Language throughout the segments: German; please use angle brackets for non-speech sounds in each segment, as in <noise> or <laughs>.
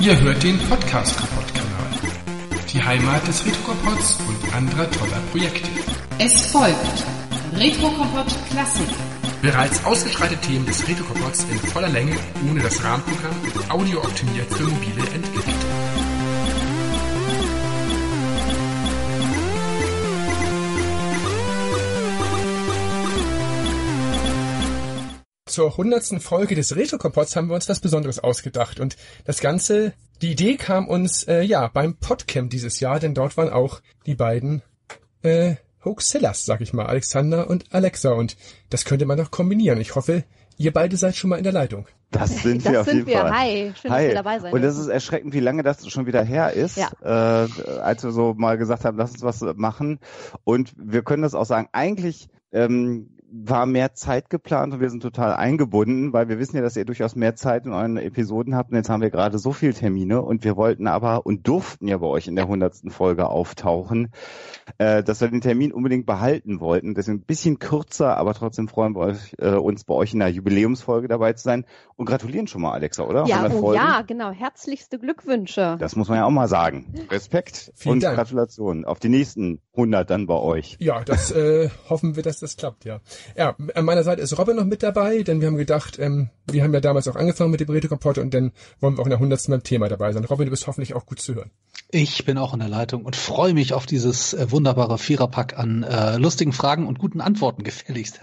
Ihr hört den Podcast Kaputt Kanal. Die Heimat des Retrokopods und anderer toller Projekte. Es folgt Retrokompott Klassik. Bereits ausgestrahlte Themen des Retrokopods in voller Länge, ohne das Rahmenprogramm und audiooptimiert für mobile Endgeräte. Zur hundertsten Folge des Retro-Kompots haben wir uns was Besonderes ausgedacht und das Ganze, die Idee kam uns äh, ja beim Podcamp dieses Jahr, denn dort waren auch die beiden äh, Hoaxillas, sag ich mal, Alexander und Alexa und das könnte man noch kombinieren. Ich hoffe, ihr beide seid schon mal in der Leitung. Das sind das wir auf sind jeden wir. Fall. Hi, schön, Hi. dass wir dabei sein. Und es ist erschreckend, wie lange das schon wieder her ist, Ja. äh, als wir so mal gesagt haben, lass uns was machen. Und wir können das auch sagen, eigentlich ähm, war mehr Zeit geplant und wir sind total eingebunden, weil wir wissen ja, dass ihr durchaus mehr Zeit in euren Episoden habt. Und jetzt haben wir gerade so viel Termine und wir wollten aber und durften ja bei euch in der hundertsten Folge auftauchen, äh, dass wir den Termin unbedingt behalten wollten. Deswegen ein bisschen kürzer, aber trotzdem freuen wir euch, äh, uns bei euch in der Jubiläumsfolge dabei zu sein und gratulieren schon mal, Alexa, oder? ja, 100 oh Folgen. ja, genau. Herzlichste Glückwünsche. Das muss man ja auch mal sagen. Respekt Vielen und Dank. Gratulation auf die nächsten 100 dann bei euch. Ja, das äh, hoffen wir, dass das klappt, ja. Ja, an meiner Seite ist Robin noch mit dabei, denn wir haben gedacht, ähm, wir haben ja damals auch angefangen mit dem Retro-Kompott und dann wollen wir auch in der hundertsten beim Thema dabei sein. Robin, du bist hoffentlich auch gut zu hören. Ich bin auch in der Leitung und freue mich auf dieses äh, wunderbare Viererpack an äh, lustigen Fragen und guten Antworten <laughs> gefälligst.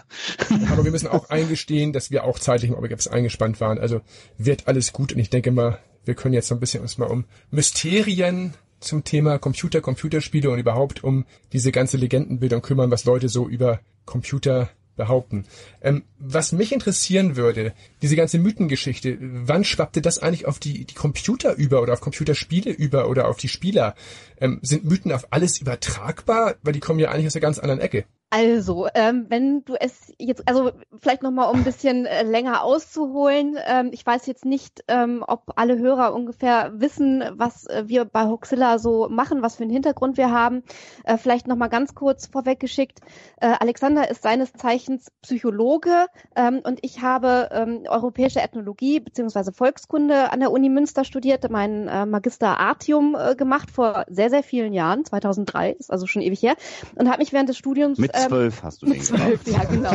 Aber wir müssen auch eingestehen, dass wir auch zeitlich im Augenblick eingespannt waren. Also wird alles gut und ich denke mal, wir können jetzt so ein bisschen uns mal um Mysterien zum Thema Computer, Computerspiele und überhaupt um diese ganze Legendenbildung kümmern, was Leute so über Computer behaupten. Ähm, was mich interessieren würde, diese ganze Mythengeschichte, wann schwappte das eigentlich auf die, die Computer über oder auf Computerspiele über oder auf die Spieler? Ähm, sind Mythen auf alles übertragbar? Weil die kommen ja eigentlich aus einer ganz anderen Ecke. Also, ähm, wenn du es jetzt, also vielleicht nochmal um ein bisschen äh, länger auszuholen. Ähm, ich weiß jetzt nicht, ähm, ob alle Hörer ungefähr wissen, was äh, wir bei Hoxilla so machen, was für einen Hintergrund wir haben. Äh, vielleicht nochmal ganz kurz vorweggeschickt. Äh, Alexander ist seines Zeichens Psychologe ähm, und ich habe ähm, europäische Ethnologie beziehungsweise Volkskunde an der Uni Münster studiert, meinen äh, Magister Artium äh, gemacht vor sehr, sehr vielen Jahren, 2003, ist also schon ewig her, und habe mich während des Studiums Mit ähm, zwölf hast du mit den <laughs> zwölf, ja, genau.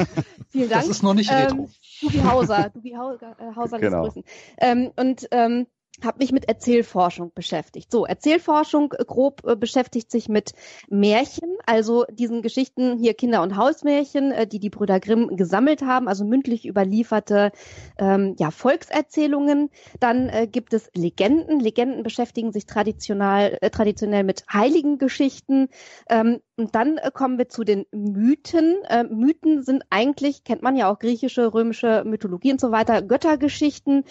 Vielen Dank. Das ist noch nicht retro. ähm, Dugi Hauser, <laughs> Dugi Hauser, äh, Genau. grüßen. Ähm, und ähm, habe mich mit Erzählforschung beschäftigt. So, Erzählforschung äh, grob äh, beschäftigt sich mit Märchen, also diesen Geschichten hier Kinder- und Hausmärchen, äh, die die Brüder Grimm gesammelt haben, also mündlich überlieferte ähm, ja, Volkserzählungen. Dann äh, gibt es Legenden. Legenden beschäftigen sich traditionell, äh, traditionell mit heiligen Geschichten. Ähm, und dann äh, kommen wir zu den Mythen. Äh, Mythen sind eigentlich, kennt man ja auch griechische, römische Mythologie und so weiter, Göttergeschichten,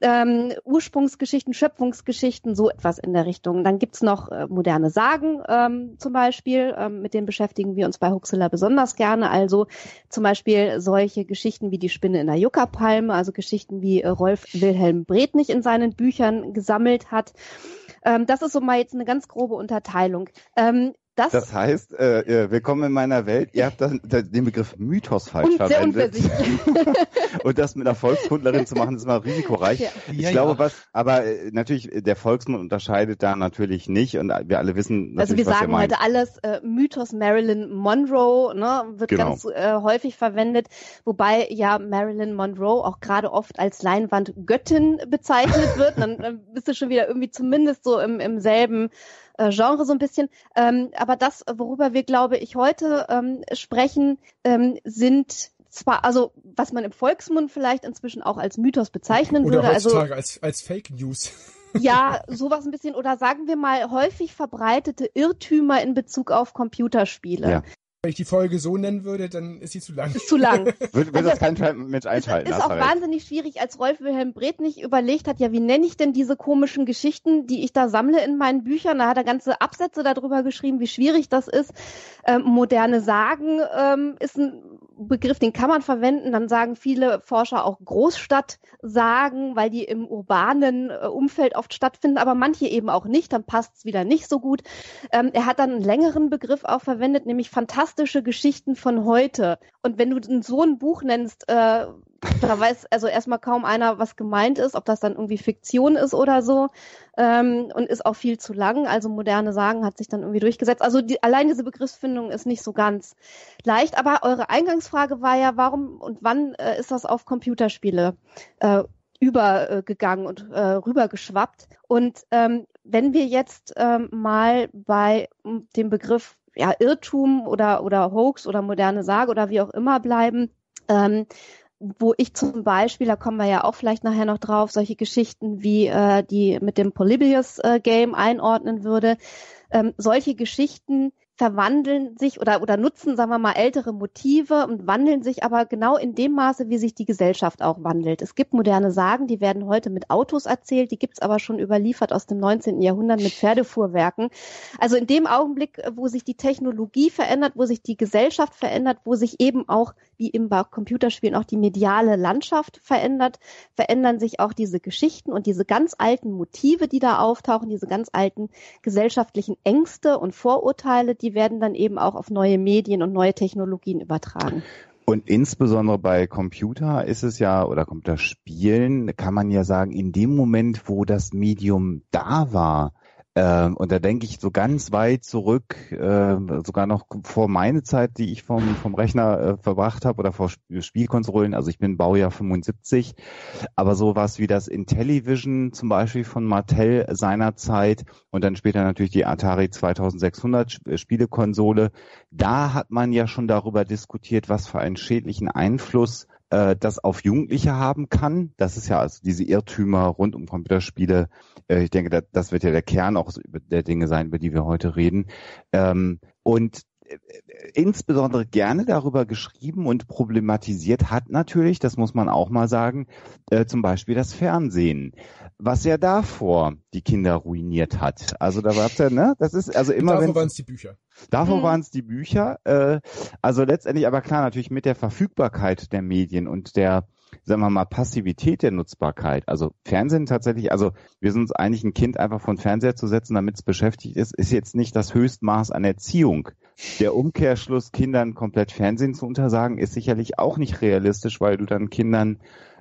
ähm, Ursprungsgeschichten, Schöpfungsgeschichten, so etwas in der Richtung. Dann gibt's noch äh, moderne Sagen ähm, zum Beispiel, ähm, mit denen beschäftigen wir uns bei Huxilla besonders gerne. Also zum Beispiel solche Geschichten wie die Spinne in der Juckerpalme, also Geschichten wie äh, Rolf Wilhelm Bretnich in seinen Büchern gesammelt hat. Ähm, das ist so mal jetzt eine ganz grobe Unterteilung. Ähm, das, Das heißt, äh, äh, willkommen in meiner Welt. Ihr habt das, den Begriff Mythos falsch und sehr verwendet. <laughs> Und das mit einer Volkskundlerin zu machen, ist mal risikoreich. Ja. Ich Ja, glaube, ja. was, aber äh, natürlich, der Volksmund unterscheidet da natürlich nicht und wir alle wissen Also wir was sagen ihr meint. heute alles äh, Mythos Marilyn Monroe, ne, wird Genau. ganz äh, häufig verwendet, wobei ja Marilyn Monroe auch gerade oft als Leinwandgöttin bezeichnet wird. Dann äh, bist du schon wieder irgendwie zumindest so im, im selben äh, Genre so ein bisschen. Ähm, aber das, worüber wir, glaube ich, heute ähm, sprechen, ähm, sind zwar, also was man im Volksmund vielleicht inzwischen auch als Mythos bezeichnen Oder würde. Also heutzutage als, als Fake News. <laughs> ja, sowas ein bisschen oder sagen wir mal häufig verbreitete Irrtümer in Bezug auf Computerspiele. Ja. Wenn ich die Folge so nennen würde, dann ist sie zu lang. Ist zu lang. <laughs> Wird, wird Also, das kein Mensch Es einschalten? ist hast auch recht. wahnsinnig schwierig, als Rolf Wilhelm Bretnich überlegt hat, ja, wie nenne ich denn diese komischen Geschichten, die ich da sammle in meinen Büchern? Da hat er ganze Absätze darüber geschrieben, wie schwierig das ist. Ähm, moderne Sagen ähm, ist ein Begriff, den kann man verwenden. Dann sagen viele Forscher auch Großstadtsagen, weil die im urbanen äh, Umfeld oft stattfinden, aber manche eben auch nicht. Dann passt es wieder nicht so gut. Ähm, er hat dann einen längeren Begriff auch verwendet, nämlich fantastische Geschichten von heute. Und wenn du so ein Buch nennst, äh, Da weiß also erstmal kaum einer, was gemeint ist, ob das dann irgendwie Fiktion ist oder so. Ähm, und ist auch viel zu lang. Also moderne Sagen hat sich dann irgendwie durchgesetzt. Also die, allein diese Begriffsfindung ist nicht so ganz leicht. Aber eure Eingangsfrage war ja, warum und wann äh, ist das auf Computerspiele äh, übergegangen und äh, rübergeschwappt? Und ähm, wenn wir jetzt ähm, mal bei dem Begriff ja, Irrtum oder, oder Hoax oder moderne Sage oder wie auch immer bleiben, ähm, wo ich zum Beispiel, da kommen wir ja auch vielleicht nachher noch drauf, solche Geschichten wie äh, die mit dem Polybius äh, Game einordnen würde. Ähm, solche Geschichten verwandeln sich oder, oder nutzen, sagen wir mal, ältere Motive und wandeln sich aber genau in dem Maße, wie sich die Gesellschaft auch wandelt. Es gibt moderne Sagen, die werden heute mit Autos erzählt, die gibt's aber schon überliefert aus dem 19. Jahrhundert mit Pferdefuhrwerken. Also in dem Augenblick, wo sich die Technologie verändert, wo sich die Gesellschaft verändert, wo sich eben auch, wie im Computerspielen, auch die mediale Landschaft verändert, verändern sich auch diese Geschichten und diese ganz alten Motive, die da auftauchen, diese ganz alten gesellschaftlichen Ängste und Vorurteile, die werden dann eben auch auf neue Medien und neue Technologien übertragen. Und insbesondere bei Computer ist es ja, oder Computerspielen, kann man ja sagen, in dem Moment, wo das Medium da war, ähm, und da denke ich so ganz weit zurück, äh, sogar noch vor meine Zeit, die ich vom, vom Rechner äh, verbracht habe oder vor Spielkonsolen. Also ich bin Baujahr 75. Aber sowas wie das Intellivision zum Beispiel von Mattel seinerzeit und dann später natürlich die Atari 2600 äh, Spielekonsole. Da hat man ja schon darüber diskutiert, was für einen schädlichen Einfluss äh, das auf Jugendliche haben kann. Das ist ja also diese Irrtümer rund um Computerspiele. Äh, ich denke, das, das wird ja der Kern auch der Dinge sein, über die wir heute reden. Ähm, und insbesondere gerne darüber geschrieben und problematisiert hat natürlich, das muss man auch mal sagen, äh, zum Beispiel das Fernsehen, was ja davor die Kinder ruiniert hat. Also da war ja, ne, das ist also immer davor waren es die Bücher. Davor mhm. waren es die Bücher. Äh, also letztendlich aber klar natürlich mit der Verfügbarkeit der Medien und der sagen wir mal, Passivität der Nutzbarkeit. Also Fernsehen tatsächlich, also wir sind uns eigentlich ein Kind einfach von Fernseher zu setzen, damit es beschäftigt ist, ist jetzt nicht das Höchstmaß an Erziehung. Der Umkehrschluss, Kindern komplett Fernsehen zu untersagen, ist sicherlich auch nicht realistisch, weil du dann Kindern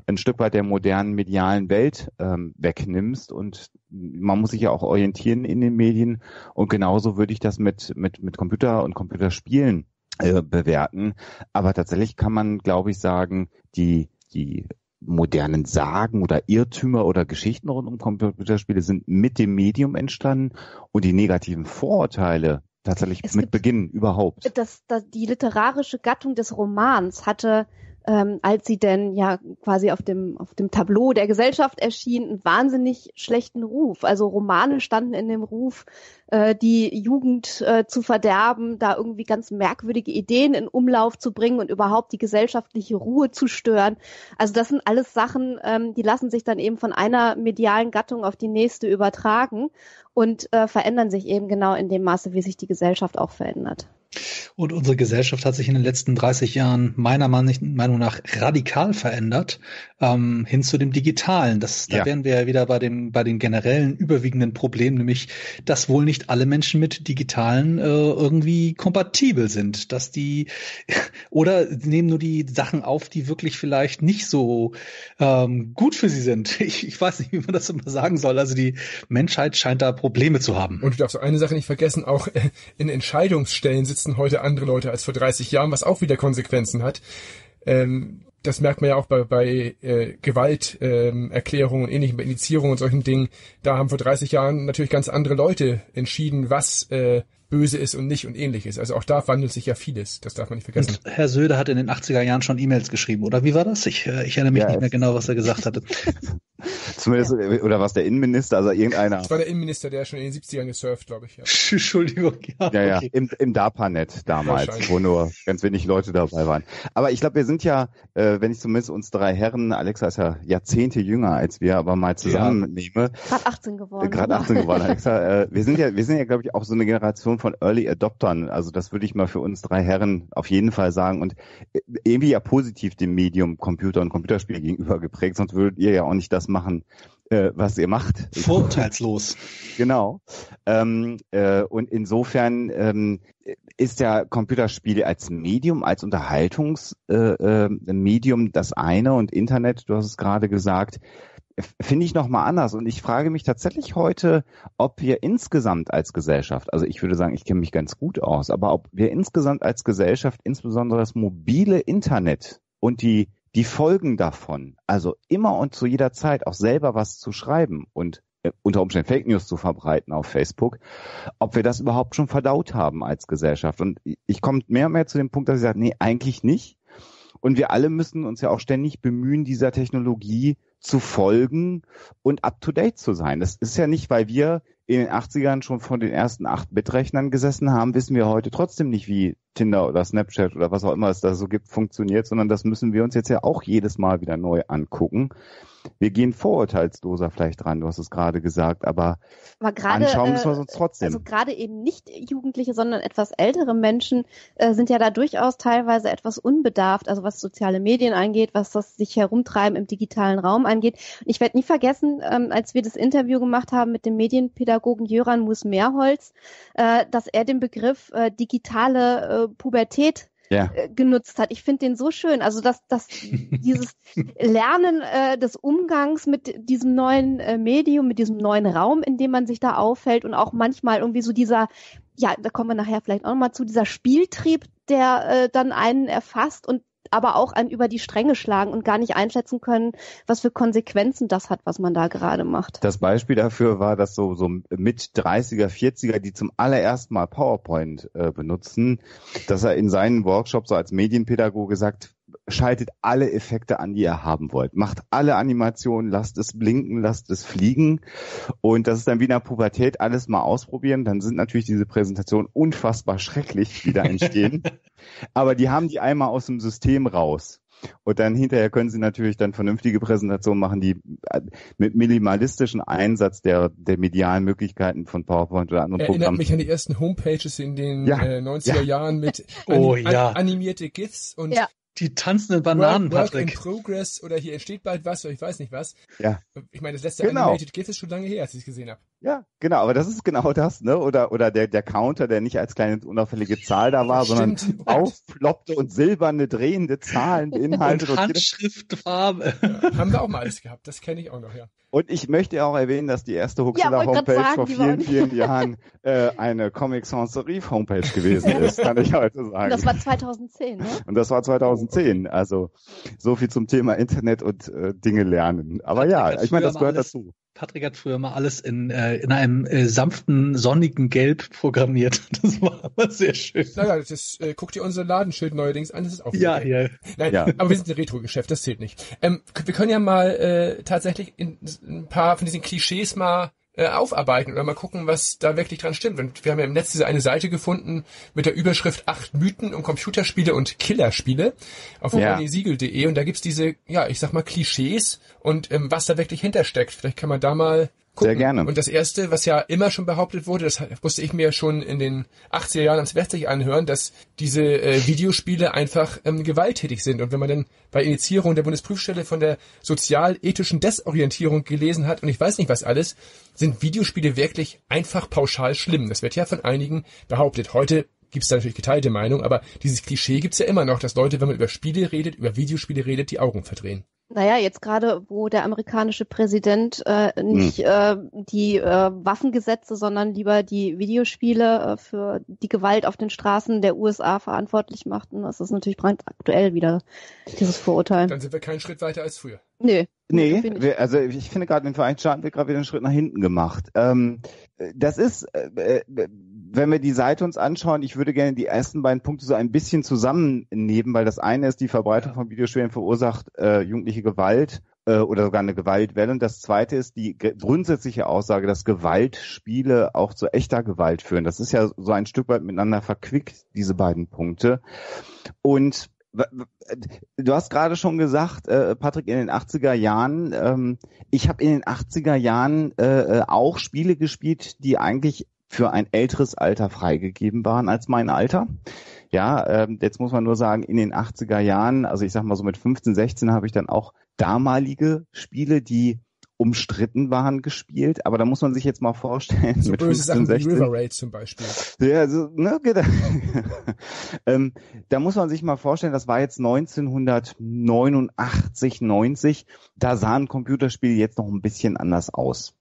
ein Stück weit der modernen medialen Welt ähm, wegnimmst und man muss sich ja auch orientieren in den Medien und genauso würde ich das mit mit mit Computer und Computerspielen äh, bewerten. Aber tatsächlich kann man, glaube ich, sagen, die die modernen Sagen oder Irrtümer oder Geschichten rund um Computerspiele sind mit dem Medium entstanden und die negativen Vorurteile tatsächlich es mit Beginn überhaupt. Das, das, die literarische Gattung des Romans hatte ähm, als sie denn ja quasi auf dem, auf dem Tableau der Gesellschaft erschien, einen wahnsinnig schlechten Ruf. Also Romane standen in dem Ruf, äh, die Jugend äh, zu verderben, da irgendwie ganz merkwürdige Ideen in Umlauf zu bringen und überhaupt die gesellschaftliche Ruhe zu stören. Also das sind alles Sachen, ähm, die lassen sich dann eben von einer medialen Gattung auf die nächste übertragen und äh, verändern sich eben genau in dem Maße, wie sich die Gesellschaft auch verändert. Und unsere Gesellschaft hat sich in den letzten 30 Jahren meiner Meinung nach radikal verändert ähm, hin zu dem Digitalen. Das, da ja. wären wir ja wieder bei dem bei den generellen überwiegenden Problemen, nämlich dass wohl nicht alle Menschen mit Digitalen äh, irgendwie kompatibel sind, dass die <laughs> oder nehmen nur die Sachen auf, die wirklich vielleicht nicht so ähm, gut für sie sind. <laughs> Ich, ich weiß nicht, wie man das immer sagen soll. Also die Menschheit scheint da Probleme zu haben. Und du darfst eine Sache nicht vergessen: Auch äh, in Entscheidungsstellen sitzen heute andere Leute als vor 30 Jahren, was auch wieder Konsequenzen hat. Ähm, das merkt man ja auch bei, bei äh, Gewalterklärungen ähm, ähnlichen, Indizierungen und solchen Dingen. Da haben vor 30 Jahren natürlich ganz andere Leute entschieden, was äh, böse ist und nicht und ähnliches. Also auch da wandelt sich ja vieles. Das darf man nicht vergessen. Und Herr Söder hat in den 80er Jahren schon E-Mails geschrieben, oder wie war das? Ich, äh, ich erinnere mich ja, nicht mehr genau, was er gesagt hatte. <laughs> Zumindest, ja. oder was der Innenminister, also irgendeiner. Das war der Innenminister, der schon in den 70ern gesurft, glaube ich. Ja. <laughs> Entschuldigung, ja. Ja, ja, okay. im, im DARPANET damals, wo nur ganz wenig Leute dabei waren. Aber ich glaube, wir sind ja, äh, wenn ich zumindest uns drei Herren, Alexa ist ja Jahrzehnte jünger als wir, aber mal zusammennehme. Ja. Gerade 18 geworden. Gerade 18 geworden, Alexa. <laughs> Äh, wir sind ja, wir sind ja, glaube ich, auch so eine Generation von Early Adoptern. Also das würde ich mal für uns drei Herren auf jeden Fall sagen und äh, irgendwie ja positiv dem Medium Computer und Computerspiel gegenüber geprägt, sonst würdet ihr ja auch nicht das machen, äh, was ihr macht. Vorurteilslos. <laughs> Genau. Ähm, äh, und insofern ähm, ist ja Computerspiele als Medium, als Unterhaltungsmedium äh, äh, das eine und Internet, du hast es gerade gesagt, finde ich nochmal anders. Und ich frage mich tatsächlich heute, ob wir insgesamt als Gesellschaft, also ich würde sagen, ich kenne mich ganz gut aus, aber ob wir insgesamt als Gesellschaft insbesondere das mobile Internet und die, die Folgen davon, also immer und zu jeder Zeit auch selber was zu schreiben und äh, unter Umständen Fake News zu verbreiten auf Facebook, ob wir das überhaupt schon verdaut haben als Gesellschaft. Und ich komme mehr und mehr zu dem Punkt, dass ich sage, nee, eigentlich nicht. Und wir alle müssen uns ja auch ständig bemühen, dieser Technologie zu folgen und up-to-date zu sein. Das ist ja nicht, weil wir in den 80ern schon von den ersten 8-Bit-Rechnern gesessen haben, wissen wir heute trotzdem nicht, wie Tinder oder Snapchat oder was auch immer es da so gibt, funktioniert, sondern das müssen wir uns jetzt ja auch jedes Mal wieder neu angucken wir gehen vorurteilsloser vielleicht dran, du hast es gerade gesagt, aber, aber grade, anschauen müssen wir uns trotzdem. Also gerade eben nicht Jugendliche, sondern etwas ältere Menschen äh, sind ja da durchaus teilweise etwas unbedarft, also was soziale Medien angeht, was das sich herumtreiben im digitalen Raum angeht. Ich werde nie vergessen, ähm, als wir das Interview gemacht haben mit dem Medienpädagogen Jöran Mus-Mehrholz, äh, dass er den Begriff äh, digitale äh, Pubertät ja. Äh, genutzt hat. Ich finde den so schön. Also dass, dass <laughs> dieses Lernen äh, des Umgangs mit diesem neuen äh, Medium, mit diesem neuen Raum, in dem man sich da auffällt und auch manchmal irgendwie so dieser, ja, da kommen wir nachher vielleicht auch nochmal zu, dieser Spieltrieb, der äh, dann einen erfasst und aber auch an über die Stränge schlagen und gar nicht einschätzen können, was für Konsequenzen das hat, was man da gerade macht. Das Beispiel dafür war, dass so, so mit 30er, 40er, die zum allerersten Mal PowerPoint äh, benutzen, dass er in seinen Workshops so als Medienpädagoge sagt, schaltet alle Effekte an, die ihr haben wollt. Macht alle Animationen, lasst es blinken, lasst es fliegen. Und das ist dann wie in der Pubertät alles mal ausprobieren. Dann sind natürlich diese Präsentationen unfassbar schrecklich, die da entstehen. <laughs> Aber die haben die einmal aus dem System raus. Und dann hinterher können sie natürlich dann vernünftige Präsentationen machen, die äh, mit minimalistischen Einsatz der, der medialen Möglichkeiten von PowerPoint oder anderen Erinnert Programmen. mich an die ersten Homepages in den ja, äh, 90er ja. Jahren mit <laughs> oh, ja. animierte GIFs und ja. Die tanzenden Bananen, Work, Patrick. Work in Progress oder hier entsteht bald was oder ich weiß nicht was. Ja. Ich meine, das letzte genau. Animated GIF ist schon lange her, als ich es gesehen habe. Ja, genau, aber das ist genau das, ne? Oder oder der der Counter, der nicht als kleine unauffällige Zahl da war, sondern <laughs> aufploppte und silberne drehende Zahlen beinhaltet und, und Handschriftfarbe. Ja, haben wir auch mal alles gehabt, das kenne ich auch noch, ja. Und ich möchte auch erwähnen, dass die erste Huxilla ja, Homepage sagen, vor vielen, vielen <laughs> Jahren äh, eine Comic Sans Serif Homepage gewesen ist, kann ich heute sagen. Und das war 2010, ne? Und das war 2010. Also so viel zum Thema Internet und äh, Dinge lernen. Aber ja, ich meine, das gehört dazu. Patrick hat früher mal alles in, äh, in einem äh, sanften, sonnigen Gelb programmiert. <laughs> Das war aber sehr schön. Naja, das ist, äh, guck dir unser Ladenschild neuerdings an, das ist auch Ja, ja. Nein, ja. aber wir sind ein Retro-Geschäft, das zählt nicht. Ähm, wir können ja mal äh, tatsächlich in, in ein paar von diesen Klischees mal äh, aufarbeiten oder mal gucken, was da wirklich dran stimmt. Und wir haben ja im Netz diese eine Seite gefunden mit der Überschrift acht Mythen um Computerspiele und Killerspiele auf ja. siegel.de und da gibt's diese, ja, ich sag mal Klischees und ähm, was da wirklich hintersteckt. Vielleicht kann man da mal gucken. Sehr gerne. Und das erste, was ja immer schon behauptet wurde, das musste ich mir schon in den 80er Jahren am Silvester anhören, dass diese äh, Videospiele einfach ähm, gewalttätig sind. Und wenn man dann bei Initiierung der Bundesprüfstelle von der sozial-ethischen Desorientierung gelesen hat und ich weiß nicht was alles, sind Videospiele wirklich einfach pauschal schlimm. Das wird ja von einigen behauptet. Heute gibt es da natürlich geteilte Meinung, aber dieses Klischee gibt's ja immer noch, dass Leute, wenn man über Spiele redet, über Videospiele redet, die Augen verdrehen. Naja, jetzt gerade, wo der amerikanische Präsident äh, nicht hm. äh, die äh, Waffengesetze, sondern lieber die Videospiele äh, für die Gewalt auf den Straßen der USA verantwortlich macht, und das ist natürlich brandaktuell wieder dieses Vorurteil. Dann sind wir keinen Schritt weiter als früher. Nee. Nee, wir, also ich finde gerade in den Vereinigten Staaten wird gerade wieder einen Schritt nach hinten gemacht. Ähm, das ist, äh, äh wenn wir die Seite uns anschauen, ich würde gerne die ersten beiden Punkte so ein bisschen zusammennehmen, weil das eine ist, die Verbreitung von Videospielen verursacht äh, jugendliche Gewalt äh, oder sogar eine Gewaltwelle. Und das zweite ist die grundsätzliche Aussage, dass Gewaltspiele auch zu echter Gewalt führen. Das ist ja so ein Stück weit miteinander verquickt, diese beiden Punkte. Und Du hast gerade schon gesagt, äh, Patrick, in den 80er Jahren, ähm, ich habe in den 80er Jahren äh, äh, auch Spiele gespielt, die eigentlich für ein älteres Alter freigegeben waren als mein Alter. Ja, ähm, jetzt muss man nur sagen, in den 80er Jahren, also ich sag mal so mit 15, 16 habe ich dann auch damalige Spiele, die umstritten waren, gespielt. Aber da muss man sich jetzt mal vorstellen. So mit böse 15, Sachen wie 16, River Raid zum Beispiel. ja, also, ne, genau. <laughs> ähm, da muss man sich mal vorstellen, das war jetzt 1989, 90. Da sahen Computerspiele jetzt noch ein bisschen anders aus.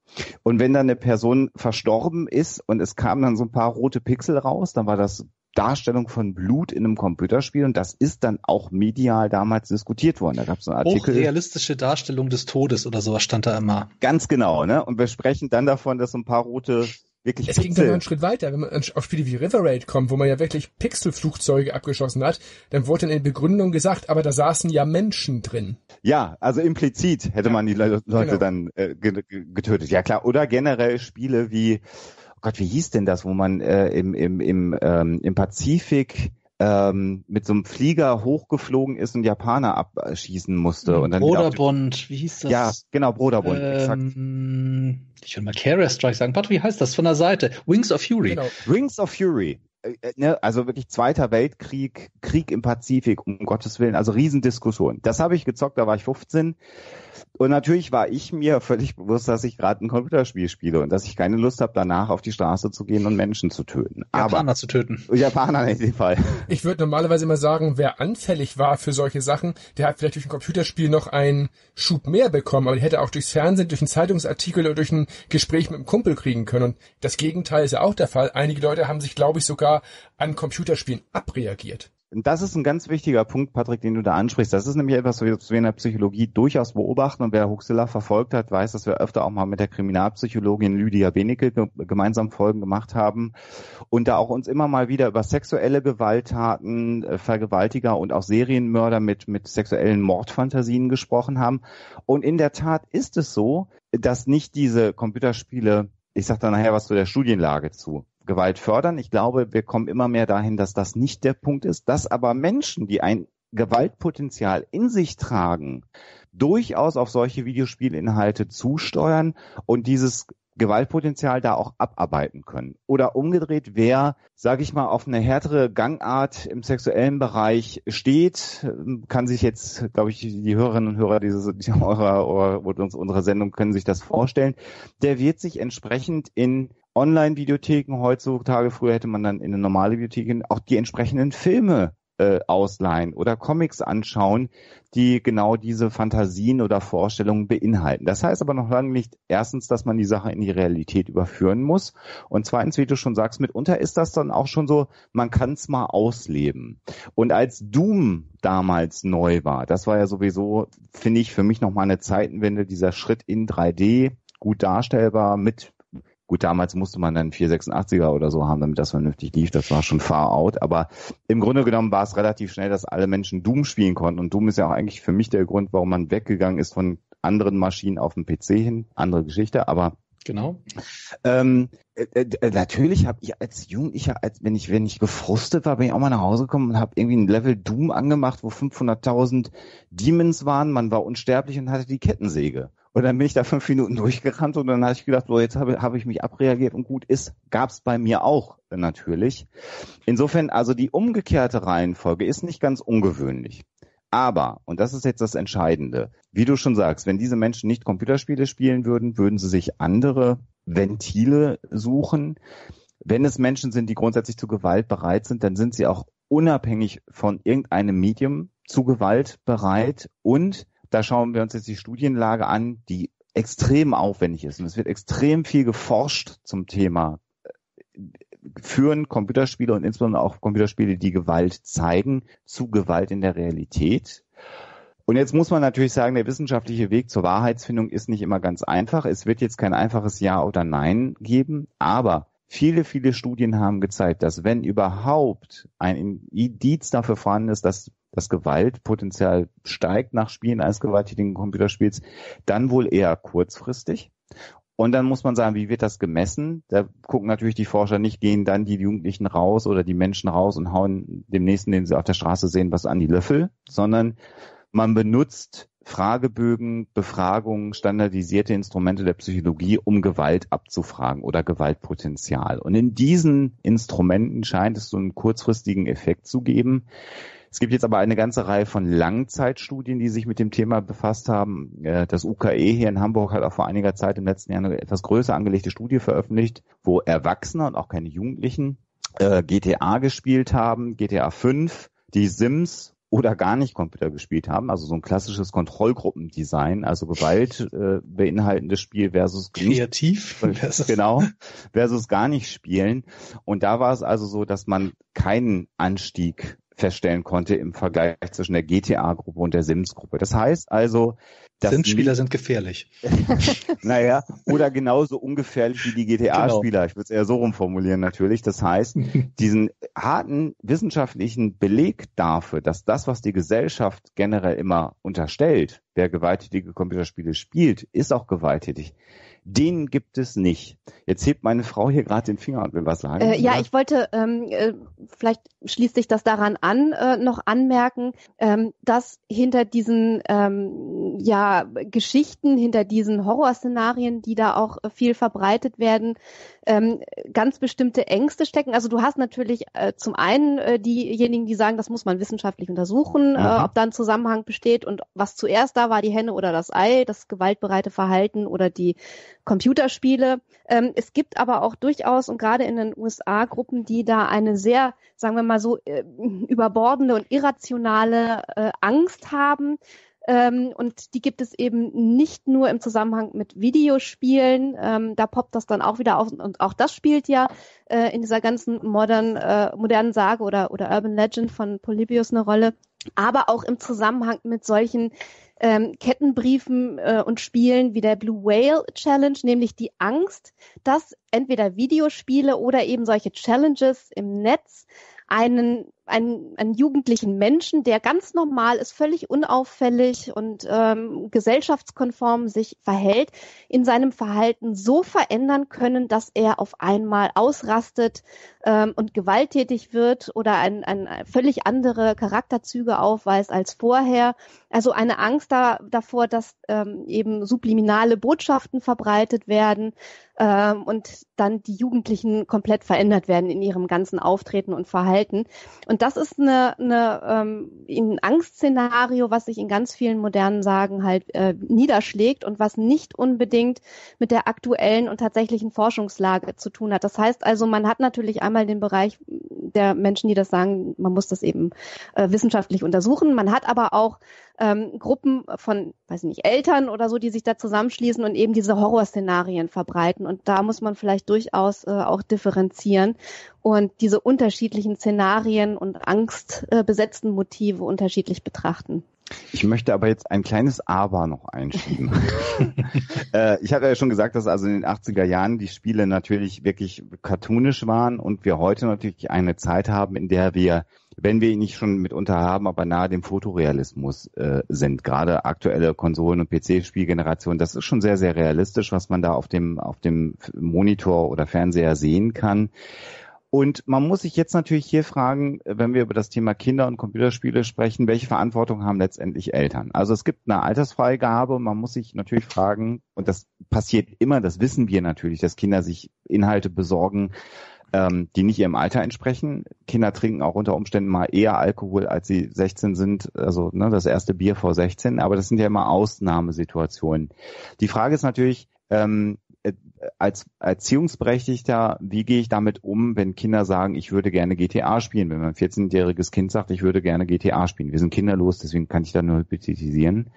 Und wenn dann eine Person verstorben ist und es kamen dann so ein paar rote Pixel raus, dann war das Darstellung von Blut in einem Computerspiel und das ist dann auch medial damals diskutiert worden. Da gab es einen Artikel. Hochrealistische Darstellung des Todes oder sowas stand da immer. Ganz genau, ne? Und wir sprechen dann davon, dass so ein paar rote wirklich Es ging dann noch einen Schritt weiter. Wenn man auf Spiele wie River Raid kommt, wo man ja wirklich Pixelflugzeuge abgeschossen hat, dann wurde dann in Begründung gesagt, aber da saßen ja Menschen drin. Ja, also implizit hätte Ja, man die Le Leute genau. dann äh, ge- ge- getötet. Ja klar, oder generell Spiele wie, Gott, wie hieß denn das, wo man äh, im, im, im, ähm, im Pazifik ähm, mit so einem Flieger hochgeflogen ist und Japaner abschießen musste. Und dann Broderbond, wie hieß das? Ja, genau, Broderbund, exakt. ähm, ich würde mal Carrier Strike sagen. Warte, wie heißt das von der Seite? Wings of Fury. Genau. Rings of Fury. Äh, äh, Ne, also wirklich Zweiter Weltkrieg, Krieg im Pazifik, um Gottes Willen, also Riesendiskussion. Das habe ich gezockt, da war ich 15. Und natürlich war ich mir völlig bewusst, dass ich gerade ein Computerspiel spiele und dass ich keine Lust habe, danach auf die Straße zu gehen und Menschen zu töten. Aber Japaner zu töten. Japaner in dem Fall. Ich würde normalerweise immer sagen, wer anfällig war für solche Sachen, der hat vielleicht durch ein Computerspiel noch einen Schub mehr bekommen, aber die hätte auch durchs Fernsehen, durch einen Zeitungsartikel oder durch ein Gespräch mit einem Kumpel kriegen können. Und das Gegenteil ist ja auch der Fall. Einige Leute haben sich, glaube ich, sogar an Computerspielen abreagiert. Das ist ein ganz wichtiger Punkt, Patrick, den du da ansprichst. Das ist nämlich etwas, was wir in der Psychologie durchaus beobachten. Und wer Huxilla verfolgt hat, weiß, dass wir öfter auch mal mit der Kriminalpsychologin Lydia Benecke ge gemeinsam Folgen gemacht haben und da auch uns immer mal wieder über sexuelle Gewalttaten, äh, Vergewaltiger und auch Serienmörder mit, mit sexuellen Mordfantasien gesprochen haben. Und in der Tat ist es so, dass nicht diese Computerspiele, ich sage da nachher was zu der Studienlage zu, Gewalt fördern. Ich glaube, wir kommen immer mehr dahin, dass das nicht der Punkt ist, dass aber Menschen, die ein Gewaltpotenzial in sich tragen, durchaus auf solche Videospielinhalte zusteuern und dieses Gewaltpotenzial da auch abarbeiten können. Oder umgedreht, wer, sage ich mal, auf eine härtere Gangart im sexuellen Bereich steht, kann sich jetzt, glaube ich, die Hörerinnen und Hörer dieses, eurer, eurer, unserer Sendung können sich das vorstellen, der wird sich entsprechend in Online-Videotheken heutzutage, früher hätte man dann in eine normale Videothek auch die entsprechenden Filme äh, ausleihen oder Comics anschauen, die genau diese Fantasien oder Vorstellungen beinhalten. Das heißt aber noch lange nicht erstens, dass man die Sache in die Realität überführen muss und zweitens, wie du schon sagst, mitunter ist das dann auch schon so, man kann es mal ausleben. Und als Doom damals neu war, das war ja sowieso, finde ich, für mich nochmal eine Zeitenwende, dieser Schritt in 3D, gut darstellbar mit Gut, damals musste man dann 486er oder so haben, damit das vernünftig lief. Das war schon far out. Aber im Grunde genommen war es relativ schnell, dass alle Menschen Doom spielen konnten. Und Doom ist ja auch eigentlich für mich der Grund, warum man weggegangen ist von anderen Maschinen auf den PC hin. Andere Geschichte, aber Genau. ähm, äh, äh, natürlich habe ich als Jugendlicher, als wenn ich wenn ich gefrustet war, bin ich auch mal nach Hause gekommen und habe irgendwie ein Level Doom angemacht, wo 500.000 Demons waren. Man war unsterblich und hatte die Kettensäge. Und dann bin ich da fünf Minuten <laughs> durchgerannt und dann habe ich gedacht, so jetzt habe hab ich mich abreagiert und gut ist. Gab's bei mir auch natürlich. Insofern, also die umgekehrte Reihenfolge ist nicht ganz ungewöhnlich. Aber, und das ist jetzt das Entscheidende, wie du schon sagst, wenn diese Menschen nicht Computerspiele spielen würden, würden sie sich andere Ventile suchen. Wenn es Menschen sind, die grundsätzlich zu Gewalt bereit sind, dann sind sie auch unabhängig von irgendeinem Medium zu Gewalt bereit. Und da schauen wir uns jetzt die Studienlage an, die extrem aufwendig ist. Und es wird extrem viel geforscht zum Thema führen Computerspiele und insbesondere auch Computerspiele, die Gewalt zeigen, zu Gewalt in der Realität. Und jetzt muss man natürlich sagen, der wissenschaftliche Weg zur Wahrheitsfindung ist nicht immer ganz einfach. Es wird jetzt kein einfaches Ja oder Nein geben, aber viele, viele Studien haben gezeigt, dass wenn überhaupt ein Indiz dafür vorhanden ist, dass das Gewaltpotenzial steigt nach Spielen eines gewalttätigen Computerspiels, dann wohl eher kurzfristig. Und dann muss man sagen, wie wird das gemessen? Da gucken natürlich die Forscher nicht, gehen dann die Jugendlichen raus oder die Menschen raus und hauen dem Nächsten, den sie auf der Straße sehen, was an die Löffel, sondern man benutzt Fragebögen, Befragungen, standardisierte Instrumente der Psychologie, um Gewalt abzufragen oder Gewaltpotenzial. Und in diesen Instrumenten scheint es so einen kurzfristigen Effekt zu geben. Es gibt jetzt aber eine ganze Reihe von Langzeitstudien, die sich mit dem Thema befasst haben. Äh, das UKE hier in Hamburg hat auch vor einiger Zeit im letzten Jahr eine etwas größer angelegte Studie veröffentlicht, wo Erwachsene und auch keine Jugendlichen äh, GTA gespielt haben, GTA 5, die Sims oder gar nicht Computer gespielt haben, also so ein klassisches Kontrollgruppendesign, also Gewalt äh, beinhaltendes Spiel versus kreativ <laughs> versus genau versus gar nicht spielen. Und da war es also so, dass man keinen Anstieg feststellen konnte im Vergleich zwischen der GTA-Gruppe und der Sims-Gruppe. Das heißt also, Sims-Spieler sind gefährlich. <laughs> naja, oder genauso ungefährlich wie die GTA-Spieler. Genau. Ich würde es eher so rumformulieren natürlich. Das heißt, <laughs> diesen harten wissenschaftlichen Beleg dafür, dass das, was die Gesellschaft generell immer unterstellt, wer gewalttätige Computerspiele spielt, ist auch gewalttätig den gibt es nicht. Jetzt hebt meine Frau hier gerade den Finger und will was sagen. Äh, ja, ich wollte, ähm, äh, vielleicht schließt sich das daran an, äh, noch anmerken, ähm, dass hinter diesen ähm, ja, Geschichten, hinter diesen Horrorszenarien, die da auch viel verbreitet werden, ähm, ganz bestimmte Ängste stecken. Also du hast natürlich äh, zum einen äh, diejenigen, die sagen, das muss man wissenschaftlich untersuchen, äh, ob da ein Zusammenhang besteht und was zuerst da war, die Henne oder das Ei, das gewaltbereite Verhalten oder die Computerspiele. Ähm, es gibt aber auch durchaus und gerade in den USA Gruppen, die da eine sehr, sagen wir mal so, äh, überbordende und irrationale äh, Angst haben ähm, und die gibt es eben nicht nur im Zusammenhang mit Videospielen. Ähm, da poppt das dann auch wieder auf. Und auch das spielt ja äh, in dieser ganzen modern, äh, modernen Sage oder, oder Urban Legend von Polybius eine Rolle. Aber auch im Zusammenhang mit solchen ähm, Kettenbriefen äh, und Spielen wie der Blue Whale Challenge, nämlich die Angst, dass entweder Videospiele oder eben solche Challenges im Netz einen einen, einen jugendlichen Menschen, der ganz normal ist, völlig unauffällig und ähm, gesellschaftskonform sich verhält, in seinem Verhalten so verändern können, dass er auf einmal ausrastet ähm, und gewalttätig wird oder ein, ein völlig andere Charakterzüge aufweist als vorher. Also eine Angst da, davor, dass ähm, eben subliminale Botschaften verbreitet werden ähm, und dann die Jugendlichen komplett verändert werden in ihrem ganzen Auftreten und Verhalten. Und das ist eine, eine, ähm, ein Angstszenario, was sich in ganz vielen modernen Sagen halt äh, niederschlägt und was nicht unbedingt mit der aktuellen und tatsächlichen Forschungslage zu tun hat. Das heißt also, man hat natürlich einmal den Bereich der Menschen, die das sagen, man muss das eben äh, wissenschaftlich untersuchen. Man hat aber auch ähm, Gruppen von, weiß nicht, Eltern oder so, die sich da zusammenschließen und eben diese Horrorszenarien verbreiten. Und da muss man vielleicht durchaus äh, auch differenzieren und diese unterschiedlichen Szenarien und angstbesetzten äh, Motive unterschiedlich betrachten. Ich möchte aber jetzt ein kleines Aber noch einschieben. <laughs> äh, ich hatte ja schon gesagt, dass also in den 80er Jahren die Spiele natürlich wirklich cartoonisch waren und wir heute natürlich eine Zeit haben, in der wir, wenn wir ihn nicht schon mitunter haben, aber nahe dem Fotorealismus äh, sind. Gerade aktuelle Konsolen- und PC-Spielgenerationen, das ist schon sehr, sehr realistisch, was man da auf dem, auf dem Monitor oder Fernseher sehen kann. Und man muss sich jetzt natürlich hier fragen, wenn wir über das Thema Kinder- und Computerspiele sprechen, welche Verantwortung haben letztendlich Eltern? Also es gibt eine Altersfreigabe man muss sich natürlich fragen, und das passiert immer, das wissen wir natürlich, dass Kinder sich Inhalte besorgen, ähm, die nicht ihrem Alter entsprechen. Kinder trinken auch unter Umständen mal eher Alkohol, als sie 16 sind, also ne, das erste Bier vor 16, aber das sind ja immer Ausnahmesituationen. Die Frage ist natürlich, ähm, äh, als Erziehungsberechtigter, wie gehe ich damit um, wenn Kinder sagen, ich würde gerne GTA spielen? Wenn mein 14-jähriges Kind sagt, ich würde gerne GTA spielen. Wir sind kinderlos, deswegen kann ich da nur hypothetisieren.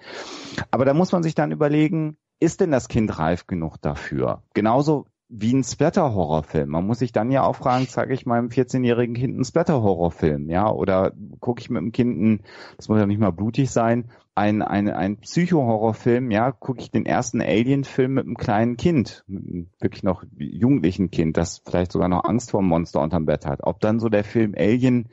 Aber da muss man sich dann überlegen, ist denn das Kind reif genug dafür? Genauso wie ein Splatter-Horrorfilm. Man muss sich dann ja auch fragen, zeige ich meinem 14-jährigen Kind einen Splatter-Horrorfilm, ja, oder gucke ich mit dem Kind einen, das muss ja nicht mal blutig sein, ein, ein, ein Psycho-Horrorfilm, ja, gucke ich den ersten Alien-Film mit einem kleinen Kind, einem wirklich noch jugendlichen Kind, das vielleicht sogar noch Angst vor einem Monster unterm Bett hat. Ob dann so der Film Alien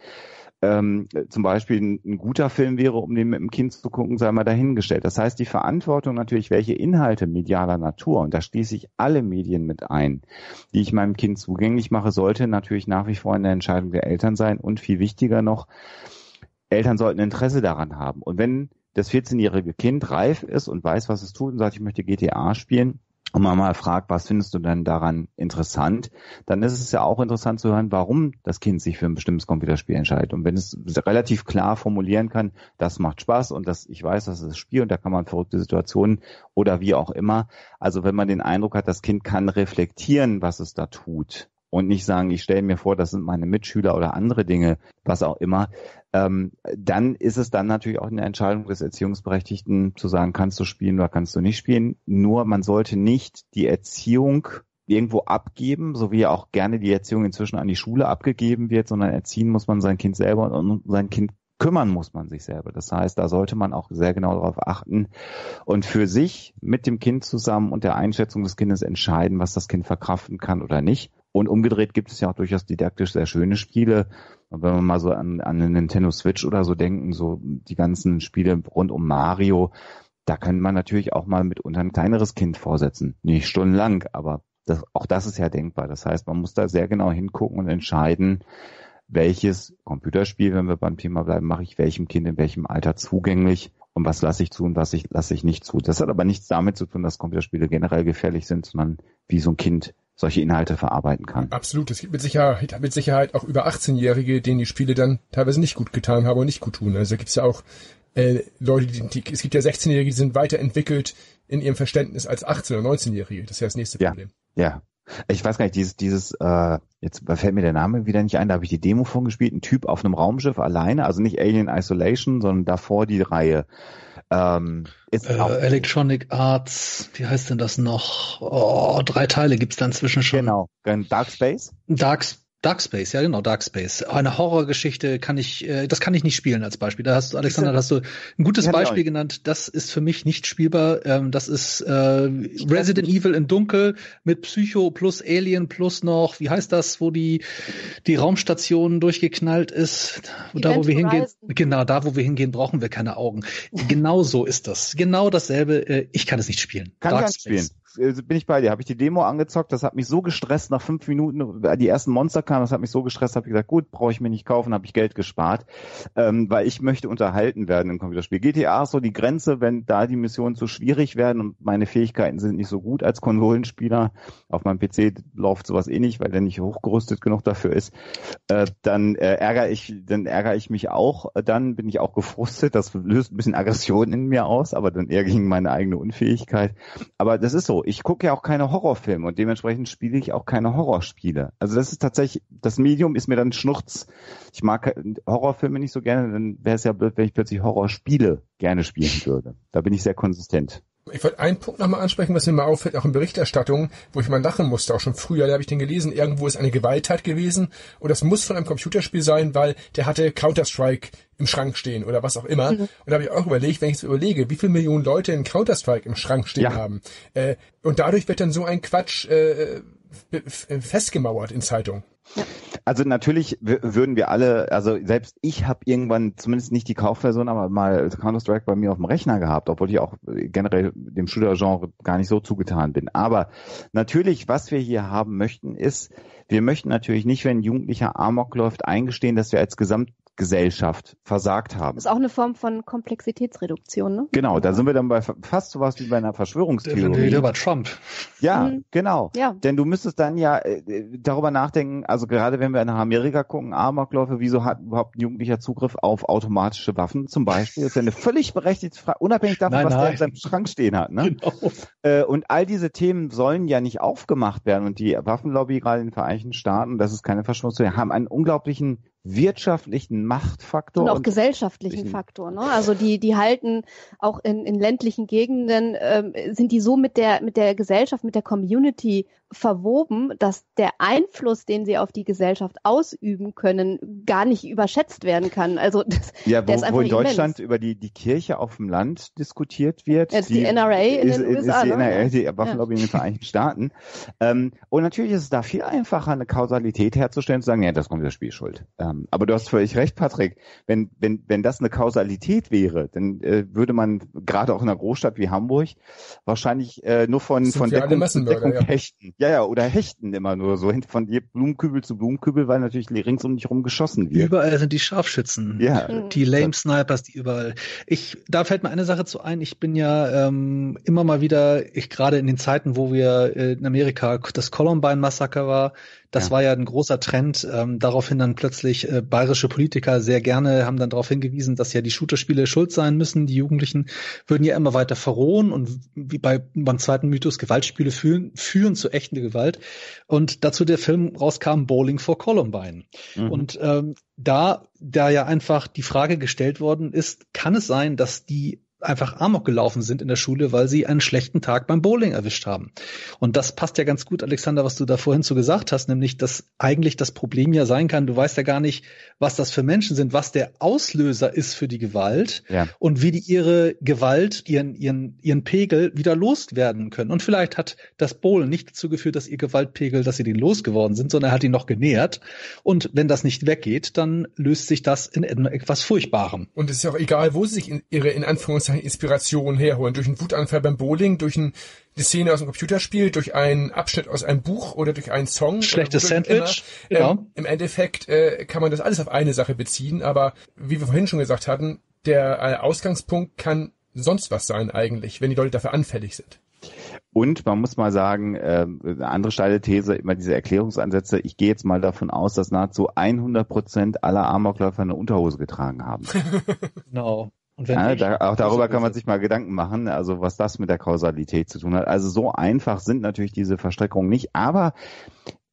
ähm, zum Beispiel ein, ein, guter Film wäre, um den mit dem Kind zu gucken, sei mal dahingestellt. Das heißt, die Verantwortung natürlich, welche Inhalte medialer Natur, und da schließe ich alle Medien mit ein, die ich meinem Kind zugänglich mache, sollte natürlich nach wie vor in der Entscheidung der Eltern sein und viel wichtiger noch, Eltern sollten Interesse daran haben. Und wenn das 14-jährige Kind reif ist und weiß, was es tut und sagt, ich möchte GTA spielen, und man mal fragt, was findest du denn daran interessant, dann ist es ja auch interessant zu hören, warum das Kind sich für ein bestimmtes Computerspiel entscheidet. Und wenn es relativ klar formulieren kann, das macht Spaß und das, ich weiß, das ist das Spiel und da kann man verrückte Situationen oder wie auch immer. Also wenn man den Eindruck hat, das Kind kann reflektieren, was es da tut, und nicht sagen, ich stelle mir vor, das sind meine Mitschüler oder andere Dinge, was auch immer, ähm, dann ist es dann natürlich auch eine Entscheidung des Erziehungsberechtigten zu sagen, kannst du spielen oder kannst du nicht spielen. Nur man sollte nicht die Erziehung irgendwo abgeben, so wie auch gerne die Erziehung inzwischen an die Schule abgegeben wird, sondern erziehen muss man sein Kind selber und sein Kind kümmern muss man sich selber. Das heißt, da sollte man auch sehr genau darauf achten und für sich mit dem Kind zusammen und der Einschätzung des Kindes entscheiden, was das Kind verkraften kann oder nicht. Und umgedreht gibt es ja auch durchaus didaktisch sehr schöne Spiele. Und wenn wir mal so an, an eine Nintendo Switch oder so denken, so die ganzen Spiele rund um Mario, da kann man natürlich auch mal mitunter ein kleineres Kind vorsetzen. Nicht stundenlang, aber das, auch das ist ja denkbar. Das heißt, man muss da sehr genau hingucken und entscheiden, welches Computerspiel, wenn wir beim Thema bleiben, mache ich welchem Kind in welchem Alter zugänglich und was lasse ich zu und was ich, lasse ich nicht zu. Das hat aber nichts damit zu tun, dass Computerspiele generell gefährlich sind, sondern wie so ein Kind solche Inhalte verarbeiten kann. Absolut. Es gibt mit Sicherheit, mit Sicherheit auch über 18-Jährige, denen die Spiele dann teilweise nicht gut getan haben und nicht gut tun. Also gibt es ja auch äh, Leute, die, die, es gibt ja 16-Jährige, die sind weiterentwickelt in ihrem Verständnis als 18- oder 19-Jährige. Das ist ja das nächste Problem. Ja. Ich weiß gar nicht, dieses, dieses, äh, jetzt fällt mir der Name wieder nicht ein, da habe ich die Demo von gespielt, ein Typ auf einem Raumschiff alleine, also nicht Alien Isolation, sondern davor die Reihe. Ähm, äh, Electronic Arts, wie heißt denn das noch? Oh, drei Teile gibt's da inzwischen schon. Genau. Dark Space? Dark, Dark Space, ja genau, Dark Space. Eine Horrorgeschichte kann ich, äh, das kann ich nicht spielen als Beispiel. Da hast du, Alexander, da hast du ein gutes Beispiel genannt. Das ist für mich nicht spielbar. Ähm, das ist äh, Resident Evil in Dunkel mit Psycho plus Alien plus noch, wie heißt das, wo die die Raumstation durchgeknallt ist, Event da wo wir hingehen. Genau, da wo wir hingehen, brauchen wir keine Augen. genau so ist das. Genau dasselbe. Äh, ich kann es nicht spielen. Kann Dark Space. spielen. Äh, bin ich bei dir. Habe ich die Demo angezockt, das hat mich so gestresst nach fünf Minuten, äh, die ersten Monster kamen, das hat mich so gestresst, habe ich gesagt, gut, brauche ich mir nicht kaufen, habe ich Geld gespart, ähm, weil ich möchte unterhalten werden im Computerspiel. GTA ist so die Grenze, wenn da die Missionen zu schwierig werden und meine Fähigkeiten sind nicht so gut als Konsolenspieler, auf meinem PC läuft sowas eh nicht, weil der nicht hochgerüstet genug dafür ist, äh, dann äh, ärgere ich, dann ärgere ich mich auch, dann bin ich auch gefrustet, das löst ein bisschen Aggression in mir aus, aber dann eher gegen meine eigene Unfähigkeit. Aber das ist so, ich gucke ja auch keine Horrorfilme und dementsprechend spiele ich auch keine Horrorspiele. Also das ist tatsächlich, das Medium ist mir dann Schnurz. Ich mag Horrorfilme nicht so gerne, dann wäre es ja blöd, wenn ich plötzlich Horrorspiele gerne spielen würde. Da bin ich sehr konsistent. Ich wollte einen Punkt nochmal ansprechen, was mir mal auffällt, auch in Berichterstattungen, wo ich mal lachen musste, auch schon früher, da habe ich den gelesen, irgendwo ist eine Gewalttat gewesen und das muss von einem Computerspiel sein, weil der hatte Counter-Strike im Schrank stehen oder was auch immer. Mhm. Und da habe ich auch überlegt, wenn ich es überlege, wie viele Millionen Leute in Counter-Strike im Schrank stehen ja. haben. Äh, und dadurch wird dann so ein Quatsch äh, festgemauert in Zeitungen. Ja. Also natürlich würden wir alle, also selbst ich habe irgendwann zumindest nicht die Kaufversion, aber mal Counter-Strike bei mir auf dem Rechner gehabt, obwohl ich auch generell dem Shooter-Genre gar nicht so zugetan bin. Aber natürlich, was wir hier haben möchten, ist, wir möchten natürlich nicht, wenn ein Jugendlicher Amok läuft, eingestehen, dass wir als Gesamt Gesellschaft versagt haben. Das ist auch eine Form von Komplexitätsreduktion, ne? Genau, da sind wir dann bei fast sowas wie bei einer Verschwörungstheorie. Wieder bei Trump. Ja, mhm. genau. Ja. Denn du müsstest dann ja äh, darüber nachdenken, also gerade wenn wir nach Amerika gucken, Amokläufe, wieso hat überhaupt ein Jugendlicher Zugriff auf automatische Waffen zum Beispiel? Das ist ja eine <laughs> völlig berechtigte Frage, unabhängig davon, nein, was nein. der in seinem Schrank stehen hat. Ne? Genau. Äh, und all diese Themen sollen ja nicht aufgemacht werden. Und die Waffenlobby gerade in den Vereinigten Staaten, das ist keine Verschwörungstheorie, haben einen unglaublichen wirtschaftlichen Machtfaktor. Und auch und gesellschaftlichen Faktor. Ne? Also die, die halten auch in, in ländlichen Gegenden, ähm, sind die so mit der, mit der Gesellschaft, mit der Community verwoben, dass der Einfluss, den sie auf die Gesellschaft ausüben können, gar nicht überschätzt werden kann. Also das, ja, wo, wo in Deutschland immens. über die, die Kirche auf dem Land diskutiert wird. Jetzt die, die NRA in ist, den USA. Ist die NRA, die Waffenlobby ja. in den Vereinigten Staaten. Ähm, und natürlich ist es da viel einfacher, eine Kausalität herzustellen, zu sagen, ja, das kommt das Spiel schuld. Ähm. Aber du hast völlig recht, Patrick. Wenn, wenn, wenn das eine Kausalität wäre, dann äh, würde man gerade auch in einer Großstadt wie Hamburg wahrscheinlich äh, nur von, von Deckung Deckung ja. hechten. Ja, ja, oder hechten immer nur so von Blumenkübel zu Blumenkübel, weil natürlich rings um dich rum geschossen wird. Überall sind die Scharfschützen. Ja. Die Lame Snipers, die überall. Ich, da fällt mir eine Sache zu ein. Ich bin ja ähm, immer mal wieder, ich gerade in den Zeiten, wo wir äh, in Amerika das Columbine-Massaker war, das ja. war ja ein großer Trend. Ähm, daraufhin dann plötzlich äh, bayerische Politiker sehr gerne haben dann darauf hingewiesen, dass ja die Shooterspiele schuld sein müssen. Die Jugendlichen würden ja immer weiter verrohen und wie bei beim zweiten Mythos Gewaltspiele führen, führen zu echter Gewalt. Und dazu der Film rauskam Bowling for Columbine. Mhm. Und ähm, da, da ja einfach die Frage gestellt worden ist, kann es sein, dass die einfach Amok gelaufen sind in der Schule, weil sie einen schlechten Tag beim Bowling erwischt haben. Und das passt ja ganz gut, Alexander, was du da vorhin so gesagt hast, nämlich, dass eigentlich das Problem ja sein kann, du weißt ja gar nicht, was das für Menschen sind, was der Auslöser ist für die Gewalt ja. und wie die ihre Gewalt, ihren, ihren, ihren Pegel wieder loswerden können. Und vielleicht hat das Bowlen nicht dazu geführt, dass ihr Gewaltpegel, dass sie den losgeworden sind, sondern er hat ihn noch genährt. Und wenn das nicht weggeht, dann löst sich das in etwas Furchtbarem. Und es ist ja auch egal, wo sie sich in ihre, in Anführungszeichen Anführungszeichen Inspiration herholen. Durch einen Wutanfall beim Bowling, durch ein, eine Szene aus dem Computerspiel, durch einen Abschnitt aus einem Buch oder durch einen Song. Schlechtes Sandwich. Immer, genau. Ähm, Im Endeffekt äh, kann man das alles auf eine Sache beziehen, aber wie wir vorhin schon gesagt hatten, der äh, Ausgangspunkt kann sonst was sein eigentlich, wenn die Leute dafür anfällig sind. Und man muss mal sagen, äh, eine andere steile These, immer diese Erklärungsansätze, ich gehe jetzt mal davon aus, dass nahezu 100 Prozent aller Amokläufer eine Unterhose getragen haben. <laughs> <laughs> genau. Ja, da, auch darüber kann man sich mal Gedanken machen, also was das mit der Kausalität zu tun hat. Also so einfach sind natürlich diese Verstreckungen nicht, aber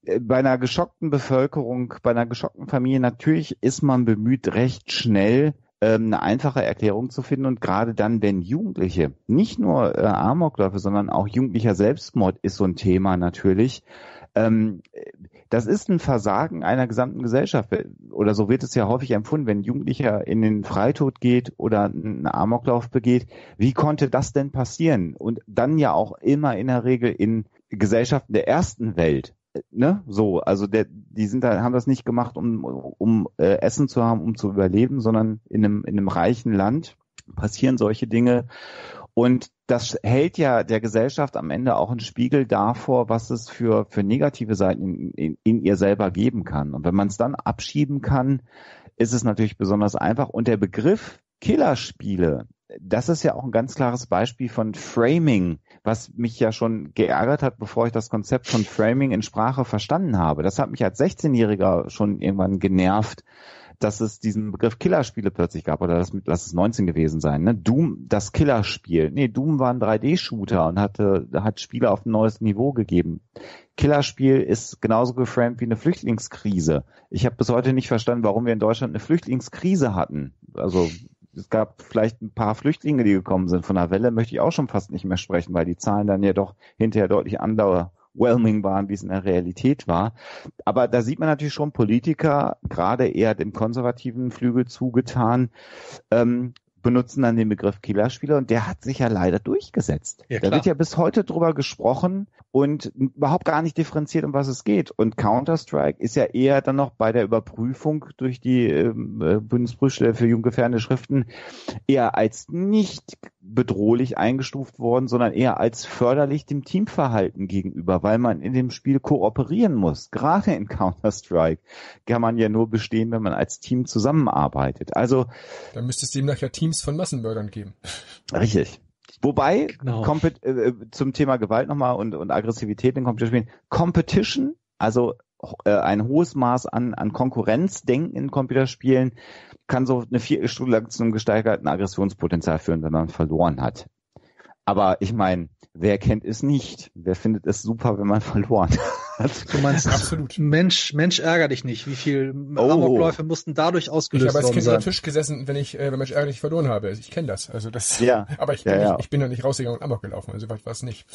äh, bei einer geschockten Bevölkerung, bei einer geschockten Familie, natürlich ist man bemüht, recht schnell ähm, eine einfache Erklärung zu finden und gerade dann, wenn Jugendliche, nicht nur äh, Amokläufe, sondern auch jugendlicher Selbstmord ist so ein Thema natürlich, ähm, das ist ein Versagen einer gesamten Gesellschaft. Oder so wird es ja häufig empfunden, wenn ein Jugendlicher in den Freitod geht oder einen Amoklauf begeht. Wie konnte das denn passieren? Und dann ja auch immer in der Regel in Gesellschaften der ersten Welt. Ne, so, also der, die sind da, haben das nicht gemacht, um, um äh, Essen zu haben, um zu überleben, sondern in einem, in einem reichen Land passieren solche Dinge. Und das hält ja der Gesellschaft am Ende auch einen Spiegel davor, was es für, für negative Seiten in, in, in ihr selber geben kann. Und wenn man es dann abschieben kann, ist es natürlich besonders einfach. Und der Begriff Killerspiele, das ist ja auch ein ganz klares Beispiel von Framing, was mich ja schon geärgert hat, bevor ich das Konzept von Framing in Sprache verstanden habe. Das hat mich als 16-Jähriger schon irgendwann genervt, dass es diesen Begriff Killerspiele plötzlich gab, oder das, lass es 19 gewesen sein, ne? Doom, das Killerspiel. Nee, Doom war ein 3D-Shooter und hatte, hat Spiele auf ein neues Niveau gegeben. Killerspiel ist genauso geframed wie eine Flüchtlingskrise. Ich habe bis heute nicht verstanden, warum wir in Deutschland eine Flüchtlingskrise hatten. Also es gab vielleicht ein paar Flüchtlinge, die gekommen sind. Von der Welle möchte ich auch schon fast nicht mehr sprechen, weil die Zahlen dann ja doch hinterher deutlich andauer overwhelming waren, wie es in der Realität war. Aber da sieht man natürlich schon Politiker, gerade eher dem konservativen Flügel zugetan, ähm, benutzen dann den Begriff Killerspieler und der hat sich ja leider durchgesetzt. Ja, da wird ja bis heute drüber gesprochen und überhaupt gar nicht differenziert, um was es geht. Und Counter-Strike ist ja eher dann noch bei der Überprüfung durch die ähm, äh, Bundesprüfstelle für junggefährdende Schriften eher als nicht bedrohlich eingestuft worden, sondern eher als förderlich dem Teamverhalten gegenüber, weil man in dem Spiel kooperieren muss. Gerade in Counter-Strike kann man ja nur bestehen, wenn man als Team zusammenarbeitet. Also. Dann müsste es demnach ja Teams von Massenmördern geben. <laughs> Richtig. Wobei, genau. äh, äh zum Thema Gewalt nochmal und, und Aggressivität in Computerspielen, Competition, also ein hohes Maß an, an Konkurrenzdenken in Computerspielen, kann so eine Viertelstunde lang zu einem gesteigerten Aggressionspotenzial führen, wenn man verloren hat. Aber ich meine, wer kennt es nicht? Wer findet es super, wenn man <laughs> verloren hat? Du meinst absolut. Mensch, Mensch ärger dich nicht. Wie viel oh. Amokläufe mussten dadurch ausgelöst werden? Ich habe als Kind unter Tisch gesessen, wenn ich, äh, wenn Mensch ärger dich verloren habe. Ich kenne das. Also das. Ja. <laughs> Aber ich bin, ja, ja. Nicht, ich bin noch nicht rausgegangen und Amok gelaufen. Also weit war es nicht.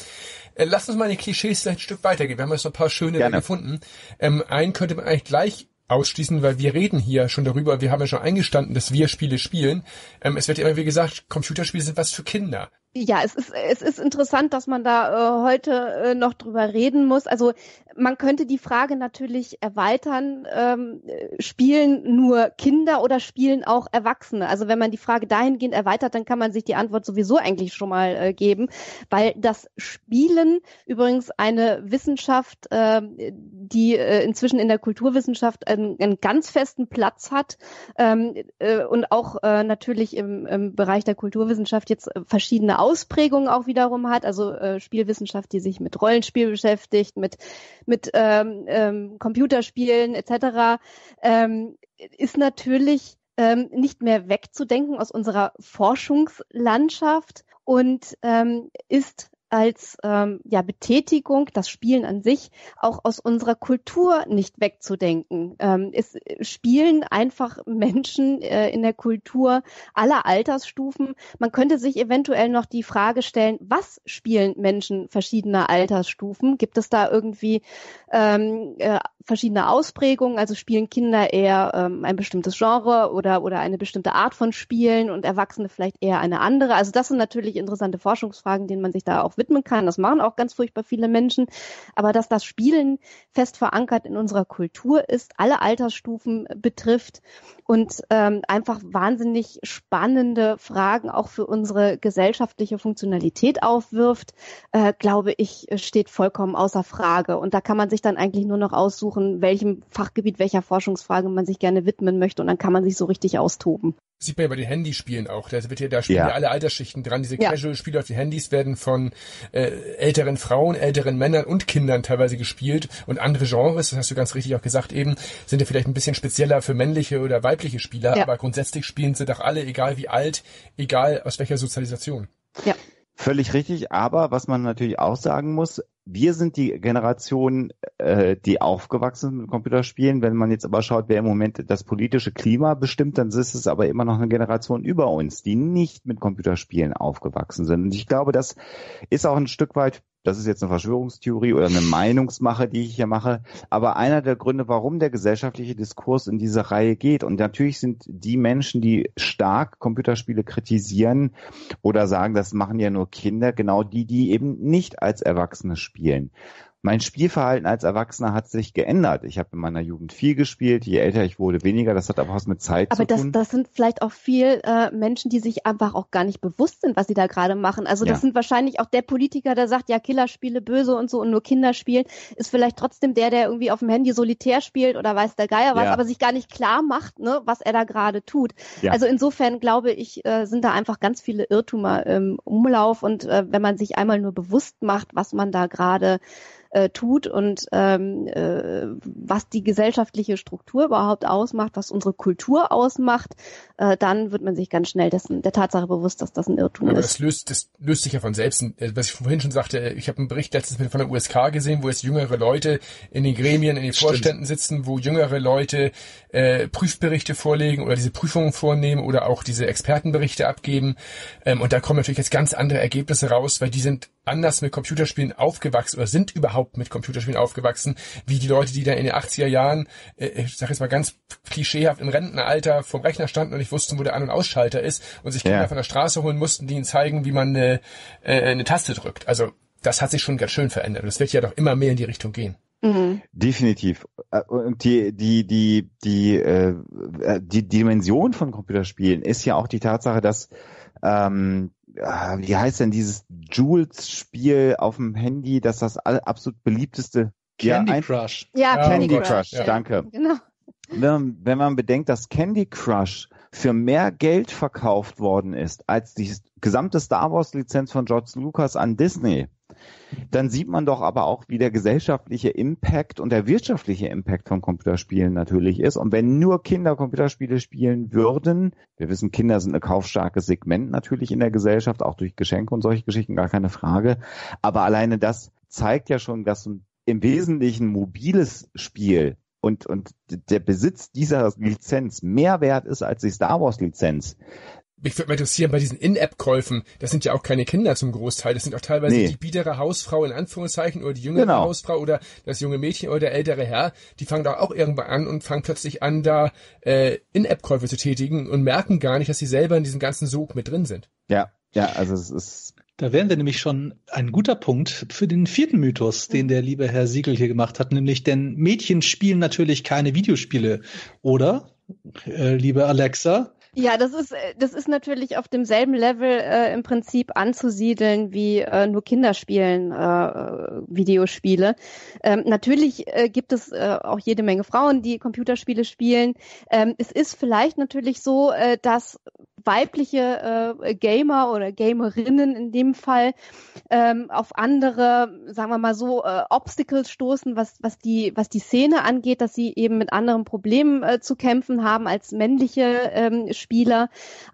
Äh, lass uns mal die Klischees vielleicht ein Stück weitergehen. Wir haben jetzt noch ein paar schöne gefunden. Ähm, einen könnte man eigentlich gleich ausschließen, weil wir reden hier schon darüber, wir haben ja schon eingestanden, dass wir Spiele spielen. Ähm, es wird immer wie gesagt, Computerspiele sind was für Kinder. Ja, es ist, es ist interessant, dass man da äh, heute äh, noch drüber reden muss. Also man könnte die Frage natürlich erweitern, ähm, spielen nur Kinder oder spielen auch Erwachsene? Also wenn man die Frage dahingehend erweitert, dann kann man sich die Antwort sowieso eigentlich schon mal äh, geben, weil das Spielen übrigens eine Wissenschaft, äh, die äh, inzwischen in der Kulturwissenschaft einen, einen ganz festen Platz hat ähm, äh, und auch äh, natürlich im, im Bereich der Kulturwissenschaft jetzt verschiedene Ausprägungen auch wiederum hat. Also äh, Spielwissenschaft, die sich mit Rollenspiel beschäftigt, mit mit ähm, ähm, Computerspielen etc. Ähm, ist natürlich ähm, nicht mehr wegzudenken aus unserer Forschungslandschaft und ähm, ist als ähm, ja, Betätigung, das Spielen an sich, auch aus unserer Kultur nicht wegzudenken. Ähm, es spielen einfach Menschen äh, in der Kultur aller Altersstufen. Man könnte sich eventuell noch die Frage stellen, was spielen Menschen verschiedener Altersstufen? Gibt es da irgendwie ähm, äh, verschiedene Ausprägungen? Also spielen Kinder eher ähm, ein bestimmtes Genre oder, oder eine bestimmte Art von Spielen und Erwachsene vielleicht eher eine andere? Also das sind natürlich interessante Forschungsfragen, denen man sich da auch widmen kann. Das machen auch ganz furchtbar viele Menschen. Aber dass das Spielen fest verankert in unserer Kultur ist, alle Altersstufen betrifft und ähm, einfach wahnsinnig spannende Fragen auch für unsere gesellschaftliche Funktionalität aufwirft, äh, glaube ich, steht vollkommen außer Frage. Und da kann man sich dann eigentlich nur noch aussuchen, welchem Fachgebiet, welcher Forschungsfrage man sich gerne widmen möchte. Und dann kann man sich so richtig austoben. Sieht man ja bei den Handyspielen auch. Da wird ja, da spielen ja, ja alle Altersschichten dran. Diese ja. Casual-Spiele auf den Handys werden von äh, älteren Frauen, älteren Männern und Kindern teilweise gespielt. Und andere Genres, das hast du ganz richtig auch gesagt eben, sind ja vielleicht ein bisschen spezieller für männliche oder weibliche Spieler. Ja. Aber grundsätzlich spielen sie doch alle, egal wie alt, egal aus welcher Sozialisation. Ja. Völlig richtig, aber was man natürlich auch sagen muss, wir sind die Generation, äh, die aufgewachsen mit Computerspielen. Wenn man jetzt aber schaut, wer im Moment das politische Klima bestimmt, dann ist es aber immer noch eine Generation über uns, die nicht mit Computerspielen aufgewachsen sind. Und ich glaube, das ist auch ein Stück weit das ist jetzt eine Verschwörungstheorie oder eine Meinungsmache, die ich hier mache. Aber einer der Gründe, warum der gesellschaftliche Diskurs in diese Reihe geht. Und natürlich sind die Menschen, die stark Computerspiele kritisieren oder sagen, das machen ja nur Kinder, genau die, die eben nicht als Erwachsene spielen. Mein Spielverhalten als Erwachsener hat sich geändert. Ich habe in meiner Jugend viel gespielt, je älter ich wurde, weniger. Das hat aber was mit Zeit aber zu das, tun. Aber das sind vielleicht auch viel äh, Menschen, die sich einfach auch gar nicht bewusst sind, was sie da gerade machen. Also das ja. sind wahrscheinlich auch der Politiker, der sagt, ja, Killerspiele böse und so und nur Kinder spielen, ist vielleicht trotzdem der, der irgendwie auf dem Handy solitär spielt oder weiß der Geier was, ja. aber sich gar nicht klar macht, ne, was er da gerade tut. Ja. Also insofern glaube ich, äh, sind da einfach ganz viele Irrtümer im Umlauf und äh, wenn man sich einmal nur bewusst macht, was man da gerade äh, tut und ähm, äh, was die gesellschaftliche Struktur überhaupt ausmacht, was unsere Kultur ausmacht, äh, dann wird man sich ganz schnell dessen, der Tatsache bewusst, dass das ein Irrtum Aber ist. Das löst, das löst sich ja von selbst. Äh, was ich vorhin schon sagte, ich habe einen Bericht letztens von der USK gesehen, wo jetzt jüngere Leute in den Gremien, in den Stimmt. Vorständen sitzen, wo jüngere Leute äh, Prüfberichte vorlegen oder diese Prüfungen vornehmen oder auch diese Expertenberichte abgeben. Ähm, und da kommen natürlich jetzt ganz andere Ergebnisse raus, weil die sind anders mit Computerspielen aufgewachsen oder sind überhaupt mit Computerspielen aufgewachsen, wie die Leute, die da in den 80er Jahren, äh, ich sage jetzt mal ganz klischeehaft im Rentenalter vom Rechner standen und nicht wussten, wo der An- und Ausschalter ist und sich Kinder ja. von der Straße holen mussten, die ihnen zeigen, wie man eine, äh, eine Taste drückt. Also das hat sich schon ganz schön verändert. Das wird ja doch immer mehr in die Richtung gehen. Mhm. Definitiv. Äh, und die, die, die, die, äh, die Dimension von Computerspielen ist ja auch die Tatsache, dass ähm, wie heißt denn dieses Jules-Spiel auf dem Handy, dass das absolut beliebteste Candy ja, Crush. Ja, ja Candy Crush, Crush. Ja. danke. Genau. Wenn, wenn man bedenkt, dass Candy Crush für mehr Geld verkauft worden ist als die gesamte Star Wars Lizenz von George Lucas an Disney, dann sieht man doch aber auch, wie der gesellschaftliche Impact und der wirtschaftliche Impact von Computerspielen natürlich ist. Und wenn nur Kinder Computerspiele spielen würden, wir wissen, Kinder sind ein kaufstarkes Segment natürlich in der Gesellschaft, auch durch Geschenke und solche Geschichten, gar keine Frage. Aber alleine das zeigt ja schon, dass im Wesentlichen mobiles Spiel und, und der Besitz dieser Lizenz mehr wert ist als die Star Wars Lizenz, mich würde mal interessieren, bei diesen In-App-Käufen, das sind ja auch keine Kinder zum Großteil, das sind auch teilweise nee. die biedere Hausfrau in Anführungszeichen oder die jüngere genau. Hausfrau oder das junge Mädchen oder der ältere Herr, die fangen da auch irgendwann an und fangen plötzlich an, da äh, In-App-Käufe zu tätigen und merken gar nicht, dass sie selber in diesem ganzen Sog mit drin sind. Ja, ja, also es ist Da wären wir nämlich schon ein guter Punkt für den vierten Mythos, den der liebe Herr Siegel hier gemacht hat, nämlich denn Mädchen spielen natürlich keine Videospiele, oder? Äh, liebe Alexa, ja, das ist, äh, das ist natürlich auf demselben Level äh, im Prinzip anzusiedeln wie äh, nur Kinderspielen, äh, Videospiele. Ähm, natürlich äh, gibt es äh, auch jede Menge Frauen, die Computerspiele spielen. Ähm, es ist vielleicht natürlich so, äh, dass weibliche äh, Gamer oder Gamerinnen in dem Fall ähm, auf andere, sagen wir mal so, äh, Obstacles stoßen, was, was, die, was die Szene angeht, dass sie eben mit anderen Problemen äh, zu kämpfen haben als männliche ähm.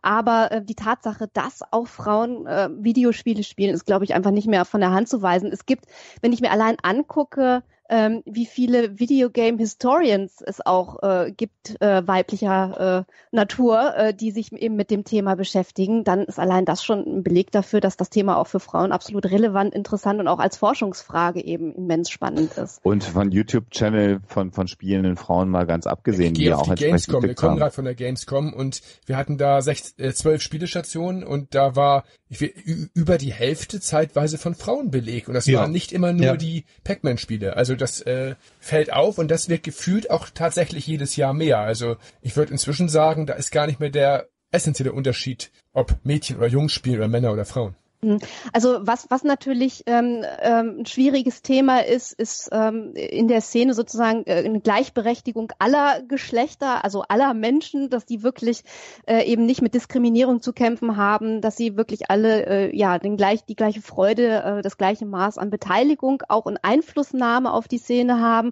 Aber äh, die Tatsache, dass auch Frauen äh, Videospiele spielen, ist, glaube ich, einfach nicht mehr von der Hand zu weisen. Es gibt, wenn ich mir allein angucke, ähm, wie viele Videogame Historians es auch äh, gibt, äh, weiblicher äh, Natur, äh, die sich eben mit dem Thema beschäftigen, dann ist allein das schon ein Beleg dafür, dass das Thema auch für Frauen absolut relevant, interessant und auch als Forschungsfrage eben immens spannend ist. Und von YouTube-Channel von, von spielenden Frauen mal ganz abgesehen, die auch die Gamescom. Wir kommen gerade von der Gamescom und wir hatten da sechs, äh, zwölf Spielestationen und da war ich will, über die Hälfte zeitweise von Frauen belegt und das ja. waren nicht immer nur ja. die Pac-Man-Spiele. Also das äh, fällt auf und das wird gefühlt auch tatsächlich jedes Jahr mehr. Also ich würde inzwischen sagen, da ist gar nicht mehr der essentielle Unterschied, ob Mädchen oder Jungs spielen oder Männer oder Frauen. Mhm. Also was, was natürlich ähm, ähm, ein schwieriges Thema ist, ist ähm, in der Szene sozusagen äh, eine Gleichberechtigung aller Geschlechter, also aller Menschen, dass die wirklich äh, eben nicht mit Diskriminierung zu kämpfen haben, dass sie wirklich alle äh, ja den gleich, die gleiche Freude, äh, das gleiche Maß an Beteiligung, auch und Einflussnahme auf die Szene haben.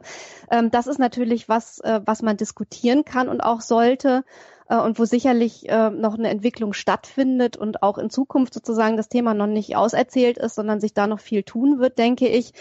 Ähm, das ist natürlich was, äh, was man diskutieren kann und auch sollte äh, und wo sicherlich äh, noch eine Entwicklung stattfindet und auch in Zukunft sozusagen das Thema noch nicht auserzählt ist, sondern sich da noch viel tun wird, denke ich.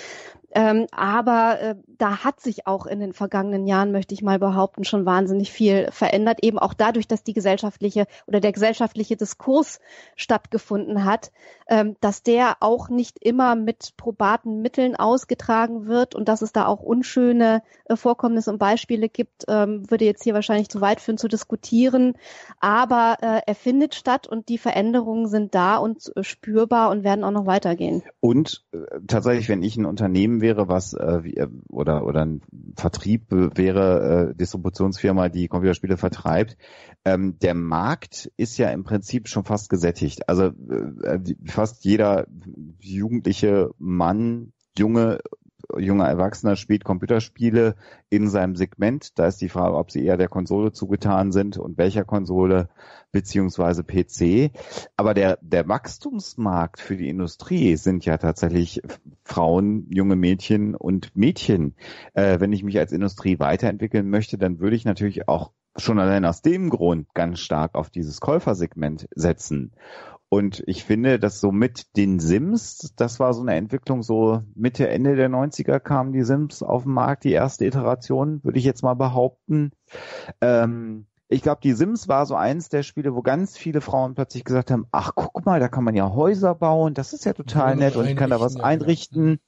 Ähm, aber äh, da hat sich auch in den vergangenen Jahren, möchte ich mal behaupten, schon wahnsinnig viel verändert. Eben auch dadurch, dass die gesellschaftliche oder der gesellschaftliche Diskurs stattgefunden hat, ähm, dass der auch nicht immer mit probaten Mitteln ausgetragen wird und dass es da auch unschöne äh, Vorkommnisse und Beispiele gibt, ähm, würde jetzt hier wahrscheinlich zu weit führen zu diskutieren. Aber äh, er findet statt und die Veränderungen sind da und äh, spürbar und werden auch noch weitergehen. Und äh, tatsächlich, wenn ich ein Unternehmen wäre, was äh, wie, äh, oder oder ein Vertrieb wäre, äh, Distributionsfirma, die Computerspiele vertreibt, ähm, der Markt ist ja im Prinzip schon fast gesättigt. Also äh, fast jeder jugendliche Mann, Junge junger Erwachsener spielt Computerspiele in seinem Segment. Da ist die Frage, ob sie eher der Konsole zugetan sind und welcher Konsole beziehungsweise PC. Aber der, der Wachstumsmarkt für die Industrie sind ja tatsächlich Frauen, junge Mädchen und Mädchen. Äh, wenn ich mich als Industrie weiterentwickeln möchte, dann würde ich natürlich auch schon allein aus dem Grund ganz stark auf dieses Käufersegment setzen. Und ich finde, dass so mit den Sims, das war so eine Entwicklung, so Mitte, Ende der 90er kamen die Sims auf den Markt, die erste Iteration, würde ich jetzt mal behaupten. Ähm, ich glaube, die Sims war so eins der Spiele, wo ganz viele Frauen plötzlich gesagt haben, ach guck mal, da kann man ja Häuser bauen, das ist ja total nett und ich kann da was einrichten.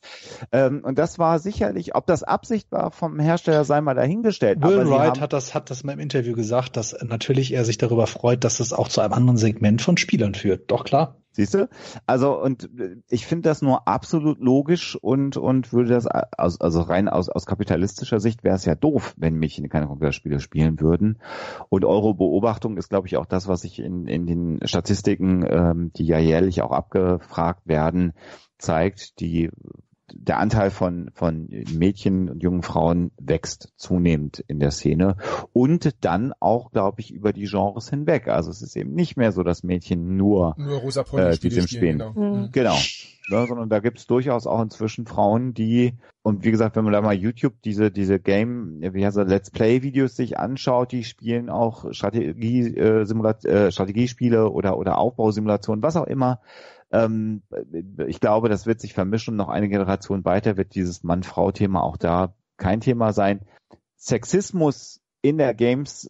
Ähm, und das war sicherlich, ob das Absicht war vom Hersteller, sei mal dahingestellt. Will Wright hat das, hat das mal im Interview gesagt, dass natürlich er sich darüber freut, dass es auch zu einem anderen Segment von Spielern führt. Doch klar. Siehst du? Also und äh, ich finde das nur absolut logisch und und würde das aus, also rein aus, aus kapitalistischer Sicht wäre es ja doof, wenn Mädchen keine Computerspiele spielen würden. Und eure Beobachtung ist, glaube ich, auch das, was ich in, in den Statistiken, ähm, die ja jährlich auch abgefragt werden, zeigt. Die der Anteil von, von Mädchen und jungen Frauen wächst zunehmend in der Szene und dann auch, glaube ich, über die Genres hinweg. Also es ist eben nicht mehr so, dass Mädchen nur, nur Rosa äh, die Sims spielen. Genau. Mhm. genau. Ja, sondern da gibt es durchaus auch inzwischen Frauen, die, und wie gesagt, wenn man da mal YouTube diese, diese Game, wie heißt das, Let's Play-Videos sich anschaut, die spielen auch Strategie, äh, Simulat äh, Strategiespiele oder, oder Aufbausimulationen, was auch immer. Ähm, ich glaube, das wird sich vermischen. Noch eine Generation weiter wird dieses Mann-Frau-Thema auch da kein Thema sein. Sexismus in der Games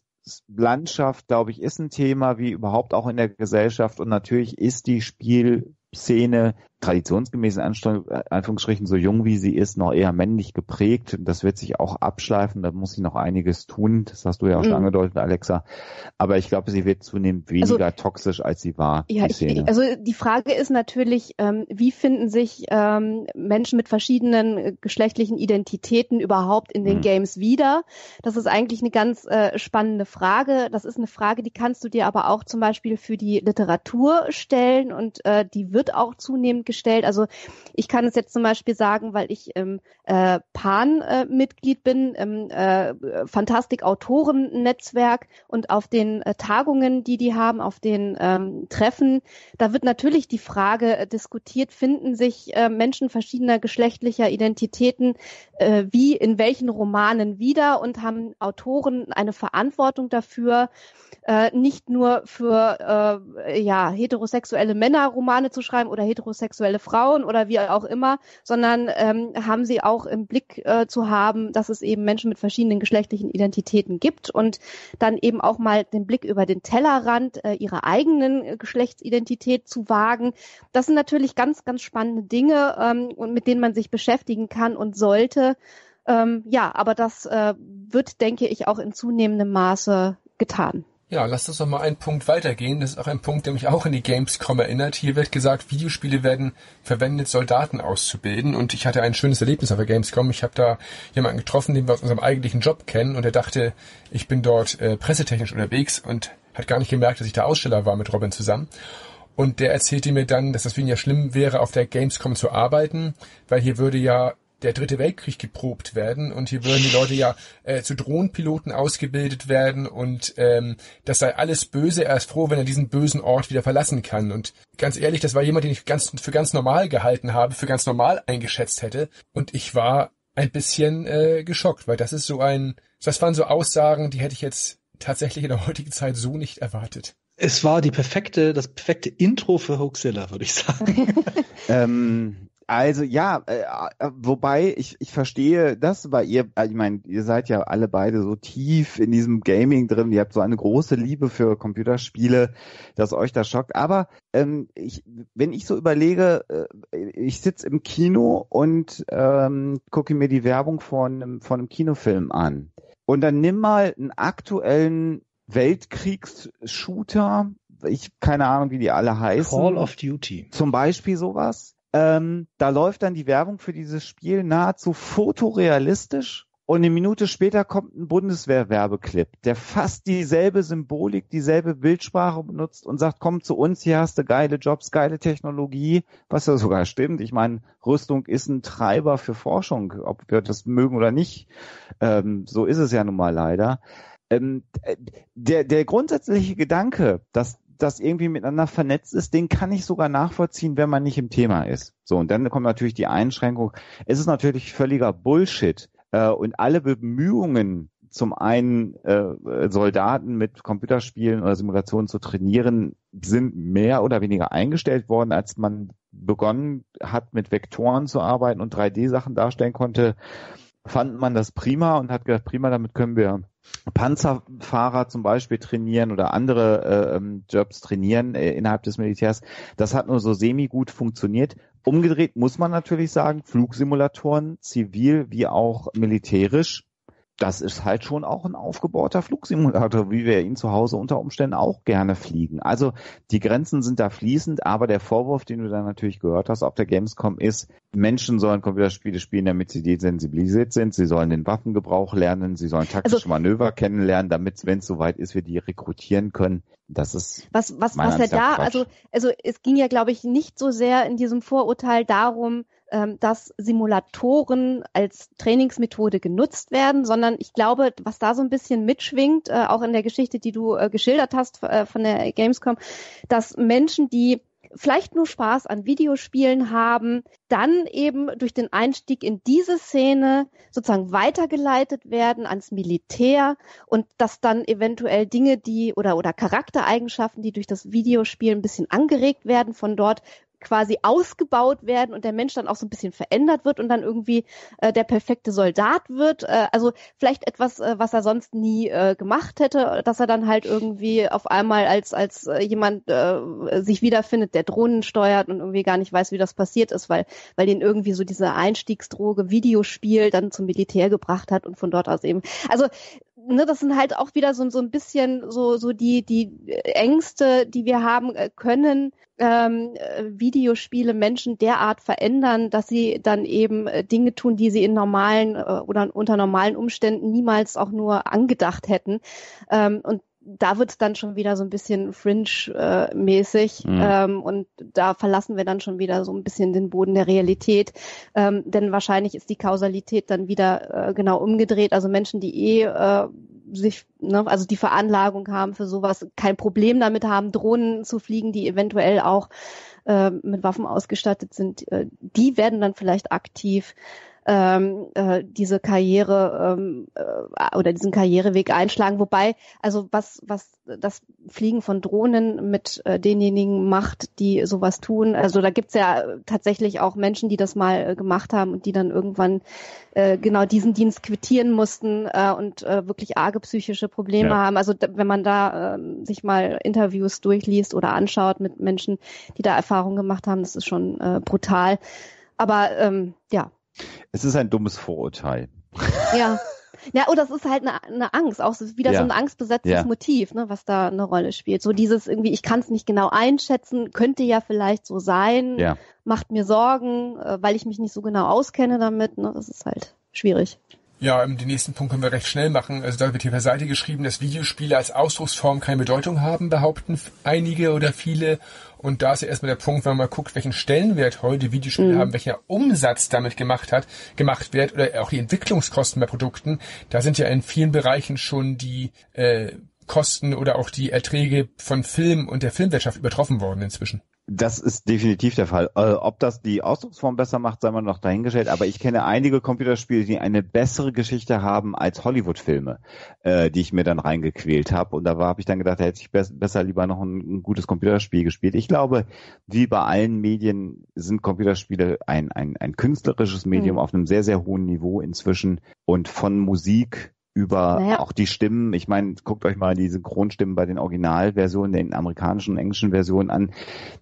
Landschaft, glaube ich, ist ein Thema, wie überhaupt auch in der Gesellschaft. Und natürlich ist die Spielszene traditionsgemäßen Anführungsstrichen, so jung wie sie ist, noch eher männlich geprägt. Das wird sich auch abschleifen, da muss sie noch einiges tun. Das hast du ja auch schon mhm. angedeutet, Alexa. Aber ich glaube, sie wird zunehmend weniger also, toxisch, als sie war. Ja, die ich, also die Frage ist natürlich, ähm, wie finden sich ähm, Menschen mit verschiedenen äh, geschlechtlichen Identitäten überhaupt in den mhm. Games wieder? Das ist eigentlich eine ganz äh, spannende Frage. Das ist eine Frage, die kannst du dir aber auch zum Beispiel für die Literatur stellen und äh, die wird auch zunehmend gestellt. Also ich kann es jetzt zum Beispiel sagen, weil ich im äh, PAN-Mitglied äh, bin, im äh, Fantastik-Autoren-Netzwerk und auf den äh, Tagungen, die die haben, auf den ähm, Treffen, da wird natürlich die Frage äh, diskutiert, finden sich äh, Menschen verschiedener geschlechtlicher Identitäten äh, wie in welchen Romanen wieder und haben Autoren eine Verantwortung dafür, äh, nicht nur für äh, ja heterosexuelle Männer Romane zu schreiben oder heterosexuelle Frauen oder wie auch immer, sondern ähm, haben sie auch im Blick äh, zu haben, dass es eben Menschen mit verschiedenen geschlechtlichen Identitäten gibt und dann eben auch mal den Blick über den Tellerrand äh, ihrer eigenen Geschlechtsidentität zu wagen. Das sind natürlich ganz, ganz spannende Dinge ähm, und mit denen man sich beschäftigen kann und sollte. Ähm, ja, aber das äh, wird, denke ich, auch in zunehmendem Maße getan. Ja, lass uns doch mal einen Punkt weitergehen. Das ist auch ein Punkt, der mich auch in die Gamescom erinnert. Hier wird gesagt, Videospiele werden verwendet, Soldaten auszubilden. Und ich hatte ein schönes Erlebnis auf der Gamescom. Ich habe da jemanden getroffen, den wir aus unserem eigentlichen Job kennen. Und er dachte, ich bin dort äh, pressetechnisch unterwegs und hat gar nicht gemerkt, dass ich da Aussteller war mit Robin zusammen. Und der erzählte mir dann, dass das für ihn ja schlimm wäre, auf der Gamescom zu arbeiten, weil hier würde ja der dritte Weltkrieg geprobt werden und hier würden die Leute ja äh, zu Drohnenpiloten ausgebildet werden und ähm, das sei alles böse. Er ist froh, wenn er diesen bösen Ort wieder verlassen kann. Und ganz ehrlich, das war jemand, den ich ganz für ganz normal gehalten habe, für ganz normal eingeschätzt hätte. Und ich war ein bisschen äh, geschockt, weil das ist so ein, das waren so Aussagen, die hätte ich jetzt tatsächlich in der heutigen Zeit so nicht erwartet. Es war die perfekte, das perfekte Intro für Hoaxilla, würde ich sagen. <laughs> ähm, also ja, äh, äh, wobei ich, ich verstehe das, weil ihr, äh, ich meine, ihr seid ja alle beide so tief in diesem Gaming drin, ihr habt so eine große Liebe für Computerspiele, dass euch das schockt. Aber ähm, ich, wenn ich so überlege, äh, ich sitze im Kino und ähm, gucke mir die Werbung von, einem, von einem Kinofilm an. Und dann nimm mal einen aktuellen Weltkriegs-Shooter, ich keine Ahnung, wie die alle heißen. Call of Duty. Zum Beispiel sowas. Ähm, da läuft dann die Werbung für dieses Spiel nahezu fotorealistisch und eine Minute später kommt ein Bundeswehr-Werbeclip, der fast dieselbe Symbolik, dieselbe Bildsprache benutzt und sagt, komm zu uns, hier hast du geile Jobs, geile Technologie, was ja sogar stimmt. Ich meine, Rüstung ist ein Treiber für Forschung, ob wir das mögen oder nicht. Ähm, so ist es ja nun mal leider. Ähm, äh, der, der grundsätzliche Gedanke, dass das irgendwie miteinander vernetzt ist, den kann ich sogar nachvollziehen, wenn man nicht im Thema ist. So, und dann kommt natürlich die Einschränkung. Es ist natürlich völliger Bullshit. Äh, und alle Bemühungen, zum einen äh, Soldaten mit Computerspielen oder Simulationen zu trainieren, sind mehr oder weniger eingestellt worden, als man begonnen hat, mit Vektoren zu arbeiten und 3D-Sachen darstellen konnte, fand man das prima und hat gesagt, prima, damit können wir Panzerfahrer zum Beispiel trainieren oder andere äh, ähm, Jobs trainieren äh, innerhalb des Militärs. Das hat nur so semi gut funktioniert. Umgedreht muss man natürlich sagen, Flugsimulatoren, zivil wie auch militärisch, das ist halt schon auch ein aufgebauter Flugsimulator, wie wir ihn zu Hause unter Umständen auch gerne fliegen. Also die Grenzen sind da fließend, aber der Vorwurf, den du da natürlich gehört hast auf der Gamescom ist, Menschen sollen Computerspiele spielen, damit sie desensibilisiert sind, sie sollen den Waffengebrauch lernen, sie sollen taktische also, Manöver kennenlernen, damit, wenn es soweit ist, wir die rekrutieren können. Das ist was was was ja da, Quatsch. also also es ging ja glaube ich nicht so sehr in diesem Vorurteil darum, dass Simulatoren als Trainingsmethode genutzt werden, sondern ich glaube, was da so ein bisschen mitschwingt, äh, auch in der Geschichte, die du äh, geschildert hast äh, von der Gamescom, dass Menschen, die vielleicht nur Spaß an Videospielen haben, dann eben durch den Einstieg in diese Szene sozusagen weitergeleitet werden ans Militär und dass dann eventuell Dinge, die oder oder Charaktereigenschaften, die durch das Videospiel ein bisschen angeregt werden, von dort quasi ausgebaut werden und der Mensch dann auch so ein bisschen verändert wird und dann irgendwie äh, der perfekte Soldat wird. Äh, also vielleicht etwas, äh, was er sonst nie äh, gemacht hätte, dass er dann halt irgendwie auf einmal als als äh, jemand äh, sich wiederfindet, der Drohnen steuert und irgendwie gar nicht weiß, wie das passiert ist, weil weil den irgendwie so diese Einstiegsdroge Videospiel dann zum Militär gebracht hat und von dort aus eben. Also ne, das sind halt auch wieder so, so ein bisschen so, so die, die Ängste, die wir haben äh, können, ähm, Videospiele Menschen derart verändern, dass sie dann eben äh, Dinge tun, die sie in normalen äh, oder unter normalen Umständen niemals auch nur angedacht hätten. Ähm, und da wird es dann schon wieder so ein bisschen Fringe-mäßig mhm. ähm, und da verlassen wir dann schon wieder so ein bisschen den Boden der Realität, ähm, denn wahrscheinlich ist die Kausalität dann wieder äh, genau umgedreht. Also Menschen, die eh äh, sich, ne, also die Veranlagung haben für sowas, kein Problem damit haben, Drohnen zu fliegen, die eventuell auch äh, mit Waffen ausgestattet sind, äh, die werden dann vielleicht aktiv ähm, äh, diese Karriere ähm, äh, oder diesen Karriereweg einschlagen. Wobei, also was, was das Fliegen von Drohnen mit äh, denjenigen macht, die sowas tun, also da gibt's ja tatsächlich auch Menschen, die das mal äh, gemacht haben und die dann irgendwann äh, genau diesen Dienst quittieren mussten äh, und äh, wirklich arge psychische Probleme ja. haben. Also wenn man da äh, sich mal Interviews durchliest oder anschaut mit Menschen, die da Erfahrungen gemacht haben, das ist schon äh, brutal. Aber ähm, ja, es ist ein dummes Vorurteil. Ja. <laughs> Ja, oder es ist halt eine, eine Angst, auch wieder ja. so ein angstbesetztes ja. Motiv, ne, was da eine Rolle spielt. So dieses irgendwie, ich kann es nicht genau einschätzen, könnte ja vielleicht so sein, ja. macht mir Sorgen, äh, weil ich mich nicht so genau auskenne damit. Ne, das ist halt schwierig. Ja, den nächsten Punkt können wir recht schnell machen. Also da wird hier per Seite geschrieben, dass Videospiele als Ausdrucksform keine Bedeutung haben, behaupten einige oder viele. Und da ist ja erstmal der Punkt, wenn man mal guckt, welchen Stellenwert heute Videospiele mhm. haben, welcher Umsatz damit gemacht hat, gemacht wird oder auch die Entwicklungskosten bei Produkten, da sind ja in vielen Bereichen schon die äh, Kosten oder auch die Erträge von Film und der Filmwirtschaft übertroffen worden inzwischen. Das ist definitiv der Fall. Äh, ob das die Ausdrucksform besser macht, sei mal noch dahingestellt. Aber ich kenne einige Computerspiele, die eine bessere Geschichte haben als Hollywood-Filme, äh, die ich mir dann reingequält habe. Und da habe ich dann gedacht, da hätte ich be besser lieber noch ein, ein, gutes Computerspiel gespielt. Ich glaube, wie bei allen Medien sind Computerspiele ein, ein, ein künstlerisches Medium mhm. auf einem sehr, sehr hohen Niveau inzwischen. Und von Musik über naja. auch die Stimmen. Ich meine, guckt euch mal die Synchronstimmen bei den Originalversionen, den amerikanischen und englischen Versionen an.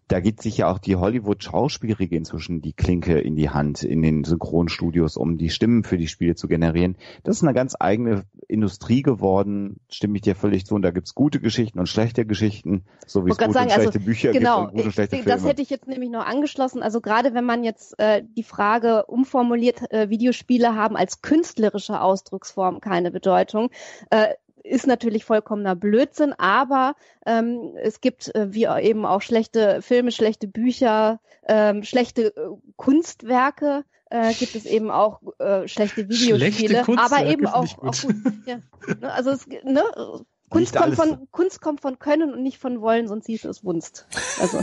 Da geht sich ja auch die Hollywood-Schauspielriege inzwischen die Klinke in die Hand in den Synchronstudios, um die Stimmen für die Spiele zu generieren. Das ist eine ganz eigene Industrie geworden, stimme ich dir völlig zu. Und da gibt's gute Geschichten und schlechte Geschichten, so wie es gute sagen, und schlechte also, Bücher genau, gibt und gute und schlechte Filme. Das hätte ich jetzt nämlich noch angeschlossen. Also gerade wenn man jetzt äh, die Frage umformuliert, äh, Videospiele haben als künstlerische Ausdrucksform keine Bedeutung. Äh, ist natürlich vollkommener Blödsinn, aber ähm, es gibt äh, wie eben auch schlechte Filme, schlechte Bücher, ähm, schlechte äh, Kunstwerke, äh, gibt es eben auch äh, schlechte Videospiele, aber eben auch, auch gut. Ja. Ne, also es, ne, Kunst kommt, von, Kunst kommt von Können und nicht von Wollen, sonst hieß es Wunst. Also.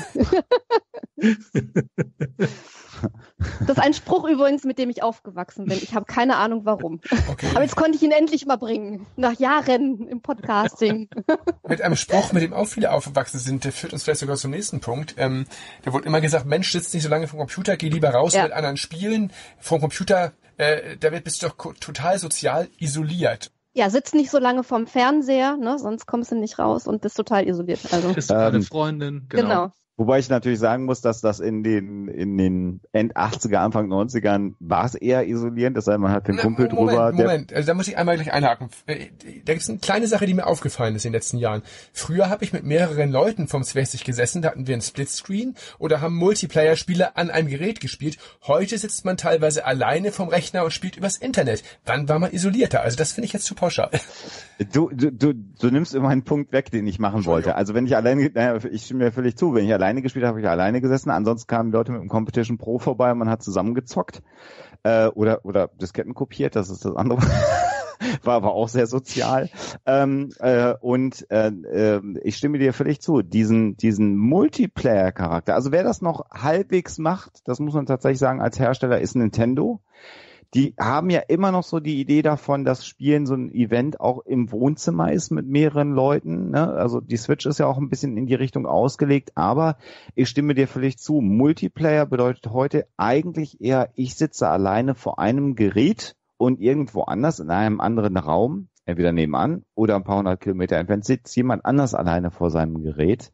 <laughs> das ist ein Spruch übrigens, mit dem ich aufgewachsen bin. Ich habe keine Ahnung warum. Okay. Aber jetzt konnte ich ihn endlich mal bringen. Nach Jahren im Podcasting. mit einem Spruch, mit dem auch viele aufgewachsen sind, der führt uns vielleicht sogar zum nächsten Punkt. Ähm, da wurde immer gesagt, Mensch, sitzt nicht so lange vom Computer, geh lieber raus ja. mit anderen Spielen. Vom Computer, äh, da bist du doch total sozial isoliert ja, sitz nicht so lange vorm Fernseher, ne, sonst kommst du nicht raus und bist total isoliert. Also. Bist du keine ähm, Freundin, genau. genau. Wobei ich natürlich sagen muss, dass das in den, in den End 80er, Anfang 90ern war es eher isolierend, das heißt, man hat den Na, Kumpel Moment, drüber. Moment, also da muss ich einmal gleich einhaken. Äh, da gibt es eine kleine Sache, die mir aufgefallen ist in den letzten Jahren. Früher habe ich mit mehreren Leuten vom 60 gesessen, da hatten wir einen Splitscreen oder haben Multiplayer-Spiele an einem Gerät gespielt. Heute sitzt man teilweise alleine vom Rechner und spielt übers Internet. Wann war man isolierter? Also das finde ich jetzt zu pauschal. Du, du, du, du nimmst immer einen Punkt weg, den ich machen wollte. Also wenn ich alleine, naja, ich stimme mir völlig zu, wenn ich alleine alleine gespielt habe, ich alleine gesessen. Ansonsten kamen Leute mit dem Competition Pro vorbei und man hat zusammengezockt äh, oder oder Disketten kopiert. Das ist das andere. <laughs> war aber auch sehr sozial. Ähm, äh, und äh, äh, ich stimme dir völlig zu. Diesen diesen Multiplayer-Charakter. Also wer das noch halbwegs macht, das muss man tatsächlich sagen, als Hersteller ist Nintendo die haben ja immer noch so die Idee davon, dass Spielen so ein Event auch im Wohnzimmer ist mit mehreren Leuten. Ne? Also die Switch ist ja auch ein bisschen in die Richtung ausgelegt, aber ich stimme dir völlig zu. Multiplayer bedeutet heute eigentlich eher, ich sitze alleine vor einem Gerät und irgendwo anders in einem anderen Raum, entweder nebenan oder ein paar hundert Kilometer entfernt, sitzt jemand anders alleine vor seinem Gerät.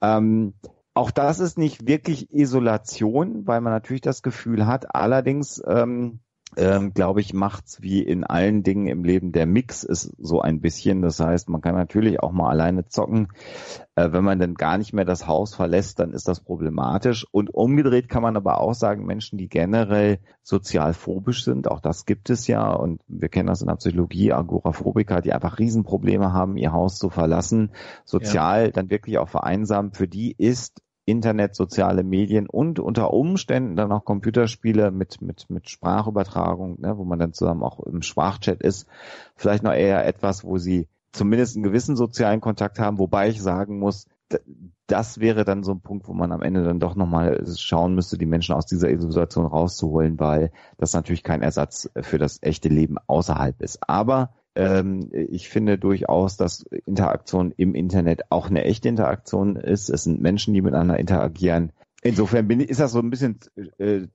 Ähm, auch das ist nicht wirklich Isolation, weil man natürlich das Gefühl hat. Allerdings ähm, ähm, glaube ich, macht's wie in allen Dingen im Leben. Der Mix ist so ein bisschen. Das heißt, man kann natürlich auch mal alleine zocken. Äh, wenn man dann gar nicht mehr das Haus verlässt, dann ist das problematisch. Und umgedreht kann man aber auch sagen, Menschen, die generell sozial phobisch sind, auch das gibt es ja. Und wir kennen das in der Psychologie, Agoraphobiker, die einfach Riesenprobleme haben, ihr Haus zu verlassen, sozial ja. dann wirklich auch vereinsamt. Für die ist Internet, soziale Medien und unter Umständen dann auch Computerspiele mit, mit, mit Sprachübertragung, ne, wo man dann zusammen auch im Sprachchat ist, vielleicht noch eher etwas, wo sie zumindest einen gewissen sozialen Kontakt haben, wobei ich sagen muss, das wäre dann so ein Punkt, wo man am Ende dann doch nochmal schauen müsste, die Menschen aus dieser Situation rauszuholen, weil das natürlich kein Ersatz für das echte Leben außerhalb ist. Aber ähm, ich finde durchaus, dass Interaktion im Internet auch eine echte Interaktion ist. Es sind Menschen, die miteinander interagieren. Insofern bin, ist das so ein bisschen äh,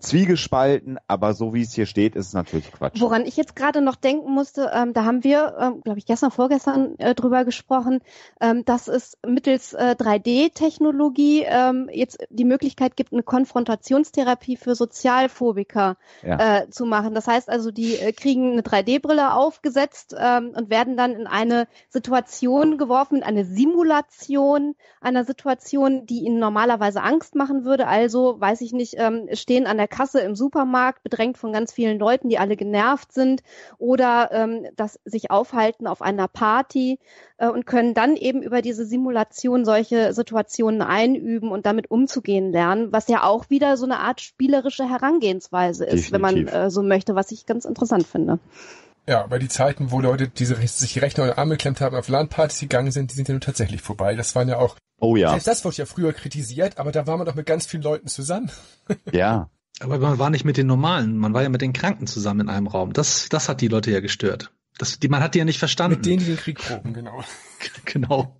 zwiegespalten, aber so wie es hier steht, ist es natürlich Quatsch. Woran ich jetzt gerade noch denken musste, ähm, da haben wir, ähm, glaube ich, gestern, vorgestern äh, drüber gesprochen, ähm, dass es mittels äh, 3D-Technologie ähm, jetzt die Möglichkeit gibt, eine Konfrontationstherapie für Sozialphobiker ja. äh, zu machen. Das heißt also, die äh, kriegen eine 3D-Brille aufgesetzt ähm, und werden dann in eine Situation geworfen, in eine Simulation einer Situation, die ihnen normalerweise Angst machen würde. Also, weiß ich nicht, ähm, stehen an der Kasse im Supermarkt, bedrängt von ganz vielen Leuten, die alle genervt sind oder ähm, das sich aufhalten auf einer Party äh, und können dann eben über diese Simulation solche Situationen einüben und damit umzugehen lernen, was ja auch wieder so eine Art spielerische Herangehensweise ist, Definitiv. wenn man äh, so möchte, was ich ganz interessant finde. Ja, weil die Zeiten, wo Leute diese sich Rechner oder Arme geklemmt haben, auf LAN-Partys gegangen sind, die sind ja nun tatsächlich vorbei. Das waren ja auch Oh ja. Selbst das wurde ja früher kritisiert, aber da war man doch mit ganz vielen Leuten zusammen. <laughs> Ja. Aber man war nicht mit den Normalen, man war ja mit den Kranken zusammen in einem Raum. Das, das hat die Leute ja gestört. Das, die, man hat die ja nicht verstanden. Mit denen, die den Krieg proben, genau. <laughs> genau.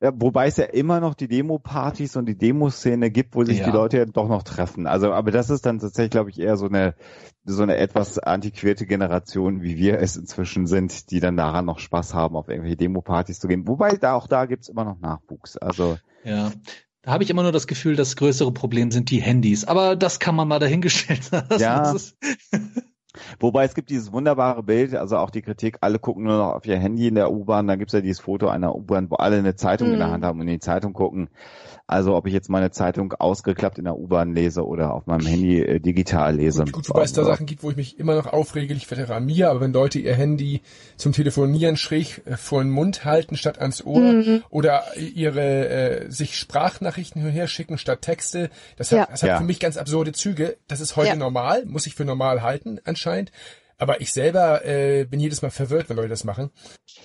Ja, wobei es ja immer noch die Demo-Partys und die Demoszene gibt, wo sich ja. die Leute ja doch noch treffen. Also, aber das ist dann tatsächlich, glaube ich, eher so eine so eine etwas antiquierte Generation, wie wir es inzwischen sind, die dann daran noch Spaß haben, auf irgendwelche Demo-Partys zu gehen. Wobei da auch da gibt's immer noch Nachwuchs. Also ja. Da habe ich immer nur das Gefühl, das größere Problem sind die Handys. Aber das kann man mal dahingestellt lassen. Ja. Wobei es gibt dieses wunderbare Bild, also auch die Kritik, alle gucken nur noch auf ihr Handy in der U-Bahn, dann gibt's ja dieses Foto einer U-Bahn, wo alle eine Zeitung mhm. in der mhm. Hand haben und in die Zeitung gucken. Also ob ich jetzt meine Zeitung ausgeklappt in der U-Bahn lese oder auf meinem Handy äh, digital lese. Gut, gut wobei es da Sachen gibt, wo ich mich immer noch aufrege, ich verramiere, aber wenn Leute ihr Handy zum Telefonieren schräg äh, vor den Mund halten statt ans Ohr mhm. oder ihre äh, sich Sprachnachrichten hin und her schicken statt Texte, das hat, ja. das hat ja. für mich ganz absurde Züge. Das ist heute ja. normal, muss ich für normal halten anscheinend. Aber ich selber äh, bin jedes Mal verwirrt, wenn Leute das machen.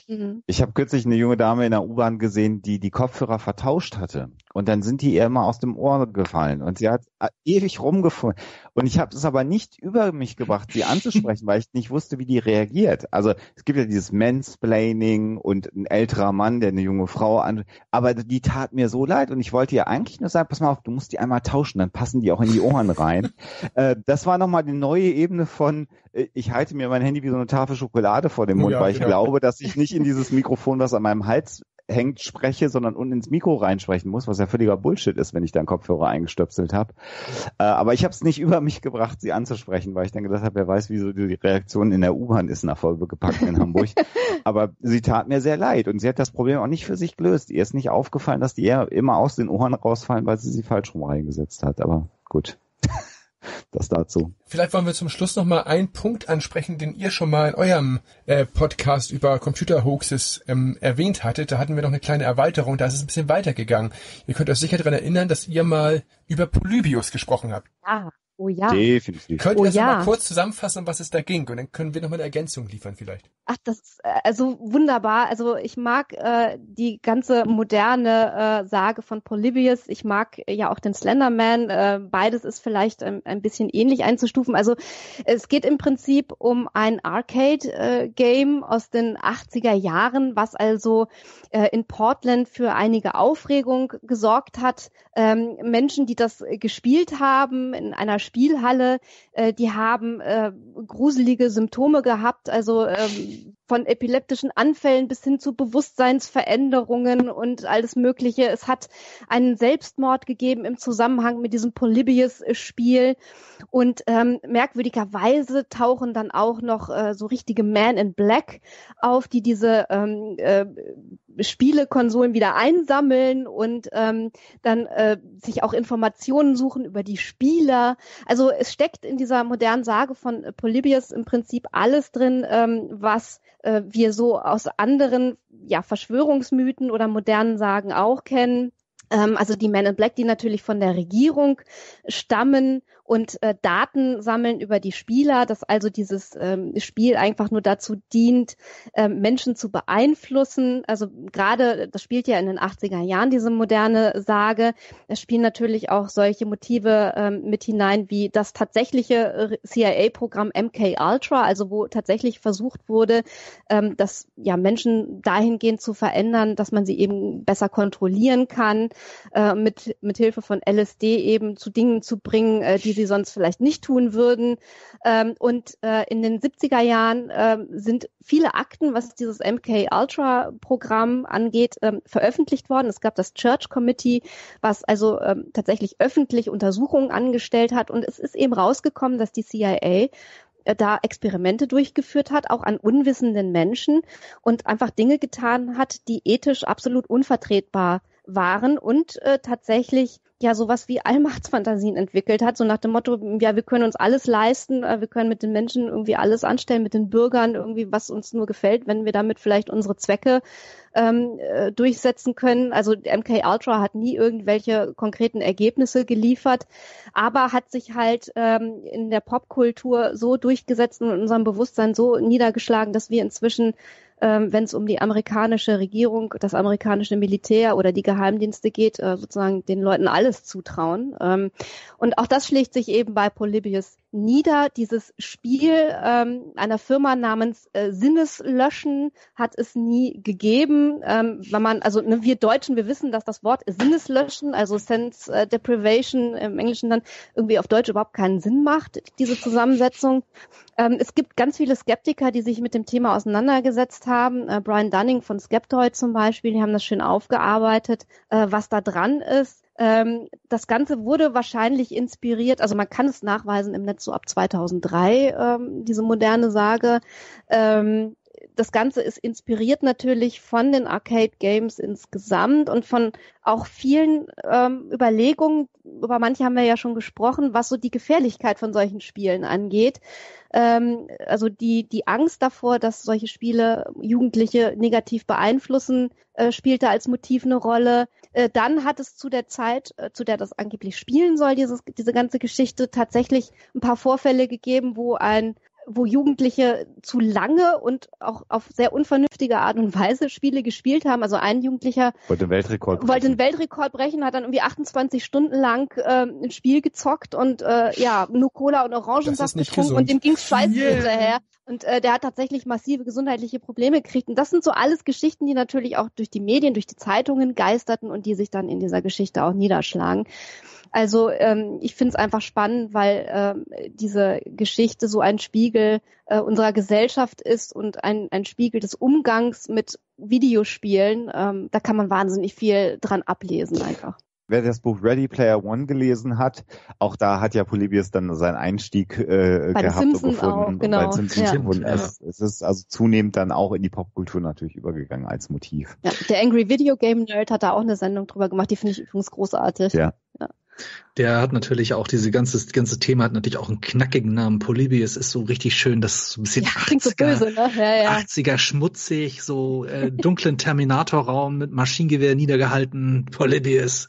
Mhm. Ich habe kürzlich eine junge Dame in der U-Bahn gesehen, die die Kopfhörer vertauscht hatte. Und dann sind die ihr immer aus dem Ohr gefallen. Und sie hat äh, ewig rumgefunden. Und ich habe es aber nicht über mich gebracht, sie anzusprechen, weil ich nicht wusste, wie die reagiert. Also es gibt ja dieses Mansplaining und ein älterer Mann, der eine junge Frau an. Aber die tat mir so leid und ich wollte ihr eigentlich nur sagen, pass mal auf, du musst die einmal tauschen, dann passen die auch in die Ohren rein. <laughs> äh, das war nochmal die neue Ebene von, äh, ich halte mir mein Handy wie so eine Tafel Schokolade vor dem Mund, ja, weil ich genau. glaube, dass ich nicht in dieses Mikrofon, was an meinem Hals hängt, spreche, sondern unten ins Mikro reinsprechen muss, was ja völliger Bullshit ist, wenn ich dann Kopfhörer eingestöpselt habe. Äh, aber ich habe es nicht über mich gebracht, sie anzusprechen, weil ich dann gedacht habe, wer weiß, wieso die Reaktion in der U-Bahn ist nach Folge gepackt in Hamburg. <laughs> aber sie tat mir sehr leid und sie hat das Problem auch nicht für sich gelöst. Ihr ist nicht aufgefallen, dass die eher immer aus den Ohren rausfallen, weil sie sie falsch rum reingesetzt hat. Aber gut. Das dazu. Vielleicht wollen wir zum Schluss noch mal einen Punkt ansprechen, den ihr schon mal in eurem äh, Podcast über Computerhoaxes ähm, erwähnt hattet. Da hatten wir noch eine kleine Erweiterung, da ist es ein bisschen weitergegangen. Ihr könnt euch sicher daran erinnern, dass ihr mal über Polybius gesprochen habt. Ah, Oh ja. Definitiv. Könnt ihr Oh das ja. mal kurz zusammenfassen, um was es da ging? Und dann können wir noch mal eine Ergänzung liefern vielleicht. Ach, das ist äh, also wunderbar. Also ich mag äh, die ganze moderne äh, Sage von Polybius. Ich mag äh, ja auch den Slenderman. Äh, beides ist vielleicht ein, ein bisschen ähnlich einzustufen. Also es geht im Prinzip um ein Arcade-Game aus den 80er Jahren, was also äh, in Portland für einige Aufregung gesorgt hat. Ähm, Menschen, die das äh, gespielt haben in einer Spielhalle, äh, die haben äh, gruselige Symptome gehabt, also ähm, von epileptischen Anfällen bis hin zu Bewusstseinsveränderungen und alles Mögliche. Es hat einen Selbstmord gegeben im Zusammenhang mit diesem Polybius-Spiel und ähm, merkwürdigerweise tauchen dann auch noch äh, so richtige Man in Black auf, die diese ähm, äh, Spielekonsolen wieder einsammeln und ähm, dann äh, sich auch Informationen suchen über die Spieler. Also es steckt in dieser modernen Sage von Polybius im Prinzip alles drin, ähm, was äh, wir so aus anderen ja, Verschwörungsmythen oder modernen Sagen auch kennen. Ähm, also die Men in Black, die natürlich von der Regierung stammen und äh, Daten sammeln über die Spieler, dass also dieses ähm, Spiel einfach nur dazu dient, ähm, Menschen zu beeinflussen. Also gerade, das spielt ja in den 80er Jahren, diese moderne Sage. Es spielen natürlich auch solche Motive ähm, mit hinein, wie das tatsächliche CIA-Programm MK Ultra, also wo tatsächlich versucht wurde, ähm, dass ja Menschen dahingehend zu verändern, dass man sie eben besser kontrollieren kann, äh, mit, mit Hilfe von LSD eben zu Dingen zu bringen, äh, die sie sonst vielleicht nicht tun würden. Ähm, und äh, in den 70er Jahren äh, sind viele Akten, was dieses MK Ultra Programm angeht, ähm, veröffentlicht worden. Es gab das Church Committee, was also ähm, tatsächlich öffentlich Untersuchungen angestellt hat. Und es ist eben rausgekommen, dass die CIA äh, da Experimente durchgeführt hat, auch an unwissenden Menschen und einfach Dinge getan hat, die ethisch absolut unvertretbar waren und äh, tatsächlich ja sowas wie Allmachtsfantasien entwickelt hat, so nach dem Motto, ja, wir können uns alles leisten, äh, wir können mit den Menschen irgendwie alles anstellen, mit den Bürgern irgendwie, was uns nur gefällt, wenn wir damit vielleicht unsere Zwecke ähm, äh, durchsetzen können. Also MK Ultra hat nie irgendwelche konkreten Ergebnisse geliefert, aber hat sich halt ähm, in der Popkultur so durchgesetzt und in unserem Bewusstsein so niedergeschlagen, dass wir inzwischen ähm, wenn es um die amerikanische Regierung, das amerikanische Militär oder die Geheimdienste geht, äh, sozusagen den Leuten alles zutrauen. Ähm, und auch das schlägt sich eben bei Polybius nieder. Dieses Spiel ähm, einer Firma namens äh, Sinneslöschen hat es nie gegeben. Ähm, wenn man, also ne, wir Deutschen, wir wissen, dass das Wort Sinneslöschen, also Sense äh, Deprivation im Englischen dann irgendwie auf Deutsch überhaupt keinen Sinn macht, diese Zusammensetzung. Ähm, es gibt ganz viele Skeptiker, die sich mit dem Thema auseinandergesetzt haben. Äh, Brian Dunning von Skeptoid zum Beispiel, die haben das schön aufgearbeitet, äh, was da dran ist. Ähm, das Ganze wurde wahrscheinlich inspiriert, also man kann es nachweisen im Netz so ab 2003, ähm, diese moderne Sage. Ähm, das Ganze ist inspiriert natürlich von den Arcade Games insgesamt und von auch vielen ähm, Überlegungen, über manche haben wir ja schon gesprochen, was so die Gefährlichkeit von solchen Spielen angeht. Ähm, also die, die Angst davor, dass solche Spiele Jugendliche negativ beeinflussen, äh, spielte als Motiv eine Rolle. Äh, dann hat es zu der Zeit, äh, zu der das angeblich spielen soll, dieses, diese ganze Geschichte, tatsächlich ein paar Vorfälle gegeben, wo ein wo Jugendliche zu lange und auch auf sehr unvernünftige Art und Weise Spiele gespielt haben. Also ein Jugendlicher wollte den Weltrekord brechen. wollte den Weltrekord brechen, hat dann irgendwie 28 Stunden lang äh, ein Spiel gezockt und äh, ja, nur Cola und Orangensaft getrunken gesund. und dem ging's scheiße Yeah. hinterher. Und äh, der hat tatsächlich massive gesundheitliche Probleme gekriegt. Und das sind so alles Geschichten, die natürlich auch durch die Medien, durch die Zeitungen geisterten und die sich dann in dieser Geschichte auch niederschlagen. Also ähm, ich finde es einfach spannend, weil ähm, diese Geschichte so ein Spiegel äh, unserer Gesellschaft ist und ein, ein Spiegel des Umgangs mit Videospielen. Ähm, da kann man wahnsinnig viel dran ablesen einfach. Wer das Buch Ready Player One gelesen hat, auch da hat ja Polybius dann seinen Einstieg äh, Bei gehabt Simpsons und gefunden. auch, und genau. Bei Simpsons Ja. gefunden. Ja. Es, es ist also zunehmend dann auch in die Popkultur natürlich übergegangen als Motiv. Ja, der Angry Video Game Nerd hat da auch eine Sendung drüber gemacht, die finde ich übrigens großartig. Ja. Der hat natürlich auch diese ganze, ganze Thema hat natürlich auch einen knackigen Namen. Polybius ist so richtig schön, das ist so ein bisschen ja, 80er, so böse, ne? ja, ja. 80er schmutzig, so äh, dunklen Terminatorraum mit Maschinengewehr niedergehalten. Polybius.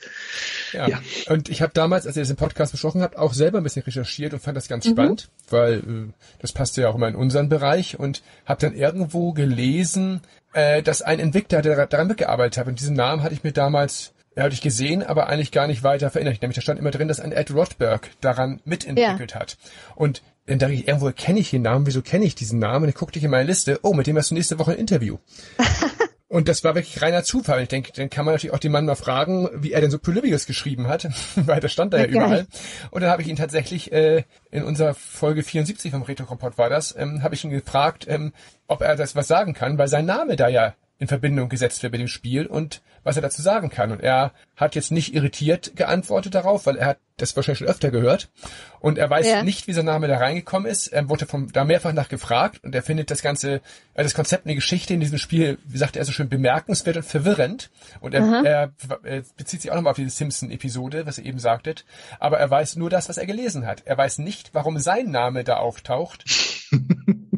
Ja. ja. Und ich habe damals, als ihr das im Podcast besprochen habt, auch selber ein bisschen recherchiert und fand das ganz mhm. spannend, weil äh, das passte ja auch immer in unseren Bereich und habe dann irgendwo gelesen, äh, dass ein Entwickler, der daran mitgearbeitet hat, und diesen Namen hatte ich mir damals ja, hatte ich gesehen, aber eigentlich gar nicht weiter verinnerlicht. Nämlich da stand immer drin, dass ein Ed Rothberg daran mitentwickelt ja. hat. Und dann dachte ich, irgendwo kenne ich den Namen, wieso kenne ich diesen Namen? Und dann guckte ich in meine Liste, oh, mit dem hast du nächste Woche ein Interview. <laughs> Und das war wirklich reiner Zufall. Ich denke, dann kann man natürlich auch den Mann mal fragen, wie er denn so Polybius geschrieben hat, <laughs> weil das stand da ja, ja überall. Und dann habe ich ihn tatsächlich äh, in unserer Folge 74 vom Retro Kompott war das, ähm, habe ich ihn gefragt, ähm, ob er das was sagen kann, weil sein Name da ja in Verbindung gesetzt wird mit dem Spiel und was er dazu sagen kann. Und er hat jetzt nicht irritiert geantwortet darauf, weil er hat das wahrscheinlich schon öfter gehört. Und er weiß ja. nicht, wie sein Name da reingekommen ist. Er wurde vom, da mehrfach nach gefragt und er findet das ganze, also das Konzept und die Geschichte in diesem Spiel, wie sagt er so schön, bemerkenswert und verwirrend. Und er, er, er bezieht sich auch nochmal auf diese Simpson-Episode, was ihr eben sagtet. Aber er weiß nur das, was er gelesen hat. Er weiß nicht, warum sein Name da auftaucht.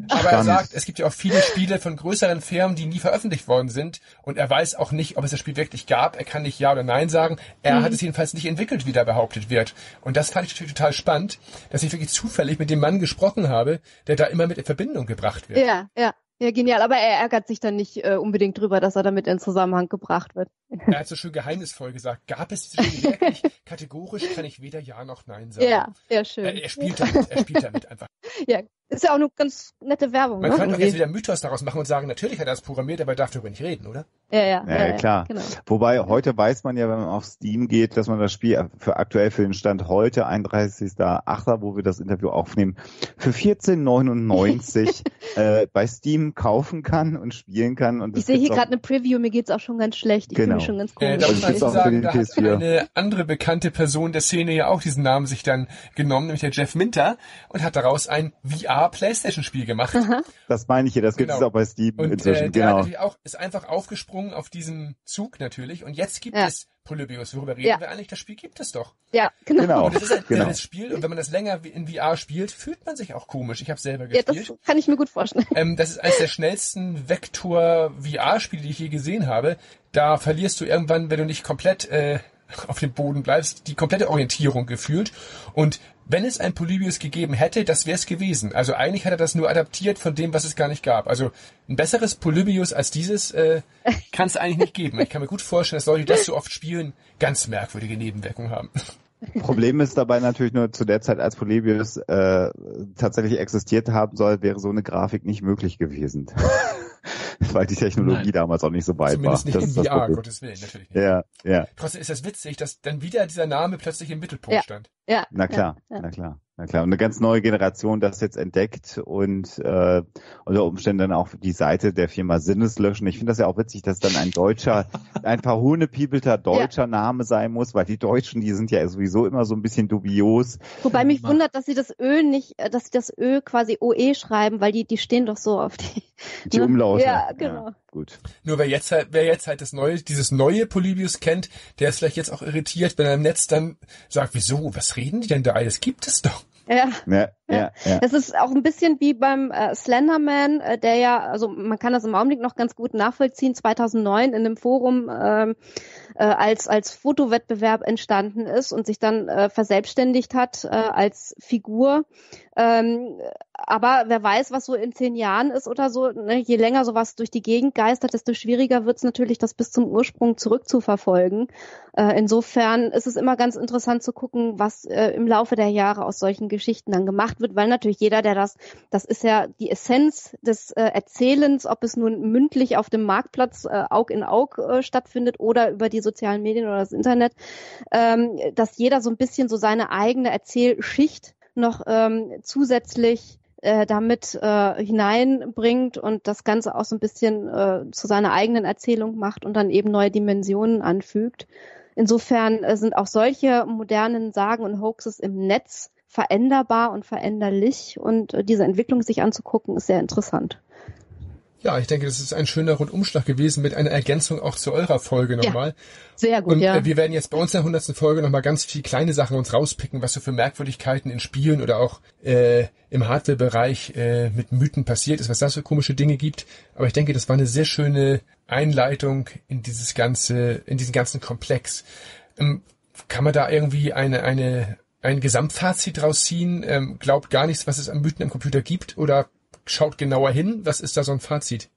Aber er sagt, es gibt ja auch viele Spiele von größeren Firmen, die nie veröffentlicht worden sind. Und er weiß auch nicht, ob es das Spiel wirklich gab. Er kann nicht Ja oder Nein sagen. Er mhm. hat es jedenfalls nicht entwickelt, wie da behauptet wird. Und das fand ich natürlich total spannend, dass ich wirklich zufällig mit dem Mann gesprochen habe, der da immer mit in Verbindung gebracht wird. Ja, ja. Ja, genial. Aber er ärgert sich dann nicht äh, unbedingt drüber, dass er damit in Zusammenhang gebracht wird. <laughs> Er hat so schön geheimnisvoll gesagt, gab es diese Spiele wirklich? <laughs> Kategorisch kann ich weder Ja noch Nein sagen. Ja, ja, schön. Er, er spielt damit, er spielt damit einfach. <laughs> Ja, ist ja auch eine ganz nette Werbung. Man ne? könnte auch jetzt wieder Mythos daraus machen und sagen, natürlich hat er das programmiert, aber er darf darüber nicht reden, oder? Ja, ja. Ja, ja klar. Genau. Wobei heute weiß man ja, wenn man auf Steam geht, dass man das Spiel für aktuell für den Stand heute, 31.8., wo wir das Interview aufnehmen, für 14,99 <laughs> äh, bei Steam kaufen kann und spielen kann. Und ich sehe hier gerade eine Preview, mir geht's auch schon ganz schlecht. Ich genau. fühle mich schon ganz komisch. Äh, da muss man sagen, da hat eine andere bekannte Person der Szene ja auch diesen Namen sich dann genommen, nämlich der Jeff Minter, und hat daraus ein VR PlayStation-Spiel gemacht. Aha. Das meine ich hier, das gibt genau. es auch bei Steam und, inzwischen. Äh, der genau. natürlich auch, ist einfach aufgesprungen auf diesen Zug natürlich und jetzt gibt ja. es Polybius. Worüber reden ja. wir eigentlich? Das Spiel gibt es doch. Ja, genau. genau. Und das ist ein genau. Spiel und wenn man das länger in VR spielt, fühlt man sich auch komisch. Ich habe selber gespielt. Ja, das kann ich mir gut vorstellen. Ähm, das ist eines der schnellsten Vektor-VR-Spiele, die ich je gesehen habe. Da verlierst du irgendwann, wenn du nicht komplett äh, auf dem Boden bleibst, die komplette Orientierung gefühlt. Und wenn es ein Polybius gegeben hätte, das wäre es gewesen. Also eigentlich hat er das nur adaptiert von dem, was es gar nicht gab. Also ein besseres Polybius als dieses äh, <laughs> kann es eigentlich nicht geben. Ich kann mir gut vorstellen, dass Leute, die das so oft spielen, ganz merkwürdige Nebenwirkungen haben. Problem ist dabei natürlich nur zu der Zeit, als Polybius äh, tatsächlich existiert haben soll, wäre so eine Grafik nicht möglich gewesen. <laughs> <laughs> weil die Technologie Nein. damals auch nicht so weit Zumindest war. Nicht das in VR, Gottes Willen, natürlich nicht. Ja, ja. Trotzdem ist das witzig, dass dann wieder dieser Name plötzlich im Mittelpunkt ja. stand. Ja. Na klar, ja. na klar. Na klar, und eine ganz neue Generation das jetzt entdeckt und äh, unter Umständen dann auch die Seite der Firma Sinnes löschen. Ich finde das ja auch witzig, dass dann ein deutscher, <laughs> ein verhohnepiepelter deutscher ja. Name sein muss, weil die Deutschen, die sind ja sowieso immer so ein bisschen dubios. Wobei mich wundert, dass sie das Ö nicht, äh, dass sie das Ö quasi OE schreiben, weil die, die stehen doch so auf die, die ne? Umlaute. Ja, genau. Ja, gut. Nur wer jetzt halt, wer jetzt halt das neue, dieses neue Polybius kennt, der ist vielleicht jetzt auch irritiert, wenn er im Netz dann sagt, wieso, was reden die denn da alles? Gibt es doch. Ja. Ja, ja, ja. Es ist auch ein bisschen wie beim äh, Slenderman, äh, der ja, also man kann das im Augenblick noch ganz gut nachvollziehen, 2009 in einem Forum ähm, äh, als als Fotowettbewerb entstanden ist und sich dann äh, verselbstständigt hat äh, als Figur. Ähm, aber wer weiß, was so in zehn Jahren ist oder so. Ne? Je länger sowas durch die Gegend geistert, desto schwieriger wird es natürlich, das bis zum Ursprung zurückzuverfolgen. Äh, insofern ist es immer ganz interessant zu gucken, was äh, im Laufe der Jahre aus solchen Geschichten dann gemacht wird, weil natürlich jeder, der das, das ist ja die Essenz des äh, Erzählens, ob es nun mündlich auf dem Marktplatz äh, Aug in Aug äh, stattfindet oder über die sozialen Medien oder das Internet, ähm, dass jeder so ein bisschen so seine eigene Erzählschicht noch ähm, zusätzlich äh, damit äh, hineinbringt und das Ganze auch so ein bisschen äh, zu seiner eigenen Erzählung macht und dann eben neue Dimensionen anfügt. Insofern äh, sind auch solche modernen Sagen und Hoaxes im Netz veränderbar und veränderlich und äh, diese Entwicklung sich anzugucken ist sehr interessant. Ja, ich denke, das ist ein schöner Rundumschlag gewesen mit einer Ergänzung auch zu eurer Folge nochmal. Ja, sehr gut, Und ja. Äh, wir werden jetzt bei uns in der hundertsten Folge nochmal ganz viel kleine Sachen uns rauspicken, was so für Merkwürdigkeiten in Spielen oder auch äh, im Hardware-Bereich äh, mit Mythen passiert ist, was das für komische Dinge gibt. Aber ich denke, das war eine sehr schöne Einleitung in dieses ganze, in diesen ganzen Komplex. Ähm, kann man da irgendwie eine, eine, ein Gesamtfazit draus ziehen? Ähm, glaubt gar nichts, was es an Mythen im Computer gibt oder schaut genauer hin. Was ist da so ein Fazit?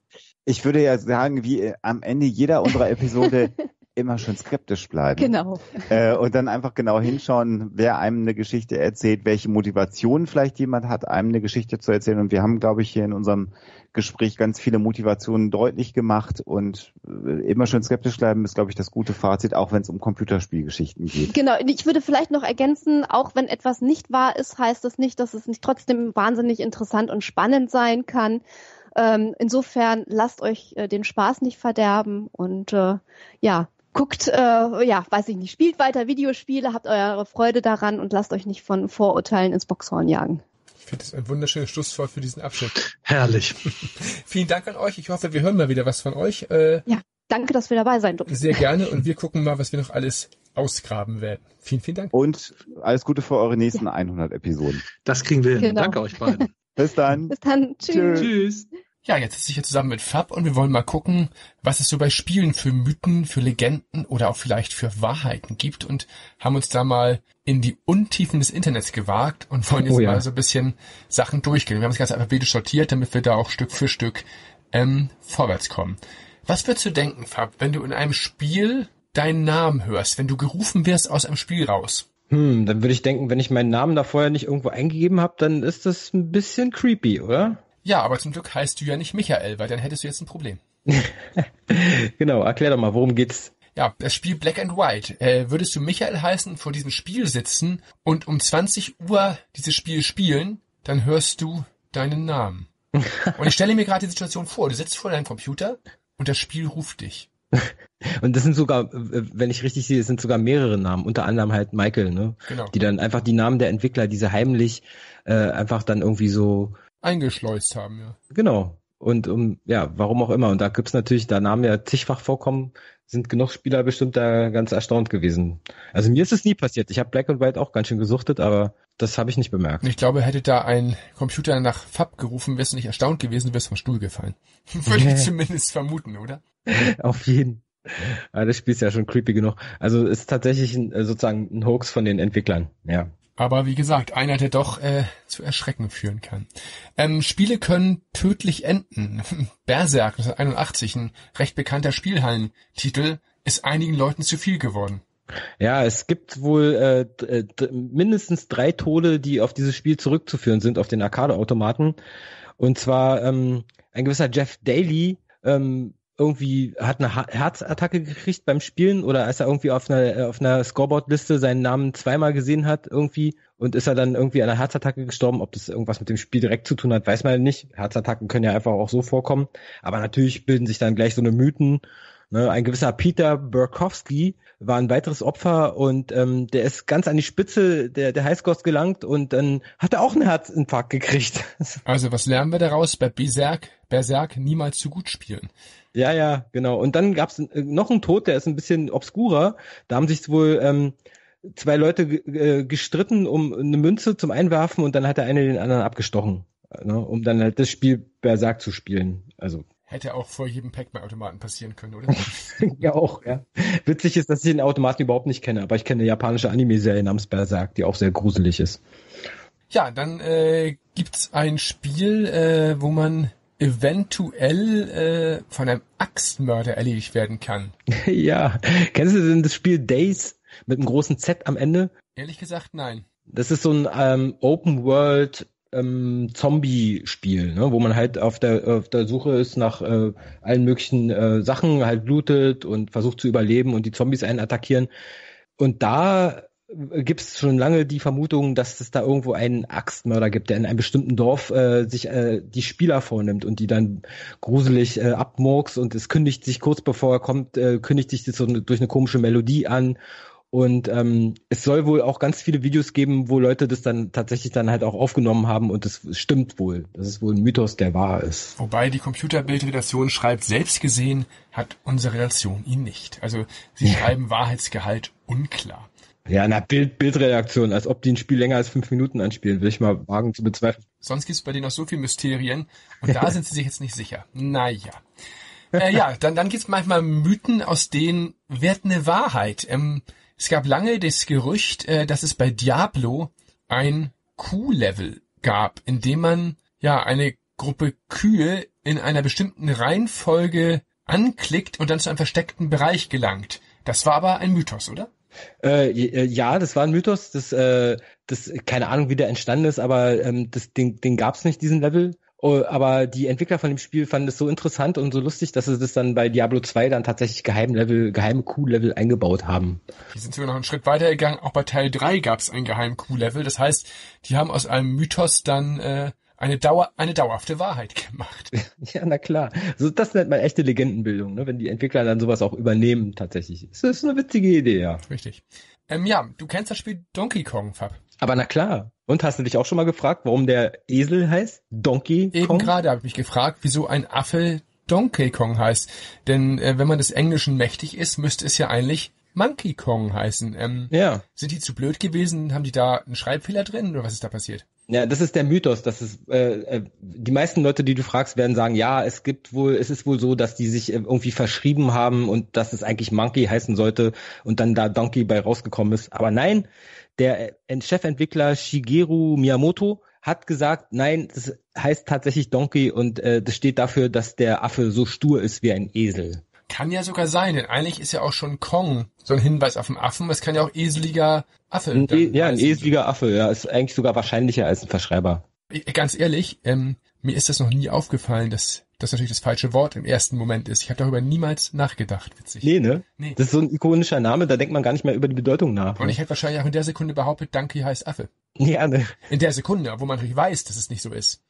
Ich würde ja sagen, wie äh, am Ende jeder unserer Episode <laughs> immer schön skeptisch bleiben. Genau. Äh, und dann einfach genau hinschauen, wer einem eine Geschichte erzählt, welche Motivation vielleicht jemand hat, einem eine Geschichte zu erzählen. Und wir haben, glaube ich, hier in unserem Gespräch ganz viele Motivationen deutlich gemacht und äh, immer schön skeptisch bleiben ist, glaube ich, das gute Fazit, auch wenn es um Computerspielgeschichten geht. Genau, ich würde vielleicht noch ergänzen, auch wenn etwas nicht wahr ist, heißt das nicht, dass es nicht trotzdem wahnsinnig interessant und spannend sein kann. Ähm, insofern lasst euch äh, den Spaß nicht verderben und äh, ja, guckt, äh, ja, weiß ich nicht, spielt weiter Videospiele, habt eure Freude daran und lasst euch nicht von Vorurteilen ins Boxhorn jagen. Ich finde das ein wunderschönes Schlusswort für diesen Abschnitt. Herrlich. <laughs> Vielen Dank an euch. Ich hoffe, wir hören mal wieder was von euch. Äh, ja, danke, dass wir dabei sein durften. Sehr gerne und wir gucken mal, was wir noch alles ausgraben werden. Vielen, vielen Dank. Und alles Gute für eure nächsten ja. 100 Episoden. Das kriegen wir hin. Genau. Danke euch beiden. <laughs> Bis dann. Bis dann. Tschüss. Tschüss. Ja, jetzt sitze ich hier zusammen mit Fab und wir wollen mal gucken, was es so bei Spielen für Mythen, für Legenden oder auch vielleicht für Wahrheiten gibt und haben uns da mal in die Untiefen des Internets gewagt und wollen jetzt oh ja. mal so ein bisschen Sachen durchgehen. Wir haben das Ganze alphabetisch sortiert, damit wir da auch Stück für Stück ähm, vorwärts kommen. Was würdest du denken, Fab, wenn du in einem Spiel deinen Namen hörst, wenn du gerufen wirst aus einem Spiel raus? Hm, dann würde ich denken, wenn ich meinen Namen da vorher nicht irgendwo eingegeben habe, dann ist das ein bisschen creepy, oder? Ja, aber zum Glück heißt du ja nicht Michael, weil dann hättest du jetzt ein Problem. <laughs> genau, erklär doch mal, worum geht's? Ja, das Spiel Black and White. Äh, würdest du Michael heißen, vor diesem Spiel sitzen und um 20 Uhr dieses Spiel spielen, dann hörst du deinen Namen. <laughs> und ich stelle mir gerade die Situation vor, du sitzt vor deinem Computer und das Spiel ruft dich. <laughs> Und das sind sogar, wenn ich richtig sehe, es sind sogar mehrere Namen, unter anderem halt Michael, ne? Genau. Die dann einfach die Namen der Entwickler, diese heimlich äh, einfach dann irgendwie so eingeschleust haben, ja. Genau. Und um, ja, warum auch immer. Und da gibt's natürlich, da Namen ja zigfach vorkommen, sind genug Spieler bestimmt da ganz erstaunt gewesen. Also mir ist es nie passiert. Ich habe Black and White auch ganz schön gesuchtet, aber das habe ich nicht bemerkt. Ich glaube, hätte da ein Computer nach Fab gerufen, wärst du nicht erstaunt gewesen, wärst vom Stuhl gefallen. <laughs> Würde ich <laughs> zumindest vermuten, oder? Auf jeden. Aber das Spiel ist ja schon creepy genug. Also ist tatsächlich ein, sozusagen ein Hoax von den Entwicklern, ja. Aber wie gesagt, einer, der doch äh, zu Erschrecken führen kann. Ähm, Spiele können tödlich enden. <laughs> Berserk 1981, ein recht bekannter Spielhallentitel, ist einigen Leuten zu viel geworden. Ja, es gibt wohl äh, äh mindestens drei Tode, die auf dieses Spiel zurückzuführen sind, auf den Arcade-Automaten. Und zwar ähm, ein gewisser Jeff Daly ähm, irgendwie hat eine Herzattacke gekriegt beim Spielen oder als er irgendwie auf einer äh, auf einer Scoreboard-Liste seinen Namen zweimal gesehen hat irgendwie und ist er dann irgendwie an einer Herzattacke gestorben. Ob das irgendwas mit dem Spiel direkt zu tun hat, weiß man nicht. Herzattacken können ja einfach auch so vorkommen. Aber natürlich bilden sich dann gleich so eine Mythen. Ne? Ein gewisser Peter Burkowski war ein weiteres Opfer und ähm, der ist ganz an die Spitze der, der Highscores gelangt und dann hat er auch einen Herzinfarkt gekriegt. <laughs> Also was lernen wir daraus? Bei Berserk, Berserk niemals zu gut spielen. Ja, ja, genau. Und dann gab es äh, noch einen Tod, der ist ein bisschen obskurer. Da haben sich wohl ähm, zwei Leute äh, gestritten um eine Münze zum Einwerfen und dann hat der eine den anderen abgestochen, ne, um dann halt das Spiel Berserk zu spielen. Also Hätte auch vor jedem Pac-Man-Automaten passieren können, oder? <laughs> ja, auch, ja. Witzig ist, dass ich den Automaten überhaupt nicht kenne, aber ich kenne eine japanische Anime-Serie namens Berserk, die auch sehr gruselig ist. Ja, dann äh, gibt's ein Spiel, äh, wo man eventuell äh, von einem Axtmörder erledigt werden kann. <laughs> ja. Kennst du denn das Spiel Days mit einem großen Z am Ende? Ehrlich gesagt, nein. Das ist so ein ähm, Open World ähm, Zombie-Spiel, ne? wo man halt auf der auf der Suche ist nach äh, allen möglichen äh, Sachen, halt blutet und versucht zu überleben und die Zombies einen attackieren. Und da gibt es schon lange die Vermutung, dass es da irgendwo einen Axtmörder gibt, der in einem bestimmten Dorf äh, sich äh, die Spieler vornimmt und die dann gruselig äh, abmurks und es kündigt sich kurz bevor er kommt, äh, kündigt sich das so durch eine komische Melodie an Und ähm, es soll wohl auch ganz viele Videos geben, wo Leute das dann tatsächlich dann halt auch aufgenommen haben und das stimmt wohl. Das ist wohl ein Mythos, der wahr ist. Wobei die Computerbildredaktion schreibt, selbst gesehen hat unsere Redaktion ihn nicht. Also sie schreiben Wahrheitsgehalt unklar. Ja, na Bild, Bildredaktion, als ob die ein Spiel länger als fünf Minuten anspielen, will ich mal wagen zu bezweifeln. Sonst gibt es bei denen noch so viel Mysterien und da sind sie sich jetzt nicht sicher. Naja. Äh, ja, dann, dann gibt es manchmal Mythen, aus denen wird eine Wahrheit. Ähm, es gab lange das Gerücht, äh, dass es bei Diablo ein Q-Level gab, in dem man ja eine Gruppe Kühe in einer bestimmten Reihenfolge anklickt und dann zu einem versteckten Bereich gelangt. Das war aber ein Mythos, oder? Äh, ja, das war ein Mythos. Das, äh, das keine Ahnung, wie der entstanden ist, aber ähm, das, den, den gab es nicht, diesen Level. Oh, aber die Entwickler von dem Spiel fanden es so interessant und so lustig, dass sie das dann bei Diablo 2 dann tatsächlich Geheimlevel, geheime Q-Level eingebaut haben. Die sind sogar noch einen Schritt weiter gegangen. Auch bei Teil 3 gab es ein geheim Q-Level. Das heißt, die haben aus einem Mythos dann äh, eine, Dauer, eine dauerhafte Wahrheit <laughs> gemacht. <laughs> ja, na klar. So, das nennt man echte Legendenbildung, ne? wenn die Entwickler dann sowas auch übernehmen tatsächlich. Das ist eine witzige Idee, ja. Richtig. Ähm, ja, du kennst das Spiel Donkey Kong, Fab. Aber na klar. Und hast du dich auch schon mal gefragt, warum der Esel heißt? Donkey Kong? Eben gerade habe ich mich gefragt, wieso ein Affe Donkey Kong heißt. Denn äh, wenn man des Englischen mächtig ist, müsste es ja eigentlich Monkey Kong heißen. Ähm, ja. Sind die zu blöd gewesen? Haben die da einen Schreibfehler drin oder was ist da passiert? Ja, das ist der Mythos. Das ist äh, äh, die meisten Leute, die du fragst, werden sagen, ja, es gibt wohl, es ist wohl so, dass die sich irgendwie verschrieben haben und dass es eigentlich Monkey heißen sollte und dann da Donkey bei rausgekommen ist. Aber nein, der äh, Chefentwickler Shigeru Miyamoto hat gesagt, nein, das heißt tatsächlich Donkey und äh, das steht dafür, dass der Affe so stur ist wie ein Esel. Kann ja sogar sein, denn eigentlich ist ja auch schon Kong so ein Hinweis auf den Affen. Es kann ja auch eseliger Affe. Ein e ja, ein eseliger Affe, ja, ist eigentlich sogar wahrscheinlicher als ein Verschreiber. Ganz ehrlich, ähm, mir ist das noch nie aufgefallen, dass das natürlich das falsche Wort im ersten Moment ist. Ich habe darüber niemals nachgedacht, witzig. Nee, ne? Nee. Das ist so ein ikonischer Name, da denkt man gar nicht mehr über die Bedeutung nach. Und ne? ich hätte wahrscheinlich auch in der Sekunde behauptet, Donkey heißt Affe. Ja, ne? In der Sekunde, wo man natürlich weiß, dass es nicht so ist.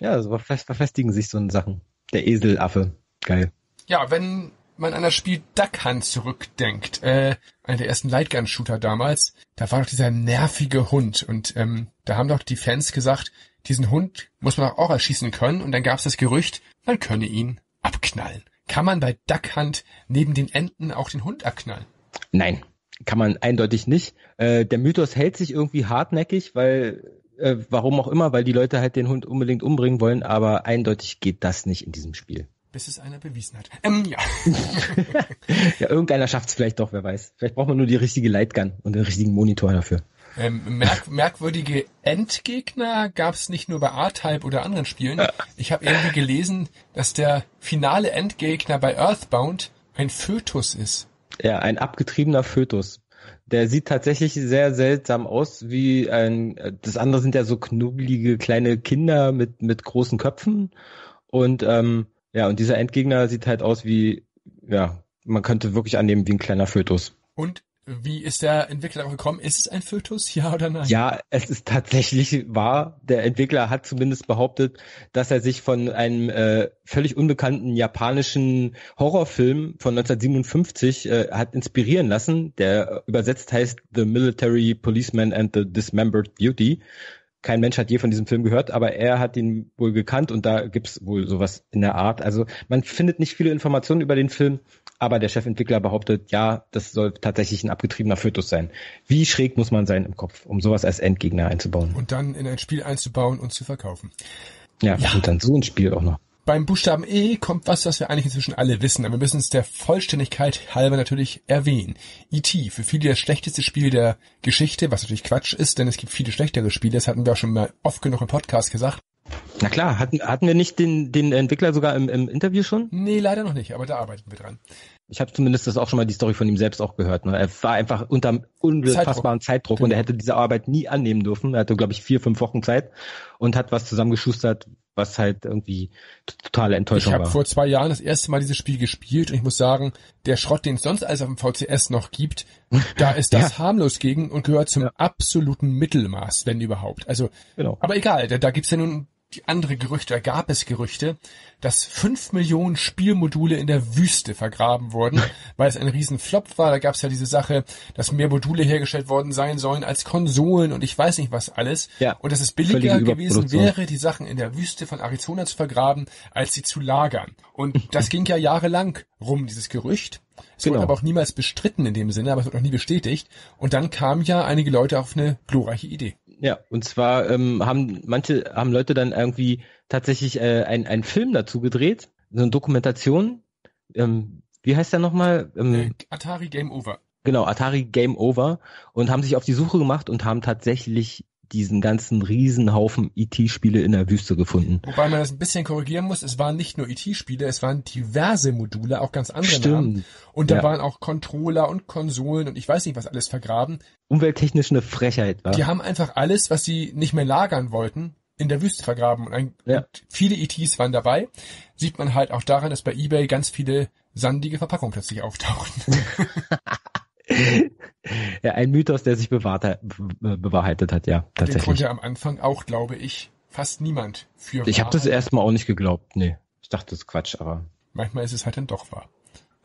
Ja, so verfestigen sich so Sachen. Der Eselaffe. Geil. Ja, wenn man an das Spiel Duck Hunt zurückdenkt, äh, einer der ersten Lightgun-Shooter damals, da war doch dieser nervige Hund und ähm, da haben doch die Fans gesagt, diesen Hund muss man auch erschießen können und dann gab es das Gerücht, man könne ihn abknallen. Kann man bei Duck Hunt neben den Enten auch den Hund abknallen? Nein, kann man eindeutig nicht. Äh, der Mythos hält sich irgendwie hartnäckig, weil äh, warum auch immer, weil die Leute halt den Hund unbedingt umbringen wollen, aber eindeutig geht das nicht in diesem Spiel. Bis es einer bewiesen hat. Ähm, ja. <laughs> ja, irgendeiner schafft es vielleicht doch, wer weiß. Vielleicht braucht man nur die richtige Lightgun und den richtigen Monitor dafür. Ähm, merk merkwürdige Endgegner gab es nicht nur bei R-Type oder anderen Spielen. Ich habe irgendwie gelesen, dass der finale Endgegner bei Earthbound ein Fötus ist. Ja, ein abgetriebener Fötus. Der sieht tatsächlich sehr seltsam aus, wie ein, das andere sind ja so knubbelige kleine Kinder mit, mit großen Köpfen. Und, ähm, ja, und dieser Endgegner sieht halt aus wie, ja, man könnte wirklich annehmen wie ein kleiner Fötus. Und wie ist der Entwickler darauf gekommen? Ist es ein Fötus, <laughs> ja oder nein? Ja, es ist tatsächlich wahr. Der Entwickler hat zumindest behauptet, dass er sich von einem äh, völlig unbekannten japanischen Horrorfilm von 1957 äh, hat inspirieren lassen, der übersetzt heißt The Military Policeman and the Dismembered Beauty. Kein Mensch hat je von diesem Film gehört, aber er hat ihn wohl gekannt und da gibt's wohl sowas in der Art. Also man findet nicht viele Informationen über den Film, aber der Chefentwickler behauptet, ja, das soll tatsächlich ein abgetriebener Fötus sein. Wie schräg muss man sein im Kopf, um sowas als Endgegner einzubauen? Und dann in ein Spiel einzubauen und zu verkaufen. Ja, ja. und dann so ein Spiel auch noch. Beim Buchstaben E kommt was, was wir eigentlich inzwischen alle wissen, aber wir müssen es der Vollständigkeit halber natürlich erwähnen. E.T. für viele das schlechteste Spiel der Geschichte, was natürlich Quatsch ist, denn es gibt viele schlechtere Spiele, das hatten wir auch schon mal oft genug im Podcast gesagt. Na klar, hatten, hatten wir nicht den, den Entwickler sogar im, im Interview schon? Nee, leider noch nicht, aber da arbeiten wir dran. Ich habe zumindest das auch schon mal die Story von ihm selbst auch gehört. Ne? Er war einfach unter unfassbaren Zeitdruck, Zeitdruck genau. und er hätte diese Arbeit nie annehmen dürfen. Er hatte, glaube ich, vier, fünf Wochen Zeit und hat was zusammengeschustert, was halt irgendwie totale Enttäuschung ich war. Ich habe vor zwei Jahren das erste Mal dieses Spiel gespielt und ich muss sagen, der Schrott, den es sonst alles auf dem VCS noch gibt, <laughs> da ist das ja. harmlos gegen und gehört zum ja. absoluten Mittelmaß, wenn überhaupt. Also, genau. aber egal, da, da gibt's ja nun andere Gerüchte, da gab es Gerüchte, dass fünf Millionen Spielmodule in der Wüste vergraben wurden, <laughs> weil es ein Riesenflop war. Da gab es ja diese Sache, dass mehr Module hergestellt worden sein sollen als Konsolen und ich weiß nicht was alles. Ja, und dass es billiger gewesen wäre, die Sachen in der Wüste von Arizona zu vergraben, als sie zu lagern. Und das ging ja jahrelang rum, dieses Gerücht. Es Genau. wurde aber auch niemals bestritten in dem Sinne, aber es wird auch nie bestätigt. Und dann kamen ja einige Leute auf eine glorreiche Idee. Ja, und zwar ähm, haben manche haben Leute dann irgendwie tatsächlich äh, ein- einen Film dazu gedreht, so eine Dokumentation. Ähm, wie heißt der nochmal? Ähm, Äh, Atari Game Over. Genau, Atari Game Over und haben sich auf die Suche gemacht und haben tatsächlich diesen ganzen Riesenhaufen IT-Spiele in der Wüste gefunden. Wobei man das ein bisschen korrigieren muss, es waren nicht nur IT-Spiele, es waren diverse Module, auch ganz andere Namen. Stimmt. Und da Ja. waren auch Controller und Konsolen und ich weiß nicht, was alles vergraben. Umwelttechnisch eine Frechheit war. Die haben einfach alles, was sie nicht mehr lagern wollten, in der Wüste vergraben. Und, ein, Ja. und viele ETs waren dabei. Sieht man halt auch daran, dass bei eBay ganz viele sandige Verpackungen plötzlich auftauchten. <laughs> <laughs> ja, ein Mythos, der sich bewahrt, hat- be- bewahrheitet hat, ja, Den tatsächlich. konnte am Anfang auch, glaube ich, fast niemand für Ich habe das erstmal auch nicht geglaubt. Nee, ich dachte, das ist Quatsch, aber Manchmal ist es halt dann doch wahr.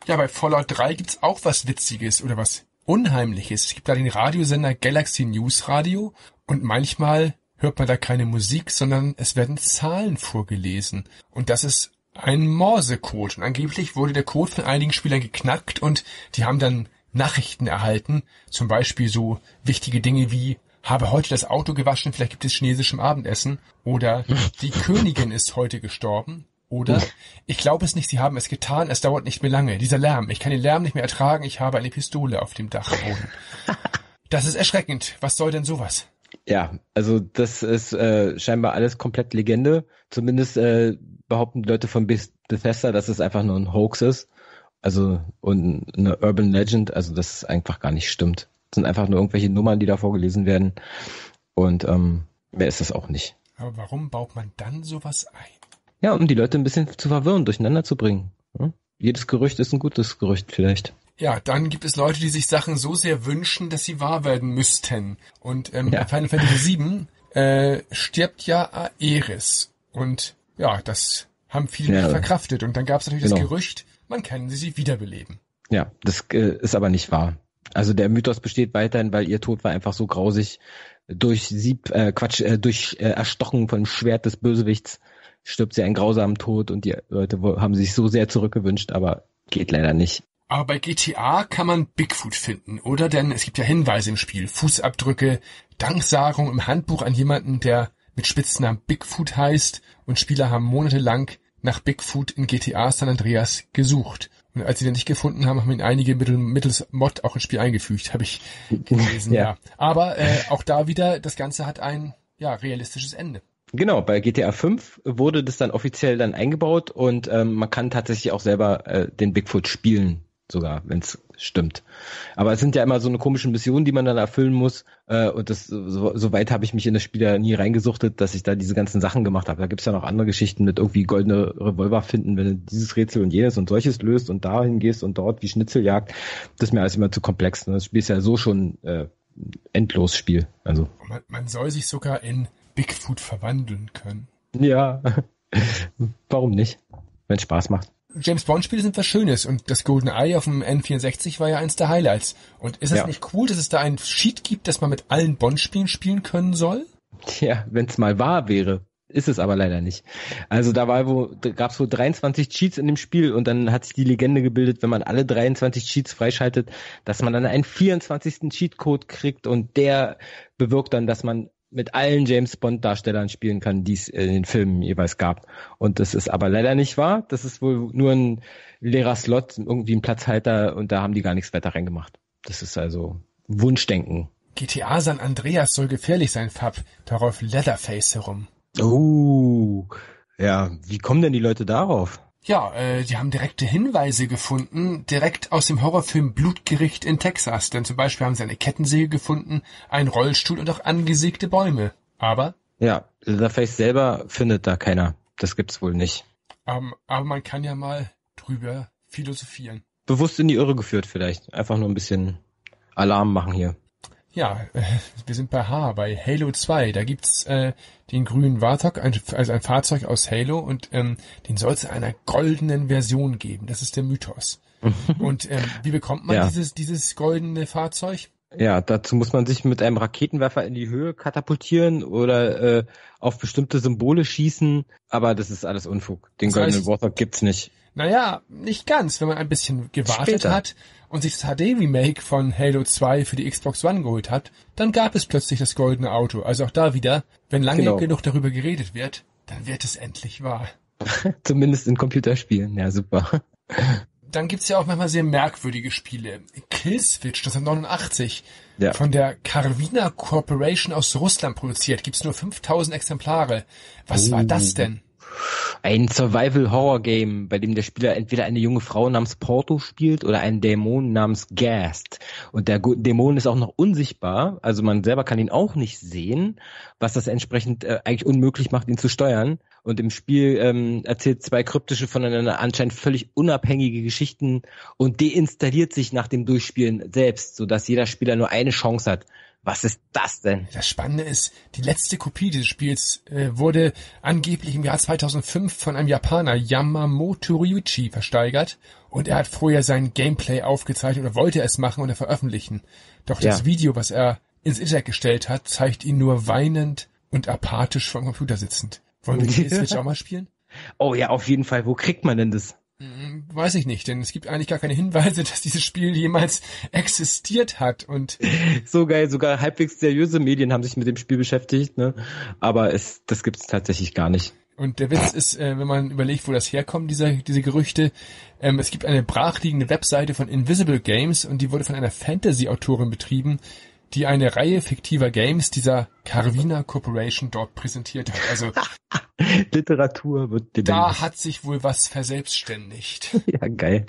Ja, bei Fallout 3 gibt's auch was Witziges oder was Unheimliches. Es gibt da den Radiosender Galaxy News Radio und manchmal hört man da keine Musik, sondern es werden Zahlen vorgelesen. Und das ist ein Morsecode. Und angeblich wurde der Code von einigen Spielern geknackt und die haben dann Nachrichten erhalten. Zum Beispiel so wichtige Dinge wie habe heute das Auto gewaschen, vielleicht gibt es chinesischem Abendessen. Oder die <laughs> Königin ist heute gestorben. Oder ich glaube es nicht, sie haben es getan, es dauert nicht mehr lange. Dieser Lärm, ich kann den Lärm nicht mehr ertragen, ich habe eine Pistole auf dem Dachboden. <laughs> Das ist erschreckend. Was soll denn sowas? ja, also das ist äh, scheinbar alles komplett Legende. Zumindest äh, behaupten die Leute von Beth- Bethesda, dass es einfach nur ein Hoax ist. Also und eine Urban Legend, also das ist einfach gar nicht stimmt. Das sind einfach nur irgendwelche Nummern, die da vorgelesen werden. Und ähm, mehr ist das auch nicht. Aber warum baut man dann sowas ein? Ja, um die Leute ein bisschen zu verwirren, durcheinander zu bringen. Hm? Jedes Gerücht ist ein gutes Gerücht vielleicht. Ja, dann gibt es Leute, die sich Sachen so sehr wünschen, dass sie wahr werden müssten. Und ähm, Ja. Final Fantasy VII äh, stirbt ja Aeris. Und ja, das haben viele Ja. nicht verkraftet. Und dann gab es natürlich das Genau. Gerücht, man kann sie wiederbeleben. Ja, das äh, ist aber nicht wahr. Also der Mythos besteht weiterhin, weil ihr Tod war einfach so grausig. Durch Sieb, äh, Quatsch, äh, durch äh, Erstochen von Schwert des Bösewichts stirbt sie einen grausamen Tod und die Leute haben sich so sehr zurückgewünscht, aber geht leider nicht. Aber bei GTA kann man Bigfoot finden, oder? Denn es gibt ja Hinweise im Spiel, Fußabdrücke, Danksagung im Handbuch an jemanden, der mit Spitznamen Bigfoot heißt und Spieler haben monatelang nach Bigfoot in GTA San Andreas gesucht. Und als sie den nicht gefunden haben, haben ihn einige mittel, mittels Mod auch ins Spiel eingefügt, habe ich <laughs> gelesen, ja. Ja. Aber äh, auch da wieder, das Ganze hat ein ja, realistisches Ende. Genau, bei GTA 5 wurde das dann offiziell dann eingebaut und ähm, man kann tatsächlich auch selber äh, den Bigfoot spielen, sogar, wenn es stimmt. Aber es sind ja immer so eine komische Mission, die man dann erfüllen muss. Äh, und das so, so weit habe ich mich in das Spiel ja nie reingesuchtet, dass ich da diese ganzen Sachen gemacht habe. Da gibt's ja noch andere Geschichten mit irgendwie goldene Revolver finden, wenn du dieses Rätsel und jenes und solches löst und dahin gehst und dort wie Schnitzeljagd. Das ist mir alles immer zu komplex. Ne? Das Spiel ist ja so schon äh, endlos Spiel. Also man, man soll sich sogar in Bigfoot verwandeln können. ja, <laughs> warum nicht? Wenn Spaß macht. James Bond Spiele sind was Schönes und das Golden Eye auf dem N64 war ja eins der Highlights. Und ist es Ja. nicht cool, dass es da ein Sheet gibt, dass man mit allen Bond Spielen spielen können soll? Tja, wenn es mal wahr wäre. Ist es aber leider nicht. Also da war wo, gab es wohl 23 Cheats in dem Spiel und dann hat sich die Legende gebildet, wenn man alle 23 Cheats freischaltet, dass man dann einen 24. Cheatcode kriegt und der bewirkt dann, dass man mit allen James Bond Darstellern spielen kann, die es in den Filmen jeweils gab. Und das ist aber leider nicht wahr. Das ist wohl nur ein leerer Slot, irgendwie ein Platzhalter und da haben die gar nichts weiter reingemacht. Das ist also Wunschdenken. GTA San Andreas soll gefährlich sein, Fab. Darauf Leatherface herum. Oh, ja, wie kommen denn die Leute darauf? Ja, äh, die haben direkte Hinweise gefunden, direkt aus dem Horrorfilm Blutgericht in Texas. Denn zum Beispiel haben sie eine Kettensäge gefunden, einen Rollstuhl und auch angesägte Bäume. Aber, Ja, Leatherface selber findet da keiner. Das gibt's wohl nicht. ähm, aber man kann ja mal drüber philosophieren. Bewusst in die Irre geführt vielleicht. Einfach nur ein bisschen Alarm machen hier. Ja, <laughs> wir sind bei H, bei Halo 2. Da gibt's äh, den grünen Warthog, ein, also ein Fahrzeug aus Halo, und ähm, den soll es in einer goldenen Version geben. Das ist der Mythos. <laughs> und ähm, wie bekommt man Ja. dieses, dieses goldene Fahrzeug? Ja, dazu muss man sich mit einem Raketenwerfer in die Höhe katapultieren oder äh, auf bestimmte Symbole schießen, aber das ist alles Unfug. Den Das heißt- goldenen Warthog gibt's nicht. Naja, nicht ganz. Wenn man ein bisschen gewartet Später. hat und sich das HD-Remake von Halo 2 für die Xbox One geholt hat, dann gab es plötzlich das goldene Auto. Also auch da wieder, wenn lange Genau. genug darüber geredet wird, dann wird es endlich wahr. <laughs> Zumindest in Computerspielen. Ja, super. Dann gibt's ja auch manchmal sehr merkwürdige Spiele. Killswitch 1989 Ja. von der Carvina Corporation aus Russland produziert. Gibt's nur 5000 Exemplare. Was war Oh. das denn? Ein Survival-Horror-Game, bei dem der Spieler entweder eine junge Frau namens Porto spielt oder einen Dämon namens Gast. Und der Dämon ist auch noch unsichtbar, also man selber kann ihn auch nicht sehen, was das entsprechend äh, eigentlich unmöglich macht, ihn zu steuern. Und im Spiel ähm, erzählt zwei kryptische voneinander anscheinend völlig unabhängige Geschichten und deinstalliert sich nach dem Durchspielen selbst, sodass jeder Spieler nur eine Chance hat. Was ist das denn? Das Spannende ist, die letzte Kopie dieses Spiels äh, wurde angeblich im Jahr 2005 von einem Japaner Yamamoto Ryuichi versteigert und er hat vorher sein Gameplay aufgezeichnet oder wollte es machen und er veröffentlichen. Doch das Ja. Video, was er ins Internet gestellt hat, zeigt ihn nur weinend und apathisch vor dem Computer sitzend. Wollen wir die Switch auch mal spielen? Oh ja, auf jeden Fall. Wo kriegt man denn das? Hm, Weiß ich nicht, denn es gibt eigentlich gar keine Hinweise, <laughs> dass dieses Spiel jemals existiert hat und so geil, sogar halbwegs seriöse Medien haben sich mit dem Spiel beschäftigt, ne? Aber es, das gibt's tatsächlich gar nicht. Und der Witz ist, äh, wenn man überlegt, wo das herkommt, diese, diese Gerüchte, ähm, es gibt eine brachliegende Webseite von Invisible Games und die wurde von einer Fantasy-Autorin betrieben, die eine Reihe fiktiver Games dieser Carvina Corporation dort präsentiert hat. Also <laughs> Literatur wird lebendig. da hat sich wohl was verselbstständigt. <laughs> Ja, geil.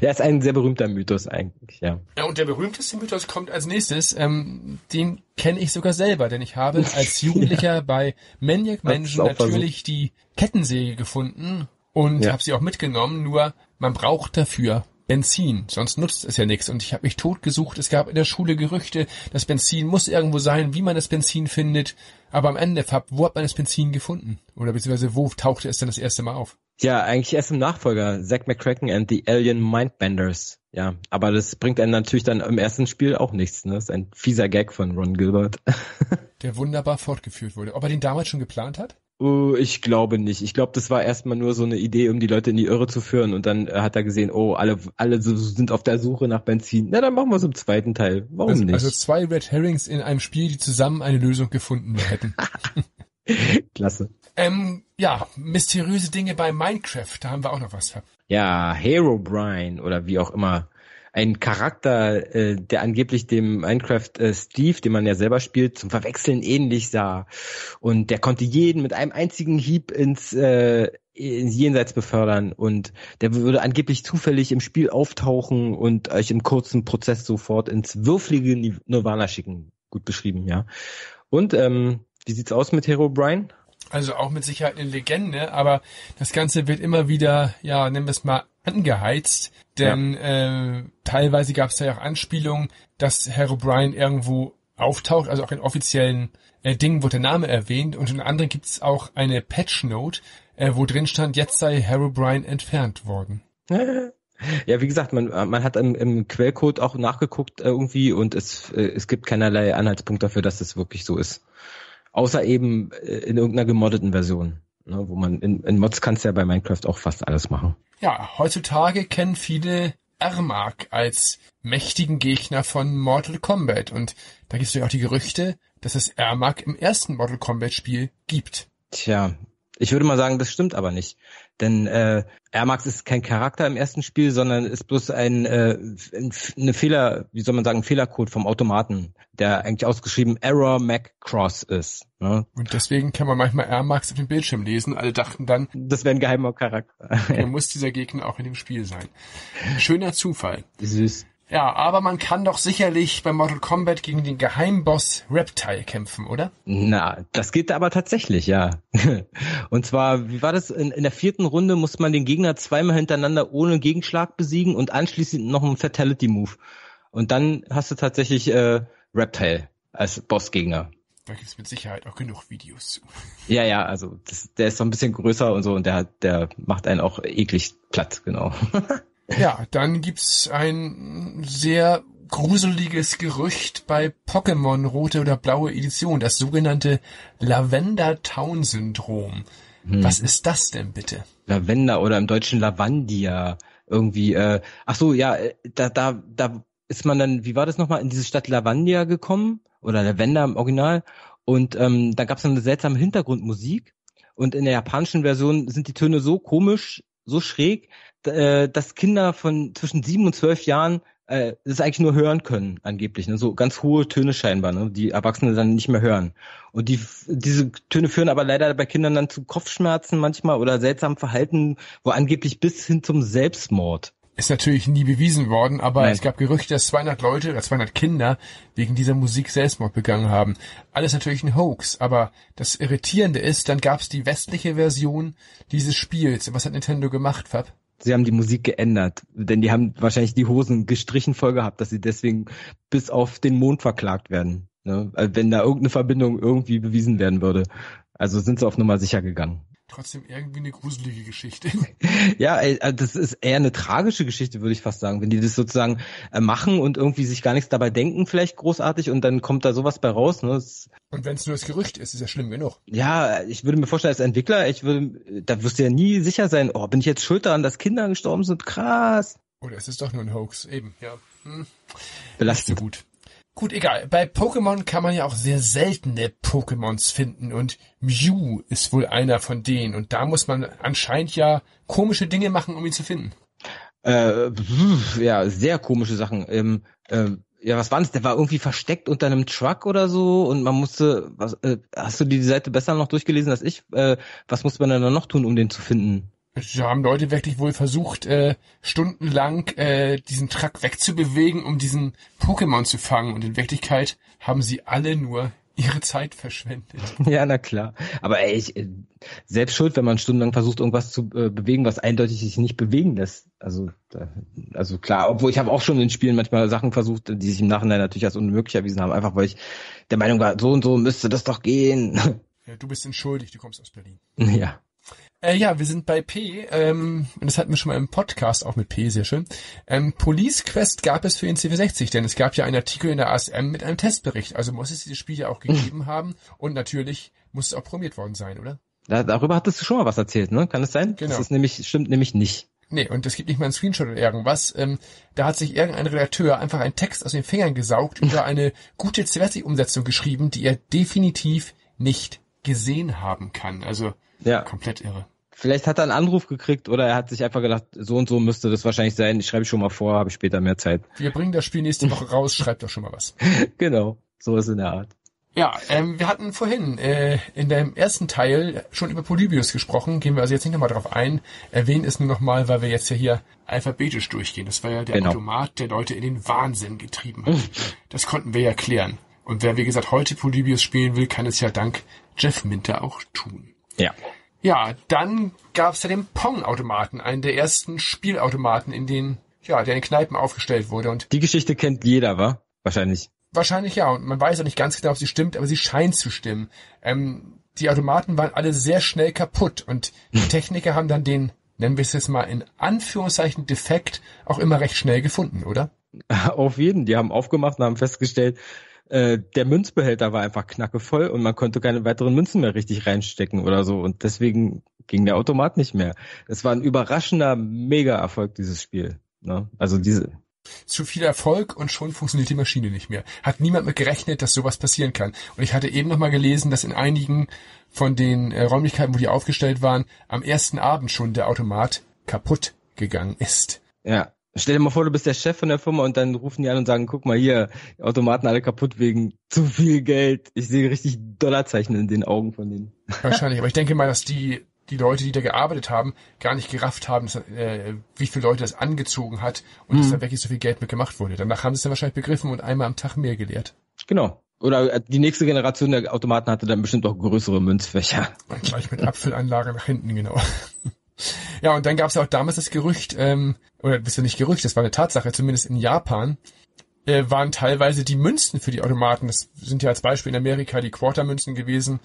Ja, ist ein sehr berühmter Mythos eigentlich, ja. Ja, und der berühmteste Mythos kommt als nächstes. Ähm, den kenne ich sogar selber, denn ich habe <laughs> als Jugendlicher bei Maniac Mansion natürlich die Kettensäge gefunden und Ja. habe sie auch mitgenommen. Nur man braucht dafür Benzin, sonst nutzt es ja nichts. Und ich habe mich tot gesucht. Es gab in der Schule Gerüchte, das Benzin muss irgendwo sein, wie man das Benzin findet. Aber am Ende, Fab, wo hat man das Benzin gefunden? Oder beziehungsweise wo tauchte es denn das erste Mal auf? Ja, eigentlich erst im Nachfolger, Zack McCracken and the Alien Mindbenders. Ja, aber das bringt einen natürlich dann im ersten Spiel auch nichts, ne? Das ist ein fieser Gag von Ron Gilbert. <laughs> Der wunderbar fortgeführt wurde. Ob er den damals schon geplant hat? Oh, ich glaube nicht. Ich glaube, das war erstmal nur so eine Idee, um die Leute in die Irre zu führen. Und dann äh, hat er gesehen, oh, alle, alle so- sind auf der Suche nach Benzin. Na, dann machen wir es im zweiten Teil. Warum Also, nicht? also zwei Red Herrings in einem Spiel, die zusammen eine Lösung gefunden hätten. <laughs> Klasse. ähm, ja, mysteriöse Dinge bei Minecraft, da haben wir auch noch was. Ja, Herobrine oder wie auch immer. Ein Charakter, äh, der angeblich dem Minecraft äh, Steve, den man ja selber spielt, zum Verwechseln ähnlich sah. Und der konnte jeden mit einem einzigen Hieb ins, äh, ins Jenseits befördern. Und der würde angeblich zufällig im Spiel auftauchen und euch im kurzen Prozess sofort ins würfelige Ni- Nirvana schicken. Gut beschrieben, ja. Und ähm, wie sieht's aus mit Herobrine? Also auch mit Sicherheit eine Legende, aber das Ganze wird immer wieder, ja, nennen wir es mal, angeheizt. Denn äh, teilweise gab es da ja auch Anspielungen, dass Herobrine irgendwo auftaucht, also auch in offiziellen äh, Dingen wurde der Name erwähnt und in anderen gibt es auch eine Patch-Note, äh, wo drin stand, jetzt sei Herobrine entfernt worden. <laughs> Ja, wie gesagt, man, man hat im, im Quellcode auch nachgeguckt äh, irgendwie und es, äh, es gibt keinerlei Anhaltspunkt dafür, dass es wirklich so ist. Außer eben äh, in irgendeiner gemoddeten Version. Ne, wo man in, in Mods kannst ja bei Minecraft auch fast alles machen. Ja, heutzutage kennen viele Ermac als mächtigen Gegner von Mortal Kombat und da gibt es ja auch die Gerüchte, dass es Ermac im ersten Mortal Kombat Spiel gibt. Tja, ich würde mal sagen, das stimmt aber nicht. Denn äh, Airmax ist kein Charakter im ersten Spiel, sondern ist bloß ein, äh, ein eine Fehler, wie soll man sagen, ein Fehlercode vom Automaten, der eigentlich ausgeschrieben Error Mac Cross ist. Ne? Und deswegen kann man manchmal Ermax auf dem Bildschirm lesen. Alle dachten dann, Das wäre ein geheimer Charakter. er muss dieser Gegner auch in dem Spiel sein. Schöner Zufall. Süß. Ja, aber man kann doch sicherlich bei Mortal Kombat gegen den Geheimboss Reptile kämpfen, oder? Na, das geht aber tatsächlich, ja. <laughs> Und zwar, wie war das? In, in der vierten Runde muss man den Gegner zweimal hintereinander ohne Gegenschlag besiegen und anschließend noch einen Fatality-Move. Und dann hast du tatsächlich äh, Reptile als Bossgegner. Da gibt's mit Sicherheit auch genug Videos zu. <laughs> Ja, ja, also das, der ist so ein bisschen größer und so und der, der macht einen auch eklig platt, genau. <laughs> ja, dann gibt's ein sehr gruseliges Gerücht bei Pokémon rote oder blaue Edition, das sogenannte Lavender Town Syndrom. Hm. Was ist das denn bitte? Lavender oder im Deutschen Lavandia irgendwie. Äh, ach so, ja, äh, da da da ist man dann, wie war das nochmal, in diese Stadt Lavandia gekommen oder Lavender im Original und ähm, da gab es eine seltsame Hintergrundmusik und in der japanischen Version sind die Töne so komisch, so schräg, äh, dass Kinder von zwischen sieben und zwölf Jahren äh, das eigentlich nur hören können, angeblich. Ne? So ganz hohe Töne scheinbar, ne? die Erwachsene dann nicht mehr hören. Und die, diese Töne führen aber leider bei Kindern dann zu Kopfschmerzen manchmal oder seltsamen Verhalten, wo angeblich bis hin zum Selbstmord. Ist natürlich nie bewiesen worden, aber Nein. es gab Gerüchte, dass 200 Leute oder 200 Kinder wegen dieser Musik Selbstmord begangen haben. Alles natürlich ein Hoax, aber das Irritierende ist, dann gab es die westliche Version dieses Spiels. Was hat Nintendo gemacht, Fab? Sie haben die Musik geändert, denn die haben wahrscheinlich die Hosen gestrichen voll gehabt, dass sie deswegen bis auf den Mond verklagt werden. Ne? Also wenn da irgendeine Verbindung irgendwie bewiesen werden würde. Also sind sie auf Nummer sicher gegangen trotzdem irgendwie eine gruselige Geschichte. <laughs> ja, ey, äh, das ist eher eine tragische Geschichte, würde ich fast sagen. Wenn die das sozusagen äh, machen und irgendwie sich gar nichts dabei denken, vielleicht großartig, und dann kommt da sowas bei raus. Ne? Das, und wenn es nur das Gerücht ist, ist ja schlimm genug. Ja, ich würde mir vorstellen, als Entwickler, ich würde, da wirst du ja nie sicher sein, oh, bin ich jetzt schuld daran, dass Kinder gestorben sind? Krass. Oder ist es doch nur ein Hoax? Eben, ja. Hm. Belastend. Nicht so gut. Gut, egal. Bei Pokémon kann man ja auch sehr seltene Pokémons finden und Mew ist wohl einer von denen. Und da muss man anscheinend ja komische Dinge machen, um ihn zu finden. Äh, ja, sehr komische Sachen. Ähm, äh, ja, was war das? Der war irgendwie versteckt unter einem Truck oder so und man musste, was, äh, hast du die Seite besser noch durchgelesen als ich? Äh, was musste man dann noch tun, um den zu finden? Da haben Leute wirklich wohl versucht, äh, stundenlang äh, diesen Truck wegzubewegen, um diesen Pokémon zu fangen. Und in Wirklichkeit haben sie alle nur ihre Zeit verschwendet. <laughs> Ja, na klar. Aber ey, ich, äh, selbst schuld, wenn man stundenlang versucht, irgendwas zu äh, bewegen, was eindeutig sich nicht bewegen lässt. Also, da, also klar, obwohl ich habe auch schon in Spielen manchmal Sachen versucht, die sich im Nachhinein natürlich als unmöglich erwiesen haben, einfach weil ich der Meinung war, so und so müsste das doch gehen. <laughs> Ja, du bist entschuldigt, du kommst aus Berlin. Ja. Äh, ja, wir sind bei P, ähm, und das hatten wir schon mal im Podcast, auch mit P, sehr schön. Ähm, Police Quest gab es für den C460, denn es gab ja einen Artikel in der ASM mit einem Testbericht, also muss es dieses Spiel ja auch gegeben <laughs> haben und natürlich muss es auch promiert worden sein, oder? Da, darüber hattest du schon mal was erzählt, ne? Kann es sein? Genau. Das ist nämlich, stimmt nämlich nicht. Nee, und es gibt nicht mal einen Screenshot oder irgendwas. Ähm, da hat sich irgendein Redakteur einfach einen Text aus den Fingern gesaugt über eine <laughs> gute C40-Umsetzung geschrieben, die er definitiv nicht gesehen haben kann. Also ja. Komplett irre. Vielleicht hat er einen Anruf gekriegt oder er hat sich einfach gedacht, so und so müsste das wahrscheinlich sein. Ich schreibe schon mal vor, habe später mehr Zeit. Wir bringen das Spiel nächste Woche raus, schreibt doch schon mal was. <laughs> genau, so ist in der Art. Ja, ähm, wir hatten vorhin äh, in dem ersten Teil schon über Polybius gesprochen, gehen wir also jetzt nicht nochmal drauf ein, erwähnen es nur nochmal, weil wir jetzt ja hier alphabetisch durchgehen. Das war ja der genau. Automat, der Leute in den Wahnsinn getrieben hat. <laughs> das konnten wir ja klären. Und wer, wie gesagt, heute Polybius spielen will, kann es ja dank Jeff Minter auch tun. Ja. Ja, dann gab es ja den Pong-Automaten, einen der ersten Spielautomaten, in denen, ja, der in Kneipen aufgestellt wurde. Und die Geschichte kennt jeder, wa? Wahrscheinlich. Wahrscheinlich ja. Und man weiß auch nicht ganz genau, ob sie stimmt, aber sie scheint zu stimmen. Ähm, die Automaten waren alle sehr schnell kaputt und die. <laughs> Techniker haben dann den, nennen wir es jetzt mal in Anführungszeichen Defekt, auch immer recht schnell gefunden, oder? Auf jeden. Die haben aufgemacht und haben festgestellt, äh, der Münzbehälter war einfach knackevoll und man konnte keine weiteren Münzen mehr richtig reinstecken oder so. Und deswegen ging der Automat nicht mehr. Es war ein überraschender Mega-Erfolg, dieses Spiel. Ne? Also diese. Zu viel Erfolg und schon funktioniert die Maschine nicht mehr. Hat niemand mit gerechnet, dass sowas passieren kann. Und ich hatte eben nochmal gelesen, dass in einigen von den äh, Räumlichkeiten, wo die aufgestellt waren, am ersten Abend schon der Automat kaputt gegangen ist. Ja, Stell dir mal vor, du bist der Chef von der Firma und dann rufen die an und sagen, guck mal hier, Automaten alle kaputt wegen zu viel Geld. Ich sehe richtig Dollarzeichen in den Augen von denen. Wahrscheinlich, aber ich denke mal, dass die, die Leute, die da gearbeitet haben, gar nicht gerafft haben, dass, äh, wie viele Leute das angezogen hat und mhm. dass da wirklich so viel Geld mit gemacht wurde. Danach haben sie es dann wahrscheinlich begriffen und einmal am Tag mehr gelehrt. Genau. Oder äh, die nächste Generation der Automaten hatte dann bestimmt auch größere Münzfächer. Und gleich mit Apfelanlage nach hinten, genau. Ja, und dann gab es auch damals das Gerücht, ähm, oder das ist ja nicht Gerücht, das war eine Tatsache, zumindest in Japan, äh, waren teilweise die Münzen für die Automaten, das sind ja als Beispiel in Amerika die Quartermünzen gewesen,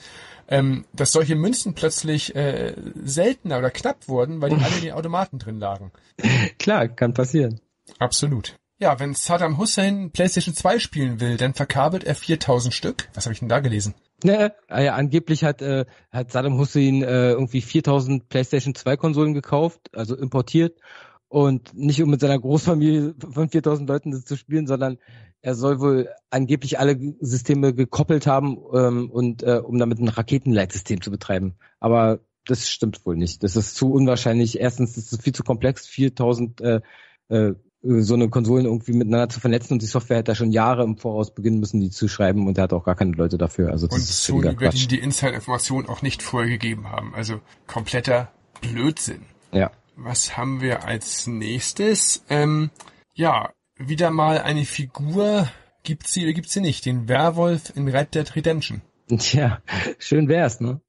ähm, dass solche Münzen plötzlich äh, seltener oder knapp wurden, weil die alle in den Automaten drin lagen. <laughs> Klar, kann passieren. Absolut. Ja, wenn Saddam Hussein PlayStation 2 spielen will, dann verkabelt er 4000 Stück. Was habe ich denn da gelesen? Ja, ah ja, angeblich hat, äh, hat Saddam Hussein äh, irgendwie 4000 PlayStation 2 Konsolen gekauft, also importiert und nicht um mit seiner Großfamilie von 4000 Leuten zu spielen, sondern er soll wohl angeblich alle Systeme gekoppelt haben ähm, und äh, um damit ein Raketenleitsystem zu betreiben. Aber das stimmt wohl nicht. Das ist zu unwahrscheinlich. Erstens ist es viel zu komplex, 4000 äh, äh, so eine Konsolen irgendwie miteinander zu vernetzen und die Software hätte da schon Jahre im Voraus beginnen müssen, die zu schreiben und er hat auch gar keine Leute dafür. Also das und ist Sony wird ihm die Inside-Information auch nicht vorher gegeben haben. Also kompletter Blödsinn. Ja. Was haben wir als nächstes? Ähm, ja, wieder mal eine Figur. Gibt's sie oder gibt's sie nicht? Den Werwolf in Red Dead Redemption. Tja, schön wär's, ne?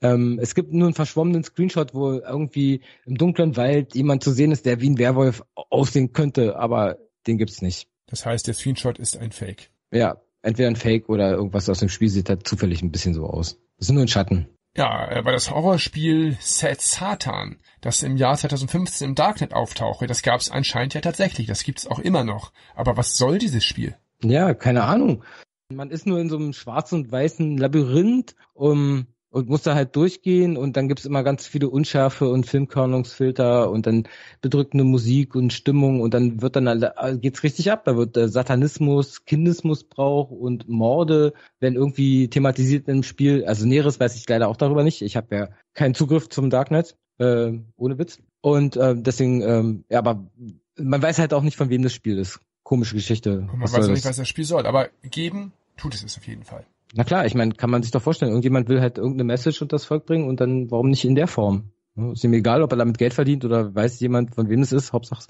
Ähm, es gibt nur einen verschwommenen Screenshot, wo irgendwie im dunklen Wald jemand zu sehen ist, der wie ein Werwolf aussehen könnte, aber den gibt's nicht. Das heißt, der Screenshot ist ein Fake. Ja, entweder ein Fake oder irgendwas aus dem Spiel sieht halt zufällig ein bisschen so aus. Das ist nur ein Schatten. Ja, aber das Horrorspiel Sad Satan, das im Jahr 2015 im Darknet auftauchte, das gab's anscheinend ja tatsächlich. Das gibt's auch immer noch. Aber was soll dieses Spiel? Ja, keine Ahnung. Man ist nur in so einem schwarzen und weißen Labyrinth um, und muss da halt durchgehen und dann gibt's immer ganz viele Unschärfe und Filmkörnungsfilter und dann bedrückende Musik und Stimmung und dann wird dann äh, geht's richtig ab. Da wird äh, Satanismus, Kindesmissbrauch und Morde werden irgendwie thematisiert im Spiel. Also Näheres weiß ich leider auch darüber nicht. Ich habe ja keinen Zugriff zum Darknet, äh, ohne Witz. Und äh, deswegen, ähm, ja, aber man weiß halt auch nicht, von wem das Spiel ist komische Geschichte. Und man was weiß auch nicht, was das Spiel soll, aber geben tut es es auf jeden Fall. Na klar, ich meine, kann man sich doch vorstellen, irgendjemand will halt irgendeine Message und das Volk bringen und dann warum nicht in der Form? Ist ihm egal, ob er damit Geld verdient oder weiß jemand, von wem es ist. Hauptsache,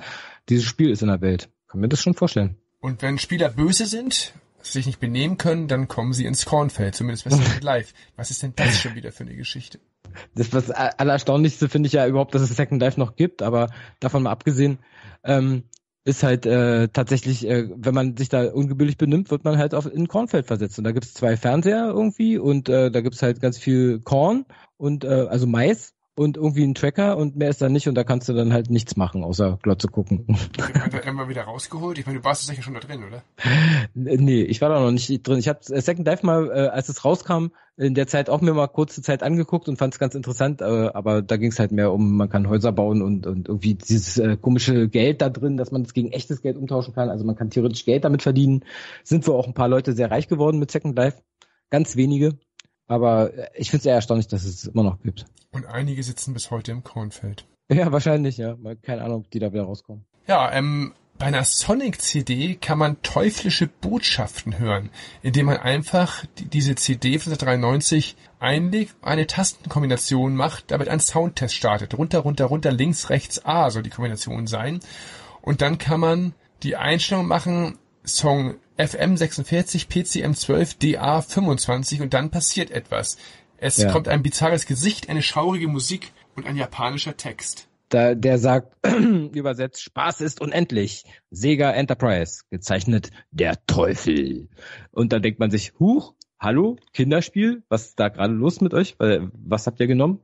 dieses Spiel ist in der Welt. Kann mir das schon vorstellen. Und wenn Spieler böse sind, sich nicht benehmen können, dann kommen sie ins Kornfeld, zumindest bei Second Life. Was ist denn das schon wieder für eine Geschichte? Das was allererstaunlichste finde ich ja überhaupt, dass es Second Life noch gibt, aber davon mal abgesehen, ähm, ist halt äh, tatsächlich, äh, wenn man sich da ungebührlich benimmt, wird man halt auf in Kornfeld versetzt. Und da gibt's zwei Fernseher irgendwie und äh, da gibt's halt ganz viel Korn und äh, also Mais und irgendwie ein Tracker und mehr ist da nicht und da kannst du dann halt nichts machen, außer Glotze gucken. Wird immer wieder rausgeholt? Ich meine, du warst sicher schon da drin, oder? Nee, ich war da noch nicht drin. Ich habe Second Dive mal, äh, als es rauskam, in der Zeit auch mir mal kurze Zeit angeguckt und fand es ganz interessant, äh, aber da ging es halt mehr um, man kann Häuser bauen und, und irgendwie dieses äh, komische Geld da drin, dass man das gegen echtes Geld umtauschen kann. Also man kann theoretisch Geld damit verdienen. Sind wohl auch ein paar Leute sehr reich geworden mit Second Life. Ganz wenige. Aber äh, ich finde es eher erstaunlich, dass es immer noch gibt. Und einige sitzen bis heute im Kornfeld. <laughs> Ja, wahrscheinlich, ja. Keine Ahnung, ob die da wieder rauskommen. Ja, ähm, bei einer Sonic-CD kann man teuflische Botschaften hören, indem man einfach die, diese CD von 1993 einlegt, eine Tastenkombination macht, damit ein Soundtest startet. Runter, runter, runter, links, rechts, A soll die Kombination sein. Und dann kann man die Einstellung machen, Song FM46, PCM12, DA25 und dann passiert etwas. Es ja. kommt ein bizarres Gesicht, eine schaurige Musik und ein japanischer Text. Da, der sagt, <clears throat> übersetzt, Spaß ist unendlich. Sega Enterprise, gezeichnet der Teufel. Und da denkt man sich, huch, hallo, Kinderspiel, was ist da gerade los mit euch? Was habt ihr genommen?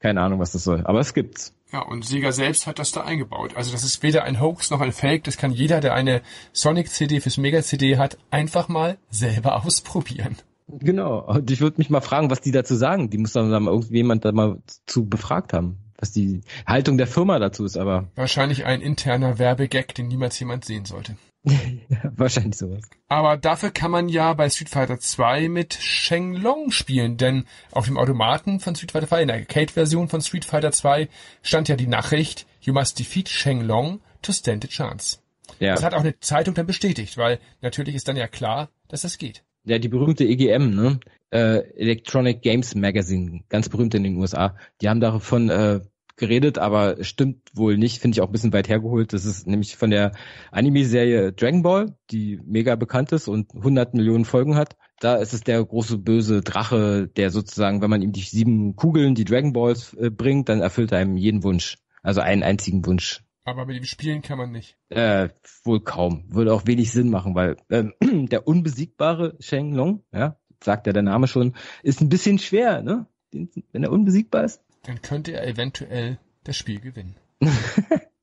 Keine Ahnung, was das soll, aber es gibt's. Ja, und Sega selbst hat das da eingebaut. Also das ist weder ein Hoax noch ein Fake. Das kann jeder, der eine Sonic-CD fürs Mega-CD hat, einfach mal selber <laughs> ausprobieren. Genau. Und ich würde mich mal fragen, was die dazu sagen. Die muss dann mal irgendjemand da mal zu befragt haben, was die Haltung der Firma dazu ist, aber. Wahrscheinlich ein interner Werbegag, den niemals jemand sehen sollte. <laughs> wahrscheinlich sowas. Aber dafür kann man ja bei Street Fighter 2 mit Shenlong spielen, denn auf dem Automaten von Street Fighter 2, in der Arcade-Version von Street Fighter 2, stand ja die Nachricht, you must defeat Shenlong to stand a chance. Ja. Das hat auch eine Zeitung dann bestätigt, weil natürlich ist dann ja klar, dass das geht. Ja, die berühmte EGM, ne? Äh, Electronic Games Magazine, ganz berühmt in den USA. Die haben davon äh, geredet, aber stimmt wohl nicht, finde ich auch ein bisschen weit hergeholt. Das ist nämlich von der Anime-Serie Dragon Ball, die mega bekannt ist und 100 Millionen Folgen hat. Da ist es der große böse Drache, der sozusagen, wenn man ihm die sieben Kugeln, die Dragon Balls äh, bringt, dann erfüllt er einem jeden Wunsch. Also einen einzigen Wunsch. Aber mit ihm spielen kann man nicht. Äh, wohl kaum. Würde auch wenig Sinn machen, weil ähm, <clears throat> der unbesiegbare Sheng Long, ja, sagt ja der Name schon, ist ein bisschen schwer, ne? Wenn er unbesiegbar ist. Dann könnte er eventuell das Spiel gewinnen. <laughs>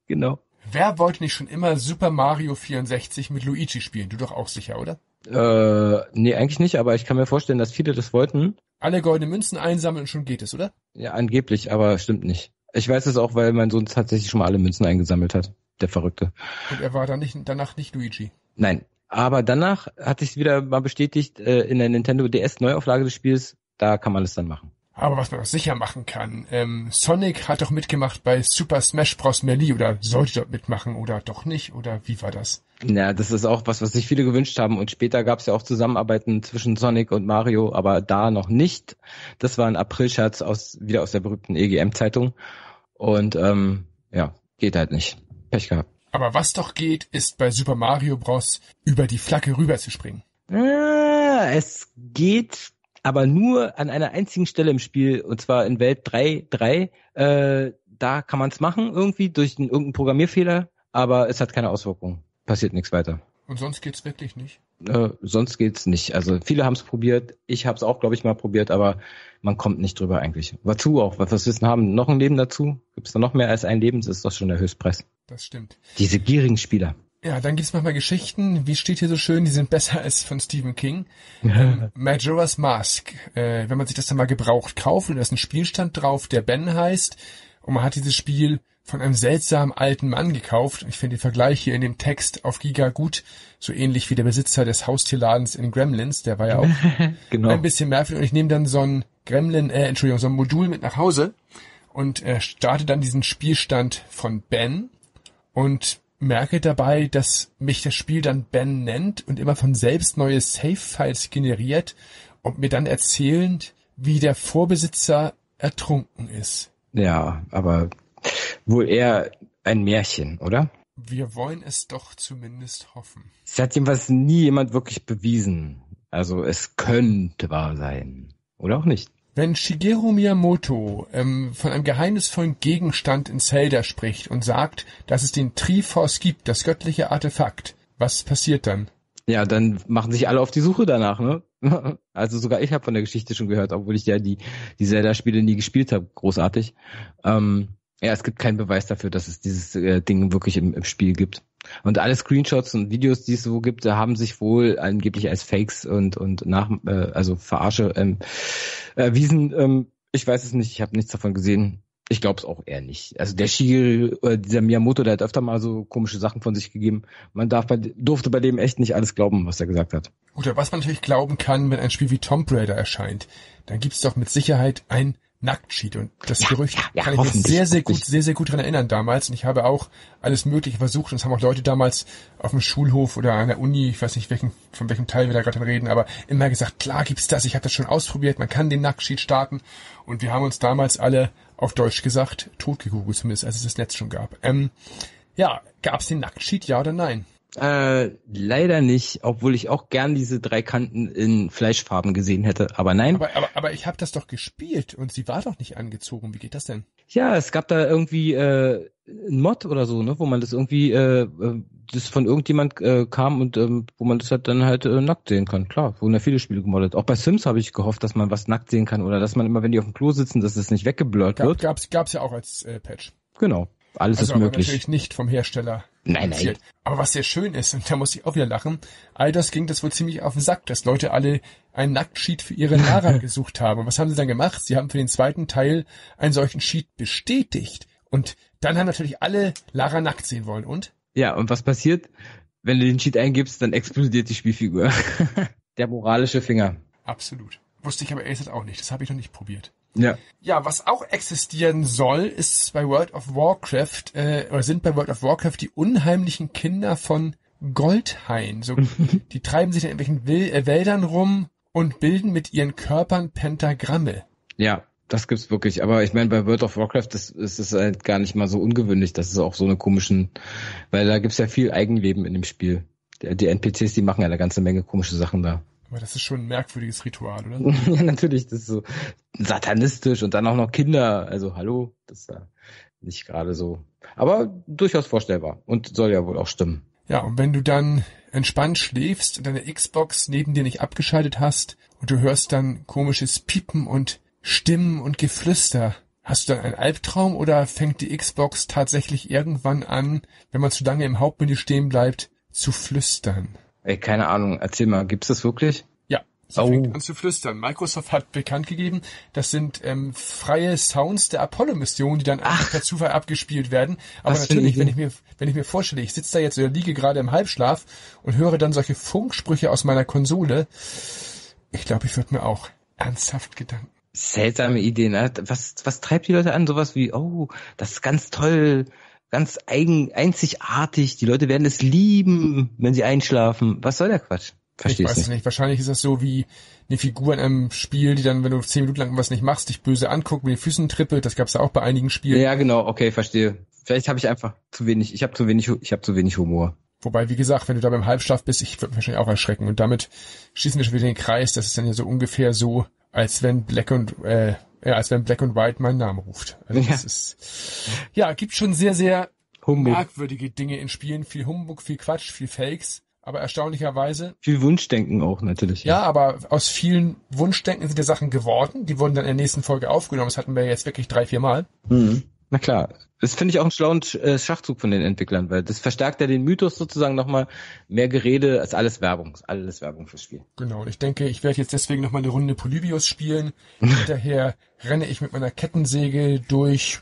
genau. Wer wollte nicht schon immer Super Mario 64 mit Luigi spielen? Du doch auch sicher, oder? Äh, nee, eigentlich nicht, aber ich kann mir vorstellen, dass viele das wollten. Alle goldene Münzen einsammeln und schon geht es, oder? Ja, angeblich, aber stimmt nicht. Ich weiß es auch, weil mein Sohn tatsächlich schon mal alle Münzen eingesammelt hat. Der Verrückte. Und er war dann nicht, danach nicht Luigi. Nein. Aber danach hat sich wieder mal bestätigt, äh, in der Nintendo DS Neuauflage des Spiels, da kann man es dann machen. Aber was man auch sicher machen kann, ähm, Sonic hat doch mitgemacht bei Super Smash Bros. Melee oder sollte dort mitmachen oder doch nicht oder wie war das? Ja, das ist auch was, was sich viele gewünscht haben und später gab es ja auch Zusammenarbeiten zwischen Sonic und Mario, aber da noch nicht. Das war ein Aprilscherz aus wieder aus der berühmten EGM-Zeitung und ähm, ja, geht halt nicht. Pech gehabt. Aber was doch geht, ist bei Super Mario Bros. über die Flagge rüber zu springen. Ah, es geht aber nur an einer einzigen Stelle im Spiel, und zwar in Welt 3.3. Äh, da kann man es machen, irgendwie durch einen, irgendeinen Programmierfehler, aber es hat keine Auswirkungen. Passiert nichts weiter. Und sonst geht's wirklich nicht? Äh, sonst geht's nicht. Also viele haben es probiert. Ich habe es auch, glaube ich, mal probiert, aber man kommt nicht drüber eigentlich. Wozu auch? Was wir wissen haben, noch ein Leben dazu? Gibt es da noch mehr als ein Leben? Das ist doch schon der Höchstpreis. Das stimmt. Diese gierigen Spieler. Ja, dann gibt's manchmal Geschichten, wie steht hier so schön, die sind besser als von Stephen King. <laughs> ähm, Majora's Mask. Äh, wenn man sich das dann mal gebraucht kauft und da ist ein Spielstand drauf, der Ben heißt, und man hat dieses Spiel von einem seltsamen alten Mann gekauft. Ich finde den Vergleich hier in dem Text auf Giga gut, so ähnlich wie der Besitzer des Haustierladens in Gremlins, der war ja auch <laughs> genau. ein bisschen merkwürdig. Und ich nehme dann so ein Gremlin, äh, Entschuldigung, so ein Modul mit nach Hause und äh, starte dann diesen Spielstand von Ben und merke dabei, dass mich das Spiel dann Ben nennt und immer von selbst neue Save-Files generiert und mir dann erzählend, wie der Vorbesitzer ertrunken ist. Ja, aber wohl eher ein Märchen, oder? Wir wollen es doch zumindest hoffen. Es hat jedenfalls nie jemand wirklich bewiesen. Also es könnte wahr sein. Oder auch nicht. Wenn Shigeru Miyamoto ähm, von einem geheimnisvollen Gegenstand in Zelda spricht und sagt, dass es den Triforce gibt, das göttliche Artefakt, was passiert dann? Ja, dann machen sich alle auf die Suche danach, ne? <laughs> Also sogar ich habe von der Geschichte schon gehört, obwohl ich ja die, die Zelda-Spiele nie gespielt habe, großartig. Ähm, ja, es gibt keinen Beweis dafür, dass es dieses äh, Ding wirklich im, im Spiel gibt. Und alle Screenshots und Videos, die es so gibt, haben sich wohl angeblich als Fakes und und nach äh, also Verarsche ähm, erwiesen. Ähm, ich weiß es nicht, ich habe nichts davon gesehen. Ich glaube es auch eher nicht. Also der Shigeru, äh, dieser Miyamoto, der hat öfter mal so komische Sachen von sich gegeben. Man darf bei, durfte bei dem echt nicht alles glauben, was er gesagt hat. Oder was man natürlich glauben kann, wenn ein Spiel wie Tomb Raider erscheint, dann gibt es doch mit Sicherheit ein Nacktsheet. Und das Ja, Gerücht ja, ja, kann ich mich sehr, sehr gut, sehr, sehr gut dran erinnern damals. Und ich habe auch alles Mögliche versucht. Und es haben auch Leute damals auf dem Schulhof oder an der Uni, ich weiß nicht, welchen, von welchem Teil wir da gerade reden, aber immer gesagt, klar gibt's das, ich habe das schon ausprobiert, man kann den Nacktsheet starten. Und wir haben uns damals alle auf Deutsch gesagt, totgegoogelt zumindest, als es das Netz schon gab. Ähm, ja, gab's den Nacktsheet, ja oder nein? Äh, leider nicht, obwohl ich auch gern diese drei Kanten in Fleischfarben gesehen hätte. Aber nein. Aber, aber, aber ich habe das doch gespielt und sie war doch nicht angezogen. Wie geht das denn? Ja, es gab da irgendwie äh, ein Mod oder so, ne, wo man das irgendwie, äh, äh, das von irgendjemand äh, kam und ähm, wo man das halt dann halt äh, nackt sehen kann. Klar, wurden ja viele Spiele gemoddet. Auch bei Sims habe ich gehofft, dass man was nackt sehen kann oder dass man immer, wenn die auf dem Klo sitzen, dass es nicht weggeblurrt Gab, wird. gab's, gab's ja auch als äh, Patch. Genau. Alles Also ist möglich. natürlich nicht vom Hersteller. Nein, nein. Aber was sehr schön ist, und da muss ich auch wieder lachen, all das ging das wohl ziemlich auf den Sack, dass Leute alle einen Nacktsheet für ihre <laughs> Lara gesucht haben. Und was haben sie dann gemacht? Sie haben für den zweiten Teil einen solchen Sheet bestätigt. Und dann haben natürlich alle Lara nackt sehen wollen. Und? Ja, und was passiert? Wenn du den Cheat eingibst, dann explodiert die Spielfigur. <laughs> Der moralische Finger. Absolut. Wusste ich aber ehrlich auch nicht. Das habe ich noch nicht probiert. Ja. Ja, was auch existieren soll, ist bei World of Warcraft, äh, oder sind bei World of Warcraft die unheimlichen Kinder von Goldhain. So, <laughs> die treiben sich in irgendwelchen Wil äh, Wäldern rum und bilden mit ihren Körpern Pentagramme. Ja, das gibt's wirklich. Aber ich meine, bei World of Warcraft das, ist es halt gar nicht mal so ungewöhnlich, dass es auch so eine komischen, weil da gibt's ja viel Eigenleben in dem Spiel. Die, die NPCs, die machen ja eine ganze Menge komische Sachen da. Aber das ist schon ein merkwürdiges Ritual, oder? <laughs> ja, natürlich, das ist so satanistisch und dann auch noch Kinder. Also hallo, das da. nicht gerade so. Aber durchaus vorstellbar und soll ja wohl auch stimmen. Ja, und wenn du dann entspannt schläfst und deine Xbox neben dir nicht abgeschaltet hast und du hörst dann komisches Piepen und Stimmen und Geflüster, hast du dann einen Albtraum oder fängt die Xbox tatsächlich irgendwann an, wenn man zu lange im Hauptmenü stehen bleibt, zu flüstern? Ey, keine Ahnung, erzähl mal, gibt's das wirklich? Sie oh. fängt an zu flüstern. Microsoft hat bekannt gegeben, das sind ähm, freie Sounds der Apollo-Mission, die dann einfach per Zufall abgespielt werden. Aber natürlich, wenn ich mir, wenn ich mir vorstelle, ich sitze da jetzt oder liege gerade im Halbschlaf und höre dann solche Funksprüche aus meiner Konsole, ich glaube, ich würde mir auch ernsthaft Gedanken. Seltsame Idee, ne? Was, was treibt die Leute an? Sowas wie, oh, das ist ganz toll, ganz eigen, einzigartig. Die Leute werden es lieben, wenn sie einschlafen. Was soll der Quatsch? Verstehst ich weiß nicht. nicht. Wahrscheinlich ist das so wie eine Figur in einem Spiel, die dann, wenn du zehn Minuten lang was nicht machst, dich böse anguckt, mit den Füßen trippelt. Das gab es ja auch bei einigen Spielen. Ja, genau. Okay, verstehe. Vielleicht habe ich einfach zu wenig. Ich habe zu wenig. Ich habe zu wenig Humor. Wobei, wie gesagt, wenn du da beim Halbschlaf bist, ich würde mich wahrscheinlich auch erschrecken. Und damit schließen wir schon wieder den Kreis. Das ist dann ja so ungefähr so, als wenn Black und äh, ja, als wenn Black und White meinen Namen ruft. Also ja. das ist ja gibt schon sehr sehr Humbug. merkwürdige Dinge in Spielen, viel Humbug, viel Quatsch, viel Fakes. Aber erstaunlicherweise. Viel Wunschdenken auch natürlich. Ja, ja, aber aus vielen Wunschdenken sind die Sachen geworden. Die wurden dann in der nächsten Folge aufgenommen. Das hatten wir jetzt wirklich drei, vier Mal. Mhm. Na klar. Das finde ich auch einen schlauen äh, Schachzug von den Entwicklern, weil das verstärkt ja den Mythos sozusagen nochmal mehr Gerede als alles Werbung. Alles Werbung fürs Spiel. Genau. Und ich denke, ich werde jetzt deswegen nochmal eine Runde Polybius spielen. <laughs> Hinterher renne ich mit meiner Kettensäge durch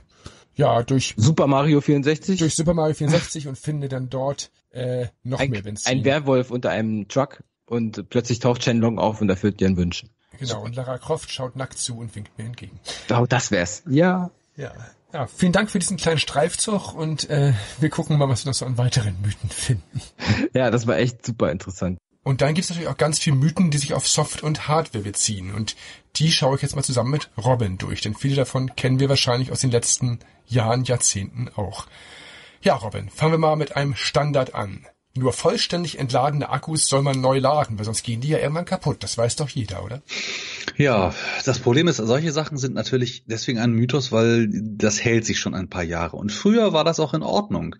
ja, durch Super Mario 64? Durch Super Mario 64 und finde dann dort äh, noch ein, mehr Benzin. Ein Werwolf unter einem Truck und plötzlich taucht Shenlong auf und erfüllt dir einen Wunsch. Genau, und Lara Croft schaut nackt zu und winkt mir entgegen. Oh, das wär's. Ja. Ja. Ja, vielen Dank für diesen kleinen Streifzug und äh, wir gucken mal, was wir noch so an weiteren Mythen finden. <laughs> Ja, das war echt super interessant. Und dann gibt es natürlich auch ganz viele Mythen, die sich auf Soft- und Hardware beziehen. Und die schaue ich jetzt mal zusammen mit Robin durch, denn viele davon kennen wir wahrscheinlich aus den letzten Jahren, Jahrzehnten auch. Ja, Robin, fangen wir mal mit einem Standard an. Nur vollständig entladene Akkus soll man neu laden, weil sonst gehen die ja irgendwann kaputt. Das weiß doch jeder, oder? Ja, das Problem ist, solche Sachen sind natürlich deswegen ein Mythos, weil das hält sich schon ein paar Jahre. Und früher war das auch in Ordnung.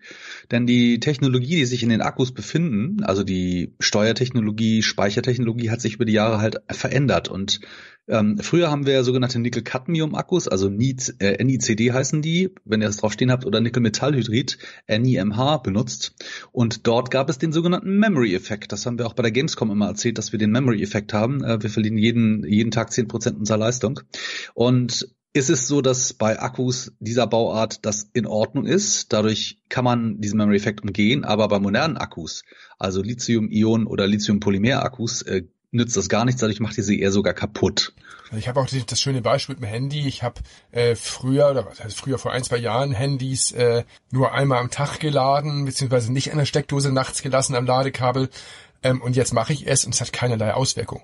Denn die Technologie, die sich in den Akkus befinden, also die Steuertechnologie, Speichertechnologie, hat sich über die Jahre halt verändert. Und ähm, früher haben wir sogenannte Nickel-Cadmium-Akkus, also NIC, äh, NICD heißen die, wenn ihr das draufstehen habt, oder Nickel-Metallhydrid, NIMH benutzt. Und dort gab es den sogenannten Memory-Effekt. Das haben wir auch bei der Gamescom immer erzählt, dass wir den Memory-Effekt haben. Äh, wir verlieren jeden, jeden Tag zehn Prozent unserer Leistung. Und ist es so, dass bei Akkus dieser Bauart das in Ordnung ist. Dadurch kann man diesen Memory-Effekt umgehen. Aber bei modernen Akkus, also Lithium-Ionen oder Lithium-Polymer-Akkus, äh, nützt das gar nichts, dadurch macht ihr sie eher sogar kaputt. Ich habe auch das schöne Beispiel mit dem Handy. Ich habe äh, früher, oder was heißt früher, vor ein, zwei Jahren Handys äh, nur einmal am Tag geladen, beziehungsweise nicht an der Steckdose nachts gelassen am Ladekabel. Ähm, und jetzt mache ich es und es hat keinerlei Auswirkung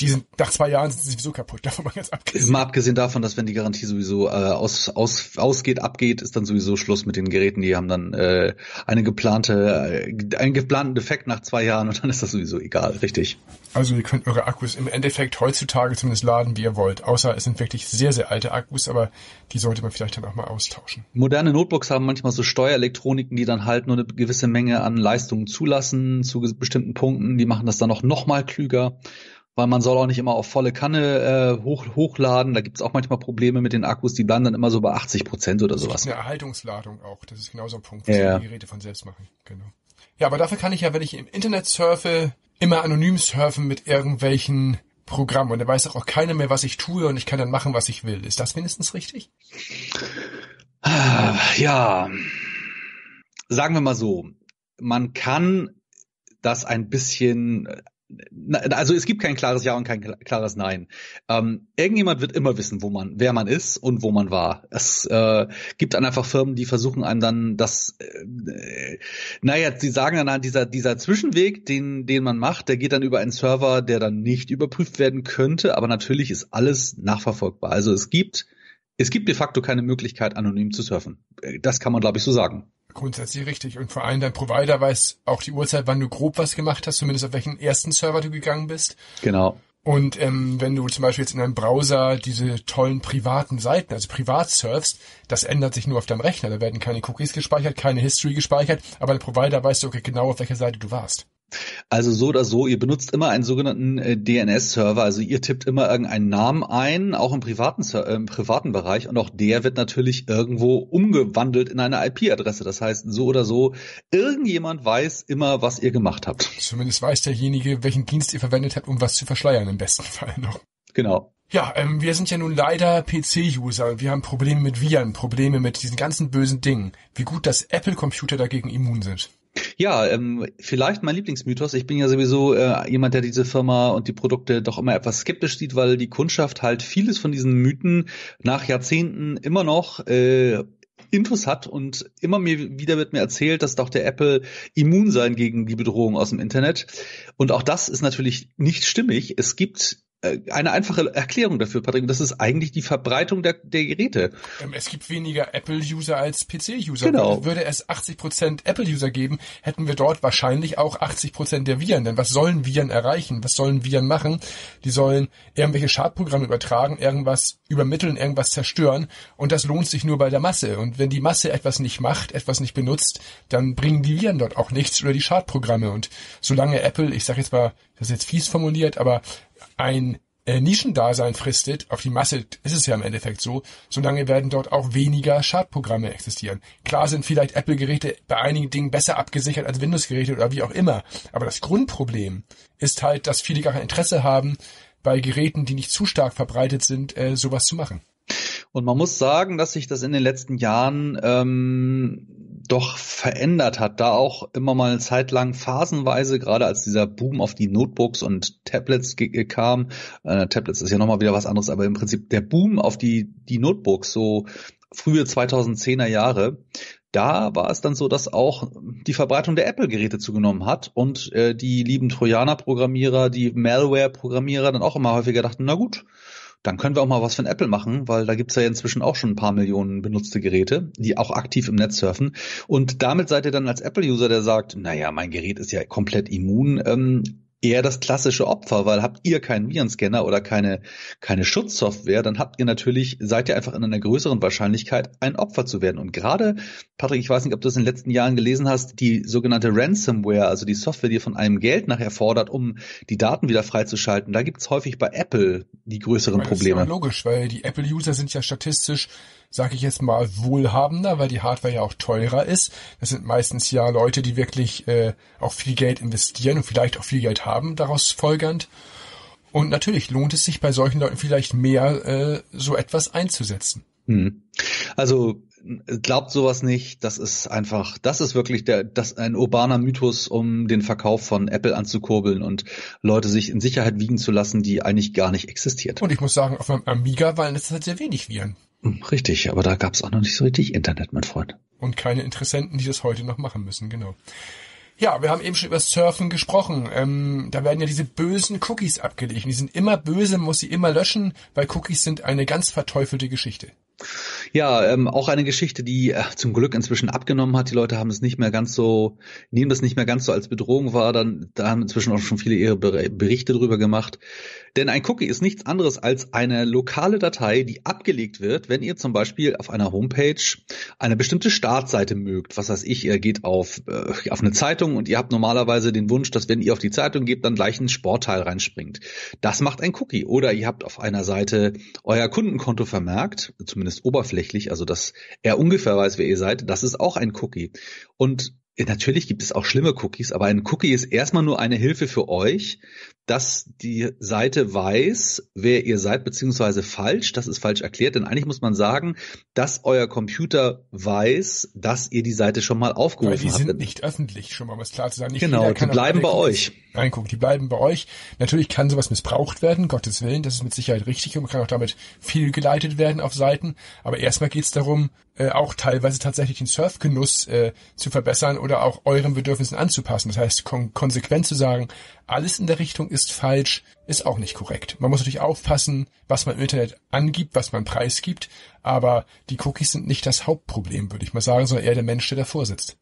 die sind nach zwei Jahren sind sie sowieso kaputt, <laughs> davon mal ganz abgesehen. Mal abgesehen davon, dass wenn die Garantie sowieso äh, aus, aus, ausgeht, abgeht, ist dann sowieso Schluss mit den Geräten. Die haben dann äh, eine geplante, äh, einen geplanten Defekt nach zwei Jahren und dann ist das sowieso egal, richtig. Also ihr könnt eure Akkus im Endeffekt heutzutage zumindest laden, wie ihr wollt. Außer es sind wirklich sehr, sehr alte Akkus, aber die sollte man vielleicht dann auch mal austauschen. Moderne Notebooks haben manchmal so Steuerelektroniken, die dann halt nur eine gewisse Menge an Leistungen zulassen zu bestimmten Punkten. Die machen das dann auch noch mal klüger weil man soll auch nicht immer auf volle Kanne äh, hoch, hochladen. Da gibt's auch manchmal Probleme mit den Akkus, die bleiben dann immer so bei 80 Prozent oder sowas. Das ist eine Erhaltungsladung auch. Das ist genauso ein Punkt, was ja. die Geräte von selbst machen. Genau. Ja, aber dafür kann ich ja, wenn ich im Internet surfe, immer anonym surfen mit irgendwelchen Programmen. Und da weiß auch keiner mehr, was ich tue und ich kann dann machen, was ich will. Ist das mindestens richtig? Ja, sagen wir mal so. Man kann das ein bisschen also es gibt kein klares Ja und kein klares Nein. Ähm, irgendjemand wird immer wissen, wo man, wer man ist und wo man war. Es äh, gibt dann einfach Firmen, die versuchen einem dann das, äh, naja, sie sagen dann, dieser, dieser Zwischenweg, den, den man macht, der geht dann über einen Server, der dann nicht überprüft werden könnte, aber natürlich ist alles nachverfolgbar. Also es gibt, es gibt de facto keine Möglichkeit, anonym zu surfen. Das kann man, glaube ich, so sagen. Grundsätzlich richtig. Und vor allem dein Provider weiß auch die Uhrzeit, wann du grob was gemacht hast, zumindest auf welchen ersten Server du gegangen bist. Genau. Und ähm, wenn du zum Beispiel jetzt in einem Browser diese tollen privaten Seiten, also privat surfst, das ändert sich nur auf deinem Rechner. Da werden keine Cookies gespeichert, keine History gespeichert, aber der Provider weiß okay, genau, auf welcher Seite du warst. Also so oder so, ihr benutzt immer einen sogenannten äh, DNS-Server, also ihr tippt immer irgendeinen Namen ein, auch im privaten, äh, im privaten Bereich und auch der wird natürlich irgendwo umgewandelt in eine IP-Adresse. Das heißt, so oder so, irgendjemand weiß immer, was ihr gemacht habt. Zumindest weiß derjenige, welchen Dienst ihr verwendet habt, um was zu verschleiern im besten Fall noch. Genau. Ja, ähm, wir sind ja nun leider PC-User und wir haben Probleme mit Viren, Probleme mit diesen ganzen bösen Dingen. Wie gut, dass Apple-Computer dagegen immun sind. Ja, ähm, vielleicht mein Lieblingsmythos. Ich bin ja sowieso äh, jemand, der diese Firma und die Produkte doch immer etwas skeptisch sieht, weil die Kundschaft halt vieles von diesen Mythen nach Jahrzehnten immer noch äh, Infos hat und immer mir wieder wird mir erzählt, dass doch der Apple immun sein gegen die Bedrohung aus dem Internet. Und auch das ist natürlich nicht stimmig. Es gibt eine einfache Erklärung dafür, Patrick. Das ist eigentlich die Verbreitung der, der Geräte. Ähm, es gibt weniger Apple-User als PC-User. Genau. Würde es 80% Apple-User geben, hätten wir dort wahrscheinlich auch 80% der Viren. Denn was sollen Viren erreichen? Was sollen Viren machen? Die sollen irgendwelche Schadprogramme übertragen, irgendwas übermitteln, irgendwas zerstören. Und das lohnt sich nur bei der Masse. Und wenn die Masse etwas nicht macht, etwas nicht benutzt, dann bringen die Viren dort auch nichts oder die Schadprogramme. Und solange Apple, ich sage jetzt mal, das ist jetzt fies formuliert, aber ein äh, Nischendasein fristet, auf die Masse ist es ja im Endeffekt so, solange werden dort auch weniger Schadprogramme existieren. Klar sind vielleicht Apple-Geräte bei einigen Dingen besser abgesichert als Windows-Geräte oder wie auch immer, aber das Grundproblem ist halt, dass viele gar kein Interesse haben, bei Geräten, die nicht zu stark verbreitet sind, äh, sowas zu machen. Und man muss sagen, dass sich das in den letzten Jahren ähm, doch verändert hat, da auch immer mal eine Zeit lang phasenweise, gerade als dieser Boom auf die Notebooks und Tablets kam, äh, Tablets ist ja nochmal wieder was anderes, aber im Prinzip der Boom auf die, die Notebooks, so frühe 2010er Jahre, da war es dann so, dass auch die Verbreitung der Apple-Geräte zugenommen hat und äh, die lieben Trojaner-Programmierer, die Malware-Programmierer dann auch immer häufiger dachten, na gut, dann können wir auch mal was von Apple machen, weil da gibt's ja inzwischen auch schon ein paar Millionen benutzte Geräte, die auch aktiv im Netz surfen. Und damit seid ihr dann als Apple-User, der sagt, naja, mein Gerät ist ja komplett immun, ähm, eher das klassische Opfer, weil habt ihr keinen Virenscanner oder keine, keine Schutzsoftware, dann habt ihr natürlich, seid ihr einfach in einer größeren Wahrscheinlichkeit, ein Opfer zu werden. Und gerade, Patrick, ich weiß nicht, ob du das in den letzten Jahren gelesen hast, die sogenannte Ransomware, also die Software, die von einem Geld nachher fordert, um die Daten wieder freizuschalten, da gibt's häufig bei Apple die größeren Probleme. Das ist ja logisch, weil die Apple-User sind ja statistisch sage ich jetzt mal, wohlhabender, weil die Hardware ja auch teurer ist. Das sind meistens ja Leute, die wirklich äh, auch viel Geld investieren und vielleicht auch viel Geld haben, daraus folgernd. Und natürlich lohnt es sich bei solchen Leuten vielleicht mehr, äh, so etwas einzusetzen. Hm. Also glaubt sowas nicht. Das ist einfach, das ist wirklich der, das ein urbaner Mythos, um den Verkauf von Apple anzukurbeln und Leute sich in Sicherheit wiegen zu lassen, die eigentlich gar nicht existiert. Und ich muss sagen, auf meinem Amiga waren es halt sehr wenig Viren. Richtig, aber da gab es auch noch nicht so richtig Internet, mein Freund. Und keine Interessenten, die das heute noch machen müssen, genau. Ja, wir haben eben schon über Surfen gesprochen. Ähm, da werden ja diese bösen Cookies abgelegt. Die sind immer böse, man muss sie immer löschen, weil Cookies sind eine ganz verteufelte Geschichte. Ja, ähm, auch eine Geschichte, die äh, zum Glück inzwischen abgenommen hat. Die Leute haben es nicht mehr ganz so, nehmen das nicht mehr ganz so als Bedrohung wahr. Dann, da haben inzwischen auch schon viele ihre Berichte drüber gemacht. Denn ein Cookie ist nichts anderes als eine lokale Datei, die abgelegt wird, wenn ihr zum Beispiel auf einer Homepage eine bestimmte Startseite mögt. Was weiß ich, ihr geht auf, äh, auf eine Zeitung und ihr habt normalerweise den Wunsch, dass wenn ihr auf die Zeitung geht, dann gleich ein Sportteil reinspringt. Das macht ein Cookie. Oder ihr habt auf einer Seite euer Kundenkonto vermerkt, zumindest oberflächlich, also dass er ungefähr weiß, wer ihr seid. Das ist auch ein Cookie. Und Natürlich gibt es auch schlimme Cookies, aber ein Cookie ist erstmal nur eine Hilfe für euch, dass die Seite weiß, wer ihr seid, beziehungsweise falsch. Das ist falsch erklärt, denn eigentlich muss man sagen, dass euer Computer weiß, dass ihr die Seite schon mal aufgerufen habt. Weil die sind habt. nicht öffentlich, schon mal was klar zu sagen. Nicht genau, die bleiben bei euch. Reingucken, die bleiben bei euch. Natürlich kann sowas missbraucht werden, Gottes Willen, das ist mit Sicherheit richtig und man kann auch damit viel geleitet werden auf Seiten. Aber erstmal geht es darum, äh, auch teilweise tatsächlich den Surfgenuss äh, zu verbessern oder auch euren Bedürfnissen anzupassen. Das heißt, kon konsequent zu sagen, alles in der Richtung ist falsch, ist auch nicht korrekt. Man muss natürlich aufpassen, was man im Internet angibt, was man preisgibt, aber die Cookies sind nicht das Hauptproblem, würde ich mal sagen, sondern eher der Mensch, der davor sitzt.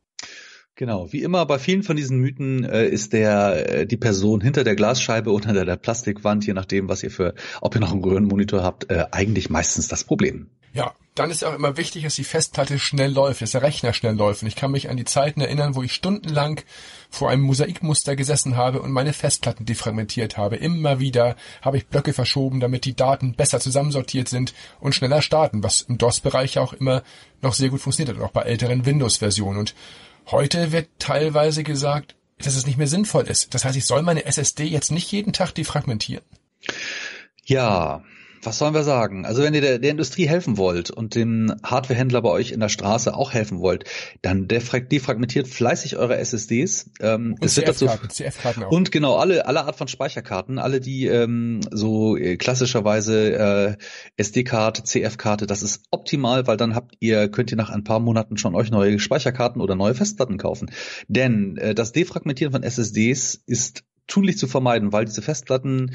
Genau, wie immer bei vielen von diesen Mythen äh, ist der äh, die Person hinter der Glasscheibe oder hinter der Plastikwand, je nachdem, was ihr für, ob ihr noch einen Röhrenmonitor habt, äh, eigentlich meistens das Problem. Ja, dann ist auch immer wichtig, dass die Festplatte schnell läuft, dass der Rechner schnell läuft. Und ich kann mich an die Zeiten erinnern, wo ich stundenlang vor einem Mosaikmuster gesessen habe und meine Festplatten defragmentiert habe. Immer wieder habe ich Blöcke verschoben, damit die Daten besser zusammensortiert sind und schneller starten, was im DOS-Bereich auch immer noch sehr gut funktioniert hat, auch bei älteren Windows-Versionen. Und heute wird teilweise gesagt, dass es nicht mehr sinnvoll ist. Das heißt, ich soll meine SSD jetzt nicht jeden Tag defragmentieren. Ja, was sollen wir sagen? Also wenn ihr der, der Industrie helfen wollt und dem Hardwarehändler bei euch in der Straße auch helfen wollt, dann defragmentiert fleißig eure SSDs. Ähm, und es wird dazu CF-Karten auch. Und genau alle alle Art von Speicherkarten, alle die ähm, so äh, klassischerweise äh, SD-Karte, CF-Karte, das ist optimal, weil dann habt ihr könnt ihr nach ein paar Monaten schon euch neue Speicherkarten oder neue Festplatten kaufen. Denn äh, das Defragmentieren von SSDs ist tunlich zu vermeiden, weil diese Festplatten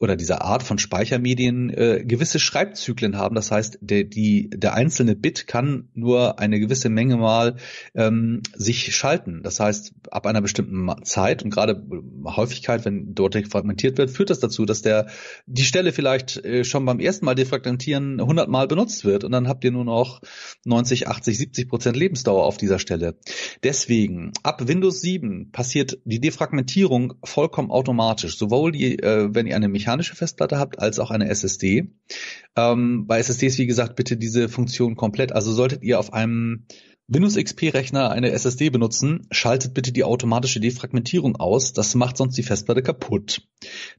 oder dieser Art von Speichermedien äh, gewisse Schreibzyklen haben. Das heißt, der, die, der einzelne Bit kann nur eine gewisse Menge mal ähm, sich schalten. Das heißt, ab einer bestimmten Zeit und gerade Häufigkeit, wenn dort fragmentiert wird, führt das dazu, dass der die Stelle vielleicht äh, schon beim ersten Mal defragmentieren 100 Mal benutzt wird und dann habt ihr nur noch 90, 80, 70 Prozent Lebensdauer auf dieser Stelle. Deswegen ab Windows 7 passiert die Defragmentierung vollkommen automatisch, sowohl die, äh, wenn ihr eine mechanische mechanische Festplatte habt, als auch eine SSD. Ähm, bei SSDs, wie gesagt, bitte diese Funktion komplett. Also solltet ihr auf einem Windows XP-Rechner eine SSD benutzen, schaltet bitte die automatische Defragmentierung aus. Das macht sonst die Festplatte kaputt.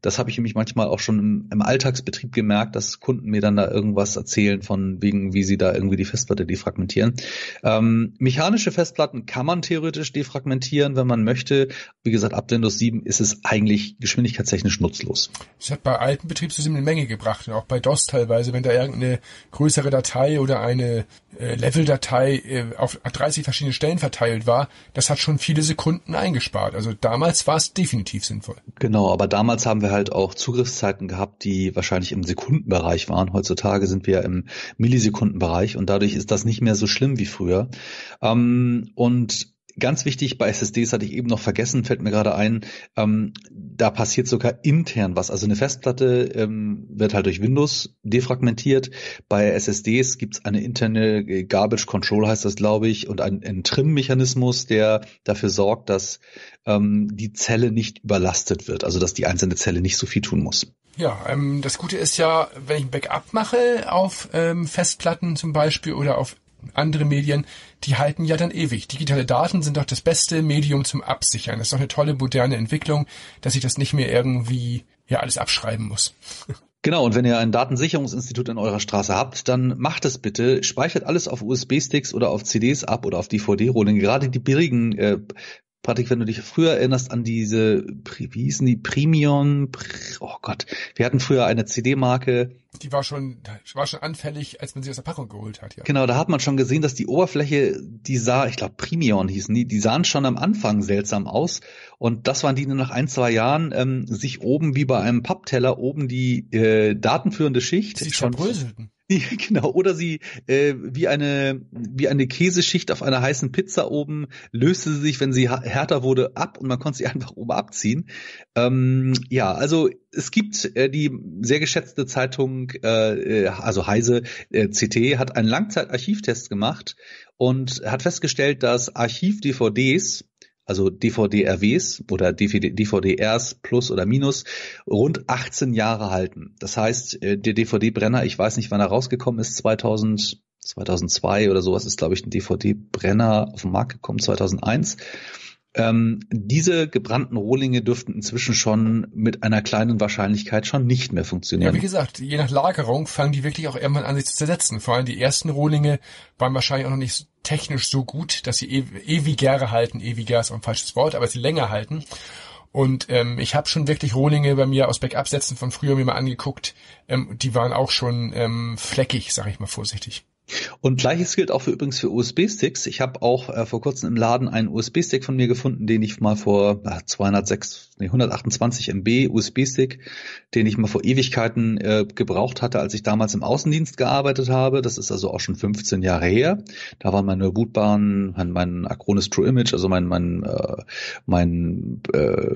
Das habe ich nämlich manchmal auch schon im, im, Alltagsbetrieb gemerkt, dass Kunden mir dann da irgendwas erzählen von wegen, wie sie da irgendwie die Festplatte defragmentieren. Ähm, mechanische Festplatten kann man theoretisch defragmentieren, wenn man möchte. Wie gesagt, ab Windows 7 ist es eigentlich geschwindigkeitstechnisch nutzlos. Es hat bei alten Betriebssystemen eine Menge gebracht auch bei DOS teilweise, wenn da irgendeine größere Datei oder eine äh, Level-Datei äh, auf 30 verschiedene Stellen verteilt war, das hat schon viele Sekunden eingespart. Also damals war es definitiv sinnvoll. Genau, aber damals haben wir halt auch Zugriffszeiten gehabt, die wahrscheinlich im Sekundenbereich waren. Heutzutage sind wir im Millisekundenbereich und dadurch ist das nicht mehr so schlimm wie früher. Ähm, und Ganz wichtig bei SSDs hatte ich eben noch vergessen, fällt mir gerade ein, ähm, da passiert sogar intern was. Also eine Festplatte ähm, wird halt durch Windows defragmentiert. Bei SSDs gibt's eine interne äh, Garbage Control, heißt das, glaube ich, und einen, einen Trim-Mechanismus, der dafür sorgt, dass ähm, die Zelle nicht überlastet wird, also dass die einzelne Zelle nicht so viel tun muss. Ja, ähm, das Gute ist ja, wenn ich ein Backup mache auf ähm, Festplatten zum Beispiel oder auf andere Medien, die halten ja dann ewig. Digitale Daten sind doch das beste Medium zum Absichern. Das ist doch eine tolle moderne Entwicklung, dass ich das nicht mehr irgendwie ja alles abschreiben muss. <laughs> Genau, und wenn ihr ein Datensicherungsinstitut in eurer Straße habt, dann macht es bitte, speichert alles auf USB-Sticks oder auf CDs ab oder auf DVD-Rollen. Gerade die billigen äh, Patrick, wenn du dich früher erinnerst an diese, wie hießen die, Premium, oh Gott, wir hatten früher eine CD-Marke. Die war schon, war schon anfällig, als man sie aus der Packung geholt hat, ja. Genau, da hat man schon gesehen, dass die Oberfläche, die sah, ich glaube Premium hießen die, die sahen schon am Anfang seltsam aus. Und das waren die die nach ein, zwei Jahren ähm, sich oben wie bei einem Pappteller oben die äh, datenführende Schicht. Sie schon bröselten. <laughs> Genau, oder sie äh, wie eine wie eine Käseschicht auf einer heißen Pizza oben löste sie sich, wenn sie härter wurde, ab und man konnte sie <laughs> einfach oben abziehen. Ähm, ja, also es gibt äh, die sehr geschätzte Zeitung, äh, äh also Heise äh, CT hat einen Langzeitarchivtest gemacht und hat festgestellt, dass Archiv-DVDs also DVD-RWs oder DVD-Rs plus oder minus, rund 18 Jahre halten. Das heißt, äh, der DVD-Brenner, ich weiß nicht, wann er rausgekommen ist, 2000, 2002 oder sowas ist, glaube ich, ein DVD-Brenner auf den Markt gekommen, 2001. Ähm, diese gebrannten Rohlinge dürften inzwischen schon mit einer kleinen Wahrscheinlichkeit schon nicht mehr funktionieren. Ja, wie gesagt, je nach Lagerung fangen die wirklich auch irgendwann an, sich zu zersetzen. Vor allem die ersten Rohlinge waren wahrscheinlich auch noch nicht technisch so gut, dass sie ewiger halten. Ewiger ist auch ein falsches Wort, aber sie länger halten. Und ähm, ich habe schon wirklich Rohlinge bei mir aus Backup-Sätzen von früher mir mal angeguckt. Ähm, die waren auch schon ähm, fleckig, sage ich mal vorsichtig. Und gleiches gilt auch für übrigens für USB-Sticks. Ich habe auch äh, vor kurzem im Laden einen USB-Stick von mir gefunden, den ich mal vor äh, 206, nee, 128 MB USB-Stick, den ich mal vor Ewigkeiten äh, gebraucht hatte, als ich damals im Außendienst gearbeitet habe. Das ist also auch schon 15 Jahre her. Da waren meine bootbaren, mein, mein Acronis True Image, also mein mein äh, mein äh,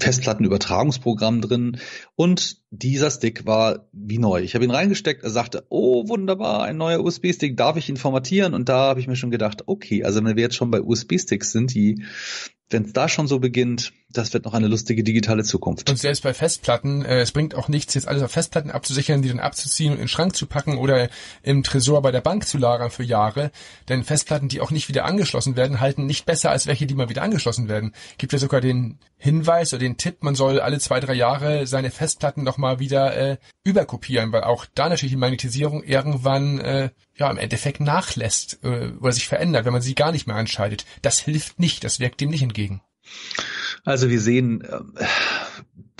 Festplattenübertragungsprogramm drin und dieser Stick war wie neu. Ich habe ihn reingesteckt, er sagte, oh wunderbar, ein neuer USB-Stick, darf ich ihn formatieren? Und da habe ich mir schon gedacht, okay, also wenn wir jetzt schon bei USB-Sticks sind, die wenn es da schon so beginnt, das wird noch eine lustige digitale Zukunft. Und selbst bei Festplatten, äh, es bringt auch nichts, jetzt alles auf Festplatten abzusichern, die dann abzuziehen und in den Schrank zu packen oder im Tresor bei der Bank zu lagern für Jahre. Denn Festplatten, die auch nicht wieder angeschlossen werden, halten nicht besser als welche, die mal wieder angeschlossen werden. Gibt ja sogar den Hinweis oder den Tipp, man soll alle zwei, drei Jahre seine Festplatten nochmal wieder äh, überkopieren, weil auch da natürlich die Magnetisierung irgendwann äh, ja im Endeffekt nachlässt äh, oder sich verändert, wenn man sie gar nicht mehr anschaltet. Das hilft nicht, das wirkt dem nicht entgegen. Also wir sehen, äh,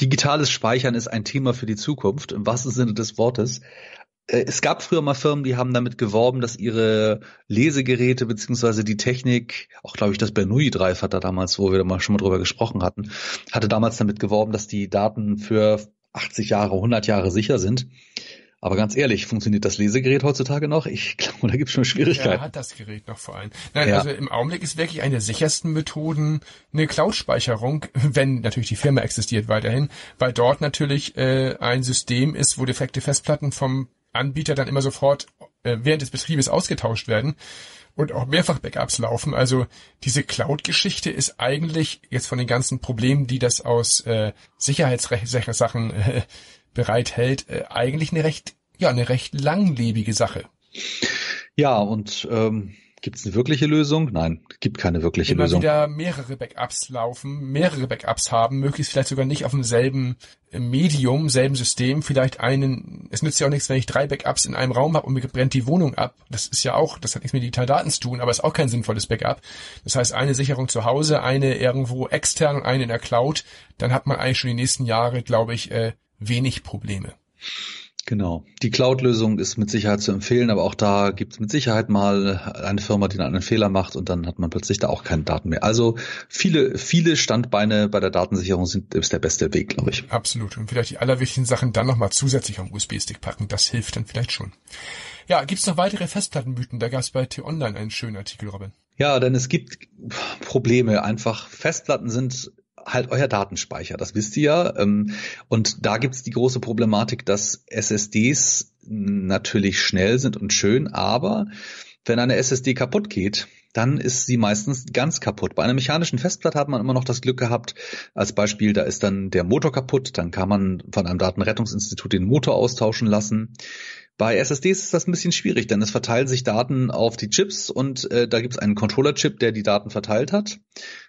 digitales Speichern ist ein Thema für die Zukunft, im wahrsten Sinne des Wortes. Äh, es gab früher mal Firmen, die haben damit geworben, dass ihre Lesegeräte beziehungsweise die Technik, auch glaube ich das Bernoulli Drive hat da damals, wo wir da mal schon mal drüber gesprochen hatten, hatte damals damit geworben, dass die Daten für 80 Jahre, 100 Jahre sicher sind. Aber ganz ehrlich, funktioniert das Lesegerät heutzutage noch? Ich <laughs> glaube, da gibt es schon Schwierigkeiten. Ja, hat das Gerät noch vor allem. Nein, ja. also im Augenblick ist wirklich eine der sichersten Methoden eine Cloud-Speicherung, <laughs> wenn natürlich die Firma existiert weiterhin, weil dort natürlich äh, ein System ist, wo defekte Festplatten vom Anbieter dann immer sofort äh, während des Betriebes ausgetauscht werden und auch mehrfach Backups laufen. Also diese Cloud-Geschichte ist eigentlich jetzt von den ganzen Problemen, die das aus äh, Sicherheitssachen <laughs> äh, bereithält, äh, eigentlich eine recht, ja, eine recht langlebige Sache. Ja, und ähm, Gibt es eine wirkliche Lösung? Nein, gibt keine wirkliche Immer Lösung. wieder mehrere Backups laufen, mehrere Backups haben, möglichst vielleicht sogar nicht auf demselben äh, Medium, selben System, vielleicht einen, es nützt ja auch nichts, wenn ich drei Backups in einem Raum habe und mir brennt die Wohnung ab. Das ist ja auch, das hat nichts mit Digitaldaten zu tun, aber ist auch kein sinnvolles Backup. Das heißt, eine Sicherung zu Hause, eine irgendwo extern und eine in der Cloud, dann hat man eigentlich schon die nächsten Jahre, glaube ich, äh, wenig Probleme. Genau. Die Cloud-Lösung ist mit Sicherheit zu empfehlen, aber auch da gibt es mit Sicherheit mal eine Firma, die dann einen Fehler macht und dann hat man plötzlich da auch keine Daten mehr. Also viele, viele Standbeine bei der Datensicherung sind ist der beste Weg, glaube ich. Absolut. Und vielleicht die allerwichtigsten Sachen dann nochmal zusätzlich am USB-Stick packen. Das hilft dann vielleicht schon. Ja, gibt's noch weitere Festplattenmythen? Da gab's bei T-Online einen schönen Artikel, Robin. Ja, denn es gibt Probleme. Einfach Festplatten sind halt euer Datenspeicher, das wisst ihr ja. Ähm, und da gibt's die große Problematik, dass SSDs natürlich schnell sind und schön, aber wenn eine SSD kaputt geht, dann ist sie meistens ganz kaputt. Bei einer mechanischen Festplatte hat man immer noch das Glück gehabt, als Beispiel, da ist dann der Motor kaputt, dann kann man von einem Datenrettungsinstitut den Motor austauschen lassen. Bei SSDs ist das ein bisschen schwierig, denn es verteilen sich Daten auf die Chips und äh, da gibt es einen Controller-Chip, der die Daten verteilt hat.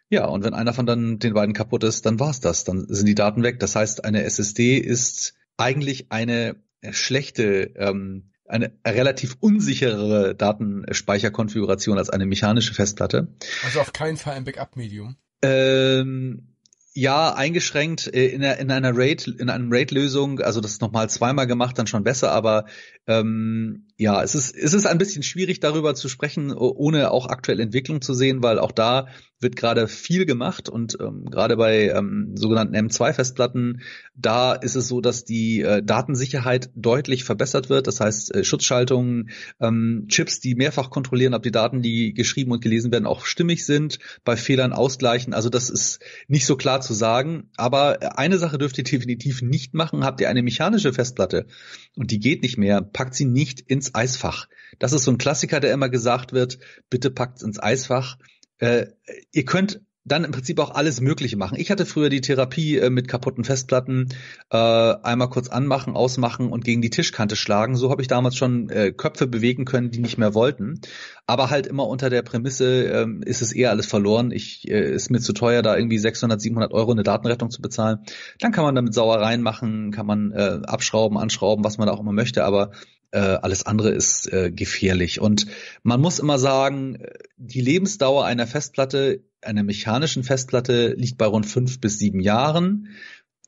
Ja, und wenn einer von dann den beiden kaputt ist, dann war's das. Dann sind die Daten weg. Das heißt, eine SSD ist eigentlich eine schlechte, ähm, eine relativ unsichere Datenspeicherkonfiguration als eine mechanische Festplatte. Also auf keinen Fall ein Backup-Medium. Ähm, ja, eingeschränkt äh, in, einer, in einer RAID, in einer RAID-Lösung, also das nochmal zweimal gemacht, dann schon besser, aber ähm, ja, es ist, es ist ein bisschen schwierig darüber zu sprechen, ohne auch aktuelle Entwicklung zu sehen, weil auch da wird gerade viel gemacht und ähm, gerade bei ähm, sogenannten M2-Festplatten, da ist es so, dass die äh, Datensicherheit deutlich verbessert wird. Das heißt, äh, Schutzschaltungen, ähm, Chips, die mehrfach kontrollieren, ob die Daten, die geschrieben und gelesen werden, auch stimmig sind, bei Fehlern ausgleichen. Also das ist nicht so klar zu sagen. Aber eine Sache dürft ihr definitiv nicht machen. Habt ihr eine mechanische Festplatte und die geht nicht mehr, packt sie nicht ins Eisfach. Das ist so ein Klassiker, der immer gesagt wird, bitte packt ins Eisfach. Äh, ihr könnt dann im Prinzip auch alles Mögliche machen. Ich hatte früher die Therapie äh, mit kaputten Festplatten, äh, einmal kurz anmachen, ausmachen und gegen die Tischkante schlagen. So habe ich damals schon äh, Köpfe bewegen können, die nicht mehr wollten. Aber halt immer unter der Prämisse, ähm, ist es eher alles verloren. Ich äh, ist mir zu teuer, da irgendwie 600, 700 Euro eine Datenrettung zu bezahlen. Dann kann man damit Sauereien machen, kann man äh, abschrauben, anschrauben, was man da auch immer möchte. Aber äh, alles andere ist äh, gefährlich. Und man muss immer sagen, die Lebensdauer einer Festplatte, einer mechanischen Festplatte liegt bei rund fünf bis sieben Jahren.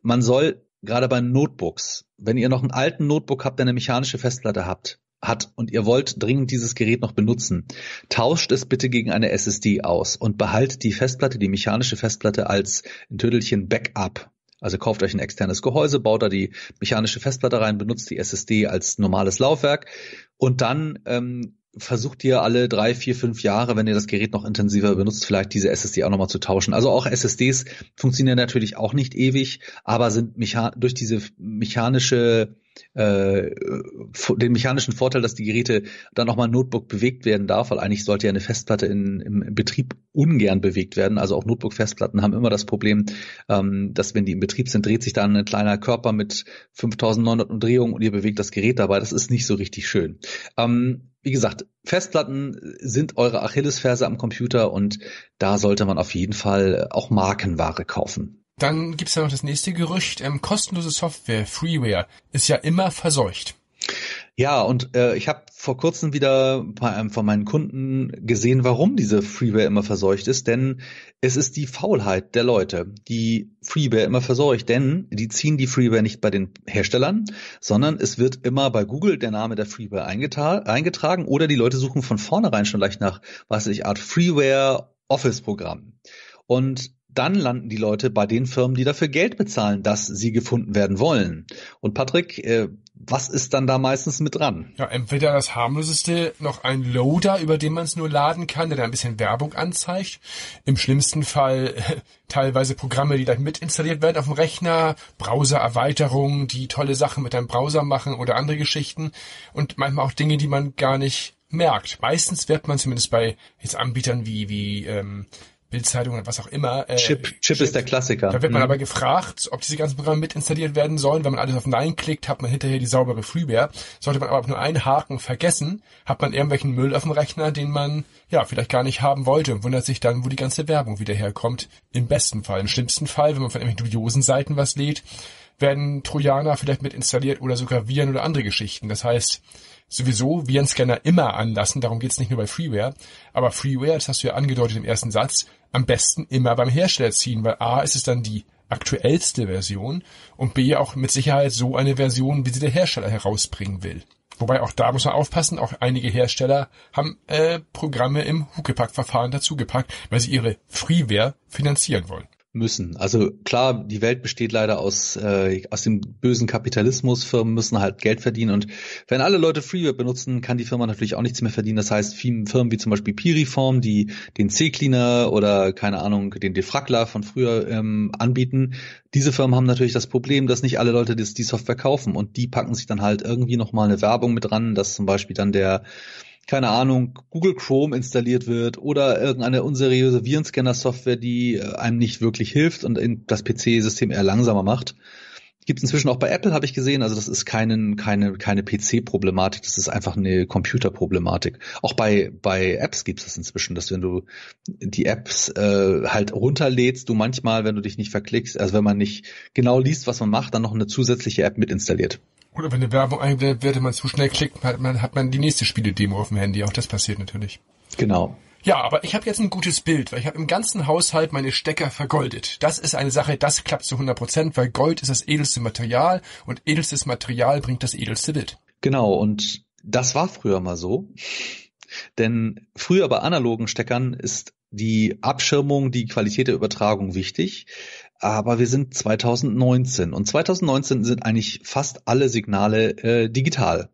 Man soll gerade bei Notebooks, wenn ihr noch einen alten Notebook habt, der eine mechanische Festplatte habt, hat und ihr wollt dringend dieses Gerät noch benutzen, tauscht es bitte gegen eine SSD aus und behaltet die Festplatte, die mechanische Festplatte als ein Tödelchen Backup. Also kauft euch ein externes Gehäuse, baut da die mechanische Festplatte rein, benutzt die SSD als normales Laufwerk und dann ähm, versucht ihr alle drei, vier, fünf Jahre, wenn ihr das Gerät noch intensiver benutzt, vielleicht diese SSD auch nochmal zu tauschen. Also auch SSDs funktionieren natürlich auch nicht ewig, aber sind durch diese mechanische äh, den mechanischen Vorteil, dass die Geräte dann nochmal Notebook bewegt werden darf, weil eigentlich sollte ja eine Festplatte in, im Betrieb ungern bewegt werden. Also auch Notebook-Festplatten haben immer das Problem, ähm, dass wenn die im Betrieb sind, dreht sich dann ein kleiner Körper mit 5900 Umdrehungen und ihr bewegt das Gerät dabei. Das ist nicht so richtig schön. Ähm, wie gesagt, Festplatten sind eure Achillesferse am Computer und da sollte man auf jeden Fall auch Markenware kaufen. Dann gibt's ja noch das nächste Gerücht. Ähm, kostenlose Software, Freeware, ist ja immer verseucht. Ja, und äh, ich habe vor kurzem wieder bei einem von meinen Kunden gesehen, warum diese Freeware immer verseucht ist. Denn es ist die Faulheit der Leute, die Freeware immer verseucht. Denn die ziehen die Freeware nicht bei den Herstellern, sondern es wird immer bei Google der Name der Freeware eingetra eingetragen oder die Leute suchen von vornherein schon leicht nach, was weiß ich, Art Freeware Office Programm. Und dann landen die Leute bei den Firmen, die dafür Geld bezahlen, dass sie gefunden werden wollen. Und Patrick, äh, was ist dann da meistens mit dran? Ja, entweder das harmloseste noch ein Loader, über den man es nur laden kann, der da ein bisschen Werbung anzeigt. Im schlimmsten Fall <laughs> teilweise Programme, die dann mit installiert werden auf dem Rechner, Browser-Erweiterungen, die tolle Sachen mit einem Browser machen oder andere Geschichten und manchmal auch Dinge, die man gar nicht merkt. Meistens wird man zumindest bei jetzt Anbietern wie wie ähm, Bildzeitung oder was auch immer. Äh, Chip, Chip, Chip ist der Klassiker. Da wird man mhm. aber gefragt, ob diese ganzen Programme mit installiert werden sollen. Wenn man alles auf Nein klickt, hat man hinterher die saubere Freeware. Sollte man aber nur einen Haken vergessen, hat man irgendwelchen Müll auf dem Rechner, den man ja vielleicht gar nicht haben wollte und wundert sich dann, wo die ganze Werbung wieder herkommt. Im besten Fall. Im schlimmsten Fall, wenn man von irgendwelchen dubiosen Seiten was lädt, werden Trojaner vielleicht mit installiert oder sogar Viren oder andere Geschichten. Das heißt, sowieso Virenscanner immer anlassen, darum geht's nicht nur bei Freeware. Aber Freeware, das hast du ja angedeutet im ersten Satz, am besten immer beim Hersteller ziehen, weil A ist es dann die aktuellste Version und B auch mit Sicherheit so eine Version, wie sie der Hersteller herausbringen will. Wobei auch da muss man aufpassen, auch einige Hersteller haben äh, Programme im Huckepack-Verfahren dazugepackt, weil sie ihre Freeware finanzieren wollen müssen. Also klar, die Welt besteht leider aus, äh, aus dem bösen Kapitalismus. Firmen müssen halt Geld verdienen und wenn alle Leute Freeware benutzen, kann die Firma natürlich auch nichts mehr verdienen. Das heißt, Firmen wie zum Beispiel Piriform, die den C-Cleaner oder keine Ahnung, den Defragler von früher ähm, anbieten, diese Firmen haben natürlich das Problem, dass nicht alle Leute das, die Software kaufen und die packen sich dann halt irgendwie nochmal eine Werbung mit dran, dass zum Beispiel dann der keine Ahnung, Google Chrome installiert wird oder irgendeine unseriöse Virenscanner-Software, die äh, einem nicht wirklich hilft und das PC-System eher langsamer macht. Gibt inzwischen auch bei Apple, habe ich gesehen. Also das ist keinen, keine, keine PC-Problematik, das ist einfach eine Computer-Problematik. Auch bei, bei Apps gibt es das inzwischen, dass wenn du die Apps äh, halt runterlädst, du manchmal, wenn du dich nicht verklickst, also wenn man nicht genau liest, was man macht, dann noch eine zusätzliche App mit installiert. Oder wenn eine Werbung eingeblendet wird, wenn man zu schnell klickt, hat man, hat man die nächste Spiele-Demo auf dem Handy. Auch das passiert natürlich. Genau. Ja, aber ich habe jetzt ein gutes Bild, weil ich habe im ganzen Haushalt meine Stecker vergoldet. Das ist eine Sache, das klappt zu 100 Prozent, weil Gold ist das edelste Material und edelstes Material bringt das edelste Bild. Genau, und das war früher mal so. Denn früher bei analogen Steckern ist die Abschirmung, die Qualität der Übertragung wichtig aber wir sind 2019 und 2019 sind eigentlich fast alle Signale äh, digital.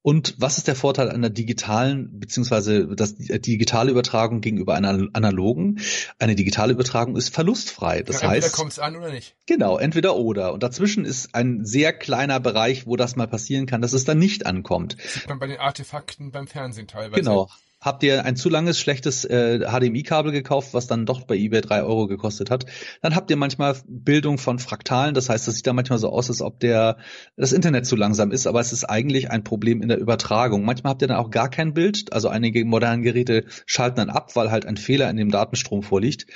Und was ist der Vorteil einer digitalen beziehungsweise das, die digitale Übertragung gegenüber einer analogen? Eine digitale Übertragung ist verlustfrei. Das ja, heißt, kommt es an oder nicht. Genau, entweder oder. Und dazwischen ist ein sehr kleiner Bereich, wo das mal passieren kann, dass es dann nicht ankommt. Das sieht man bei den Artefakten beim Fernsehen teilweise. Genau habt ihr ein zu langes, schlechtes äh, HDMI-Kabel gekauft, was dann doch bei eBay drei Euro gekostet hat, dann habt ihr manchmal Bildung von Fraktalen. Das heißt, das sieht da manchmal so aus, als ob der das Internet zu langsam ist, aber es ist eigentlich ein Problem in der Übertragung. Manchmal habt ihr dann auch gar kein Bild. Also einige modernen Geräte schalten dann ab, weil halt ein Fehler in dem Datenstrom vorliegt.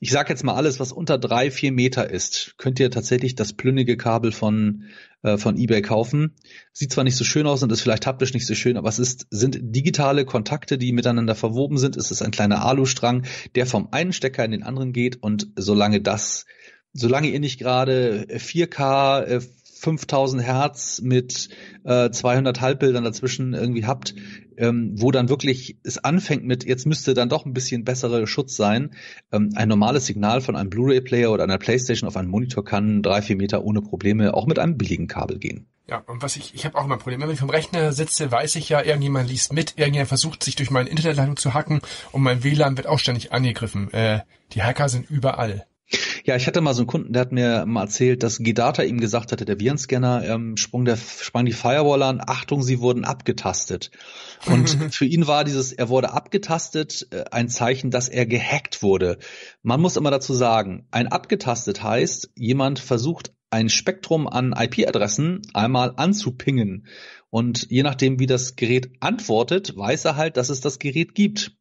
Ich sage jetzt mal alles, was unter drei, vier Meter ist, könnt ihr tatsächlich das plünnige Kabel von äh, von eBay kaufen. Sieht zwar nicht so schön aus und ist vielleicht haptisch nicht so schön, aber es ist, sind digitale Kontakte, die miteinander verwoben sind. Es ist ein kleiner Alustrang, der vom einen Stecker in den anderen geht und solange das, solange ihr nicht gerade 4K 5000 Hertz mit äh, 200 Halbbildern dazwischen irgendwie habt, ähm, wo dann wirklich es anfängt mit, jetzt müsste dann doch ein bisschen bessere Schutz sein. Ähm, ein normales Signal von einem Blu-ray-Player oder einer Playstation auf einen Monitor kann drei, vier Meter ohne Probleme auch mit einem billigen Kabel gehen. Ja, und was ich, ich habe auch immer ein Problem. Wenn ich vom Rechner sitze, weiß ich ja, irgendjemand liest mit, irgendjemand versucht sich durch meine Internetleitung zu hacken und mein WLAN wird auch ständig angegriffen. Äh, die Hacker sind überall. Ja, ich hatte mal so einen Kunden, der hat mir mal erzählt, dass Gidata ihm gesagt hatte, der Virenscanner ähm, sprung, der, sprang die Firewall an, Achtung, sie wurden abgetastet. Und <laughs> für ihn war dieses, er wurde abgetastet, äh, ein Zeichen, dass er gehackt wurde. Man muss immer dazu sagen, ein abgetastet heißt, jemand versucht ein Spektrum an IP-Adressen einmal anzupingen. Und je nachdem, wie das Gerät antwortet, weiß er halt, dass es das Gerät gibt.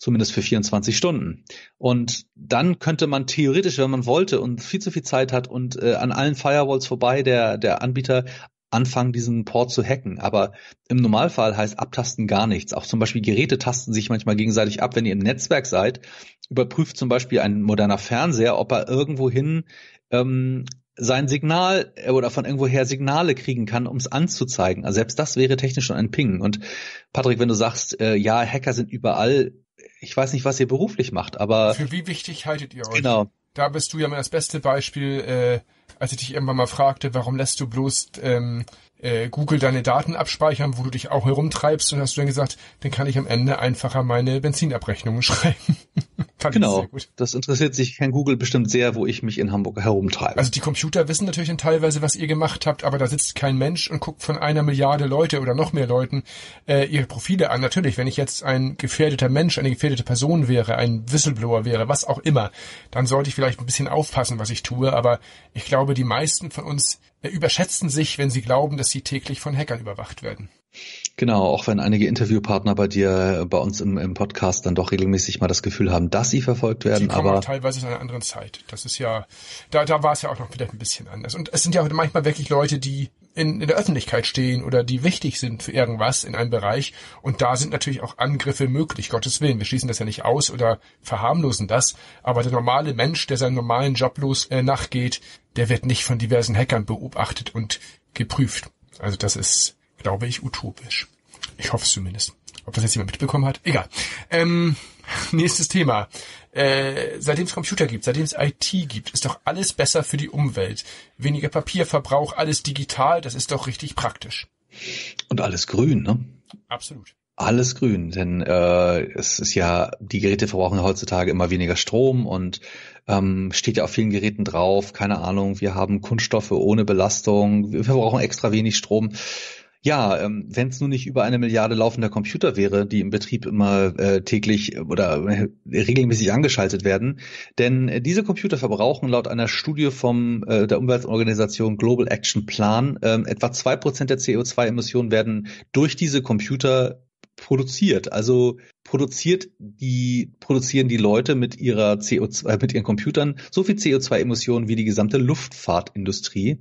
Zumindest für 24 Stunden. Und dann könnte man theoretisch, wenn man wollte und viel zu viel Zeit hat und äh, an allen Firewalls vorbei der, der Anbieter anfangen, diesen Port zu hacken. Aber im Normalfall heißt Abtasten gar nichts. Auch zum Beispiel Geräte tasten sich manchmal gegenseitig ab, wenn ihr im Netzwerk seid. Überprüft zum Beispiel ein moderner Fernseher, ob er irgendwohin ähm, sein Signal äh, oder von irgendwoher Signale kriegen kann, um es anzuzeigen. Also selbst das wäre technisch schon ein Ping. Und Patrick, wenn du sagst, äh, ja, Hacker sind überall, ich weiß nicht, was ihr beruflich macht, aber. Für wie wichtig haltet ihr euch? Genau. Da bist du ja mal das beste Beispiel, äh, als ich dich irgendwann mal fragte, warum lässt du bloß ähm, äh, Google deine Daten abspeichern, wo du dich auch herumtreibst und hast du dann gesagt, dann kann ich am Ende einfacher meine Benzinabrechnungen <laughs> schreiben. genau. Das interessiert sich Herrn Google bestimmt sehr, wo ich mich in Hamburg herumtreibe. Also die Computer wissen natürlich dann teilweise, was ihr gemacht habt, aber da sitzt kein Mensch und guckt von einer Milliarde Leute oder noch mehr Leuten äh, ihre Profile an. Natürlich, wenn ich jetzt ein gefährdeter Mensch, eine gefährdete Person wäre, ein Whistleblower wäre, was auch immer, dann sollte ich vielleicht ein bisschen aufpassen, was ich tue. Aber ich glaube, die meisten von uns überschätzen sich, wenn sie glauben, dass sie täglich von Hackern überwacht werden. Genau, auch wenn einige Interviewpartner bei dir, bei uns im, im Podcast dann doch regelmäßig mal das Gefühl haben, dass sie verfolgt werden. Sie kommen aber teilweise in einer anderen Zeit. Das ist ja, da, da war es ja auch noch wieder ein bisschen anders. Und es sind ja manchmal wirklich Leute, die in, in der Öffentlichkeit stehen oder die wichtig sind für irgendwas in einem Bereich. Und da sind natürlich auch Angriffe möglich, Gottes Willen. Wir schließen das ja nicht aus oder verharmlosen das. Aber der normale Mensch, der seinen normalen Job los äh, nachgeht, der wird nicht von diversen Hackern beobachtet und geprüft. Also das ist glaube ich, utopisch. Ich hoffe es zumindest. Ob das jetzt jemand mitbekommen hat? Egal. Ähm, <laughs> nächstes Thema. Äh, seitdem es Computer gibt, seitdem es IT gibt, ist doch alles besser für die Umwelt. Weniger Papierverbrauch, alles digital, das ist doch richtig praktisch. Und alles grün, ne? Absolut. Alles grün, denn äh, es ist ja, die Geräte verbrauchen ja heutzutage immer weniger Strom und ähm, steht ja auf vielen Geräten drauf, keine Ahnung, wir haben Kunststoffe ohne Belastung, wir verbrauchen extra wenig Strom. Ja, ähm, wenn es nur nicht über eine Milliarde laufender Computer wäre, die im Betrieb immer äh, täglich oder äh, regelmäßig angeschaltet werden. Denn äh, diese Computer verbrauchen laut einer Studie vom äh, der Umweltorganisation Global Action Plan äh, etwa zwei Prozent der CO2-Emissionen werden durch diese Computer produziert. Also produziert die, produzieren die Leute mit ihrer CO2, mit ihren Computern so viel CO2-Emissionen wie die gesamte Luftfahrtindustrie.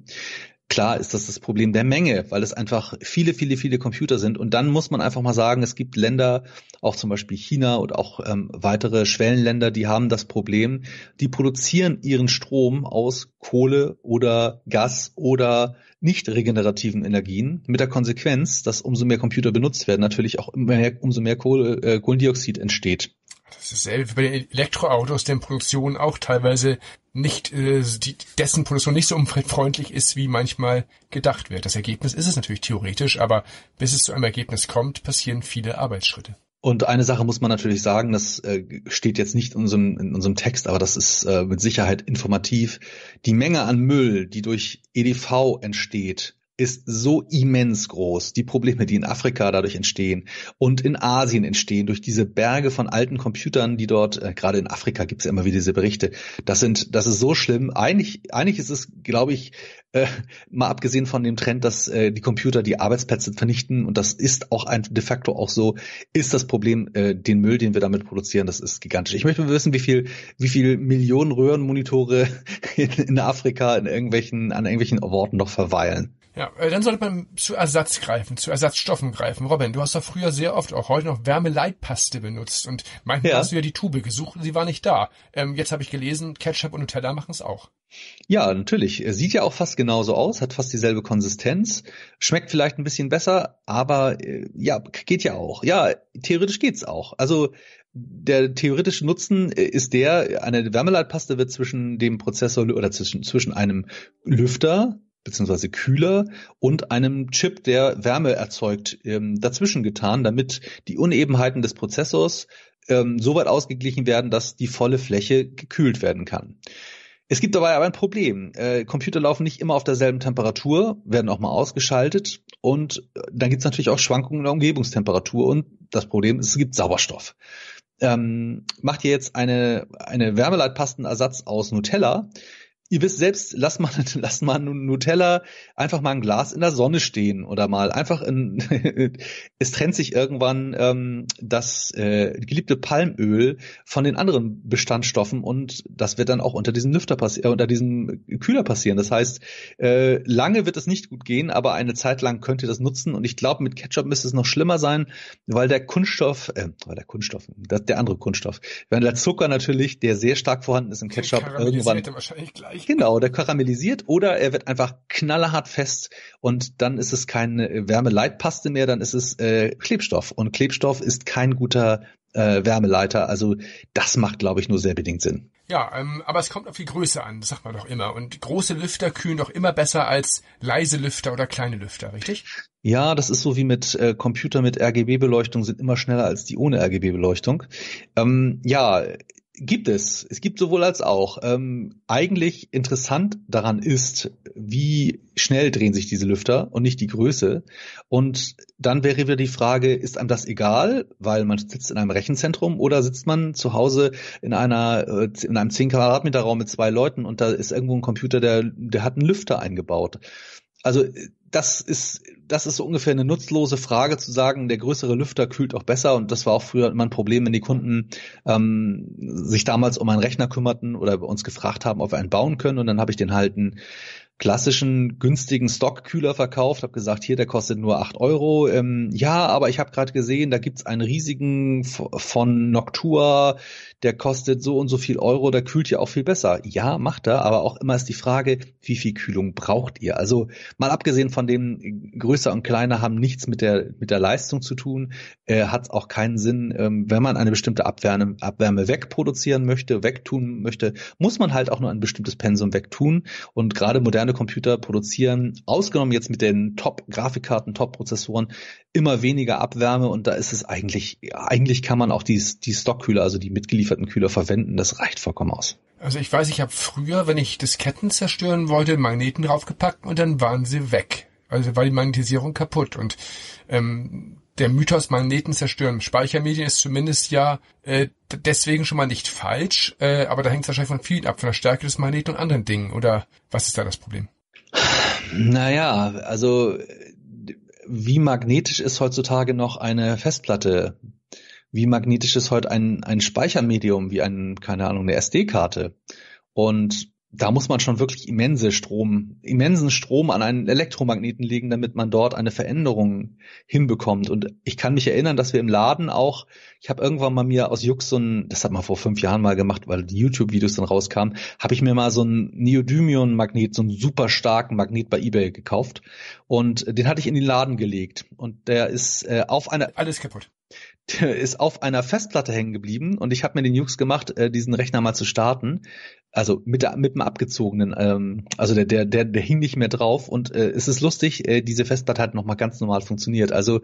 Klar ist das das Problem der Menge, weil es einfach viele, viele, viele Computer sind. Und dann muss man einfach mal sagen, es gibt Länder, auch zum Beispiel China und auch ähm, weitere Schwellenländer, die haben das Problem, die produzieren ihren Strom aus Kohle oder Gas oder nicht regenerativen Energien mit der Konsequenz, dass umso mehr Computer benutzt werden, natürlich auch mehr, umso mehr Kohle, äh, Kohlendioxid entsteht. Das ist dasselbe bei den Elektroautos, deren Produktion auch teilweise nicht, äh, die, dessen Produktion nicht so umweltfreundlich ist, wie manchmal gedacht wird. Das Ergebnis ist es natürlich theoretisch, aber bis es zu einem Ergebnis kommt, passieren viele Arbeitsschritte. Und eine Sache muss man natürlich sagen, das äh, steht jetzt nicht in unserem, in unserem Text, aber das ist äh, mit Sicherheit informativ. Die Menge an Müll, die durch EDV entsteht, ist so immens groß. Die Probleme, die in Afrika dadurch entstehen und in Asien entstehen, durch diese Berge von alten Computern, die dort, äh, gerade in Afrika gibt es ja immer wieder diese Berichte, das sind, das ist so schlimm. Eigentlich, eigentlich ist es, glaube ich, äh, mal abgesehen von dem Trend, dass äh, die Computer die Arbeitsplätze vernichten, und das ist auch ein de facto auch so, ist das Problem, äh, den Müll, den wir damit produzieren, das ist gigantisch. Ich möchte wissen, wie viel, wie viel Millionen Röhrenmonitore <laughs> in, in Afrika in irgendwelchen, an irgendwelchen Orten noch verweilen. Ja, äh, dann sollte man zu Ersatz greifen, zu Ersatzstoffen greifen. Robin, du hast doch früher sehr oft, auch heute noch, Wärmeleitpaste benutzt und manchmal Ja. hast du ja die Tube gesucht und sie war nicht da. Ähm, jetzt habe ich gelesen, Ketchup und Nutella machen es auch. Ja, natürlich. Sieht ja auch fast genauso aus, hat fast dieselbe Konsistenz, schmeckt vielleicht ein bisschen besser, aber äh, ja, geht ja auch. Ja, theoretisch geht's auch. Also der theoretische Nutzen äh, ist der, eine Wärmeleitpaste wird zwischen dem Prozessor oder zwischen, zwischen einem Lüfter beziehungsweise Kühler und einem Chip, der Wärme erzeugt, ähm, dazwischen getan, damit die Unebenheiten des Prozessors ähm, so weit ausgeglichen werden, dass die volle Fläche gekühlt werden kann. Es gibt dabei aber ein Problem. Äh, Computer laufen nicht immer auf derselben Temperatur, werden auch mal ausgeschaltet und äh, dann gibt es natürlich auch Schwankungen in der Umgebungstemperatur und das Problem ist, es gibt Sauerstoff. Ähm, macht ihr jetzt eine, eine Wärmeleitpastenersatz aus Nutella, Ihr wisst selbst, lasst mal, <laughs> lasst mal Nutella einfach mal ein Glas in der Sonne stehen oder mal einfach in, <laughs> es trennt sich irgendwann ähm, das äh, geliebte Palmöl von den anderen Bestandstoffen und das wird dann auch unter diesem Lüfter passieren, äh, unter diesem Kühler passieren. Das heißt, äh, lange wird es nicht gut gehen, aber eine Zeit lang könnt ihr das nutzen und ich glaube, mit Ketchup müsste es noch schlimmer sein, weil der Kunststoff, äh, weil der Kunststoff, das, der andere Kunststoff, weil der Zucker natürlich, der sehr stark vorhanden ist im Ketchup, irgendwann wahrscheinlich gleich. Genau, der karamellisiert oder er wird einfach knallerhart fest und dann ist es keine Wärmeleitpaste mehr, dann ist es äh, Klebstoff und Klebstoff ist kein guter äh, Wärmeleiter. Also das macht, glaube ich, nur sehr bedingt Sinn. Ja, ähm, aber es kommt auf die Größe an, das sagt man doch immer. Und große Lüfter kühlen doch immer besser als leise Lüfter oder kleine Lüfter, richtig? Ja, das ist so wie mit äh, Computer mit RGB-Beleuchtung sind immer schneller als die ohne RGB-Beleuchtung. Ähm, ja, Gibt es. Es gibt sowohl als auch. Ähm, eigentlich interessant daran ist, wie schnell drehen sich diese Lüfter und nicht die Größe. Und dann wäre wieder die Frage, ist einem das egal, weil man sitzt in einem Rechenzentrum oder sitzt man zu Hause in einer äh, in einem 10 Quadratmeter Raum mit zwei Leuten und da ist irgendwo ein Computer, der der hat einen Lüfter eingebaut. Also das ist, das ist so ungefähr eine nutzlose Frage zu sagen, der größere Lüfter kühlt auch besser und das war auch früher immer ein Problem, wenn die Kunden ähm, sich damals um einen Rechner kümmerten oder uns gefragt haben, ob wir einen bauen können und dann habe ich den halt einen klassischen günstigen Stockkühler verkauft, habe gesagt, hier, der kostet nur acht Euro. Ähm, ja, aber ich habe gerade gesehen, da gibt's einen riesigen von Noctua, der kostet so und so viel Euro, der kühlt ja auch viel besser. Ja, macht er, aber auch immer ist die Frage, wie viel Kühlung braucht ihr? Also mal abgesehen von dem größer und kleiner haben nichts mit der mit der Leistung zu tun, äh, hat auch keinen Sinn, ähm, wenn man eine bestimmte Abwärme, Abwärme wegproduzieren möchte, wegtun möchte, muss man halt auch nur ein bestimmtes Pensum wegtun und gerade moderne Computer produzieren, ausgenommen jetzt mit den Top-Grafikkarten, Top-Prozessoren, immer weniger Abwärme und da ist es eigentlich, eigentlich kann man auch die, die Stockkühler, also die mitgelieferten Kühler verwenden, das reicht vollkommen aus. Also ich weiß, ich habe früher, wenn ich Disketten zerstören wollte, Magneten draufgepackt und dann waren sie weg. Also war die Magnetisierung kaputt und ähm, der Mythos Magneten zerstören Speichermedien ist zumindest ja äh, deswegen schon mal nicht falsch, äh, aber da hängt es wahrscheinlich von vielen ab, von der Stärke des Magneten und anderen Dingen. Oder was ist da das Problem? Naja, also wie magnetisch ist heutzutage noch eine Festplatte? Wie magnetisch ist heute ein, ein Speichermedium, wie ein, keine Ahnung, eine SD-Karte? Und da muss man schon wirklich immense Strom, immensen Strom an einen Elektromagneten legen, damit man dort eine Veränderung hinbekommt. Und ich kann mich erinnern, dass wir im Laden auch, ich habe irgendwann mal mir aus Jux so ein, das hat man vor fünf Jahren mal gemacht, weil die YouTube-Videos dann rauskamen, habe ich mir mal so einen Neodymium-Magnet, so einen super starken Magnet bei eBay gekauft. Und den hatte ich in den Laden gelegt. Und der ist äh, auf einer... Alles kaputt <laughs> ist auf einer Festplatte hängen geblieben und ich habe mir den Jux gemacht, äh, diesen Rechner mal zu starten. Also mit, der, mit dem abgezogenen, ähm, also der, der, der, der hing nicht mehr drauf und äh, es ist lustig, äh, diese Festplatte hat nochmal ganz normal funktioniert. Also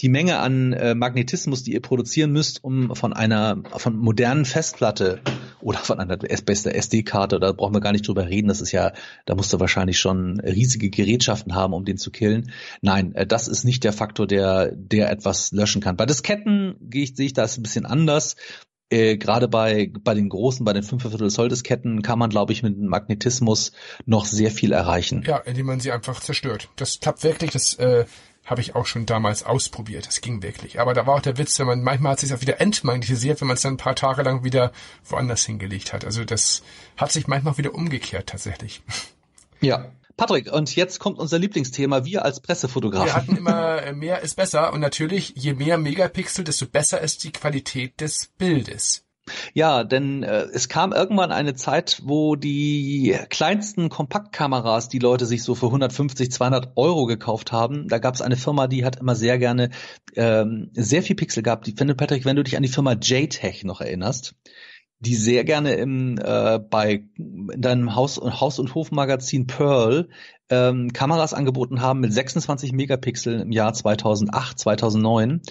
die Menge an äh, Magnetismus, die ihr produzieren müsst, um von einer von modernen Festplatte oder von einer bester SD-Karte, da brauchen wir gar nicht drüber reden, das ist ja, da musst du wahrscheinlich schon riesige Gerätschaften haben, um den zu killen. Nein, äh, das ist nicht der Faktor, der, der etwas löschen kann. Bei Disketten gehe ich, sehe ich das ein bisschen anders. Äh, Gerade bei, bei den großen, bei den 5 Viertel Zoll Disketten kann man, glaube ich, mit dem Magnetismus noch sehr viel erreichen. Ja, indem man sie einfach zerstört. Das klappt wirklich, das äh, habe ich auch schon damals ausprobiert. Das ging wirklich. Aber da war auch der Witz, wenn man manchmal hat sich auch wieder entmagnetisiert, wenn man es dann ein paar Tage lang wieder woanders hingelegt hat. Also das hat sich manchmal wieder umgekehrt tatsächlich. Ja, Patrick, und jetzt kommt unser Lieblingsthema, wir als Pressefotografen. Wir hatten immer, äh, mehr ist besser und natürlich, je mehr Megapixel, desto besser ist die Qualität des Bildes. Ja, denn äh, es kam irgendwann eine Zeit, wo die kleinsten Kompaktkameras, die Leute sich so für 150, 200 Euro gekauft haben, da gab es eine Firma, die hat immer sehr gerne ähm, sehr viel Pixel gehabt. Ich finde, Patrick, wenn du dich an die Firma JTech noch erinnerst, die sehr gerne im äh, bei in deinem Haus und Haus und Hofmagazin Pearl ähm, Kameras angeboten haben mit 26 Megapixeln im Jahr 2008 2009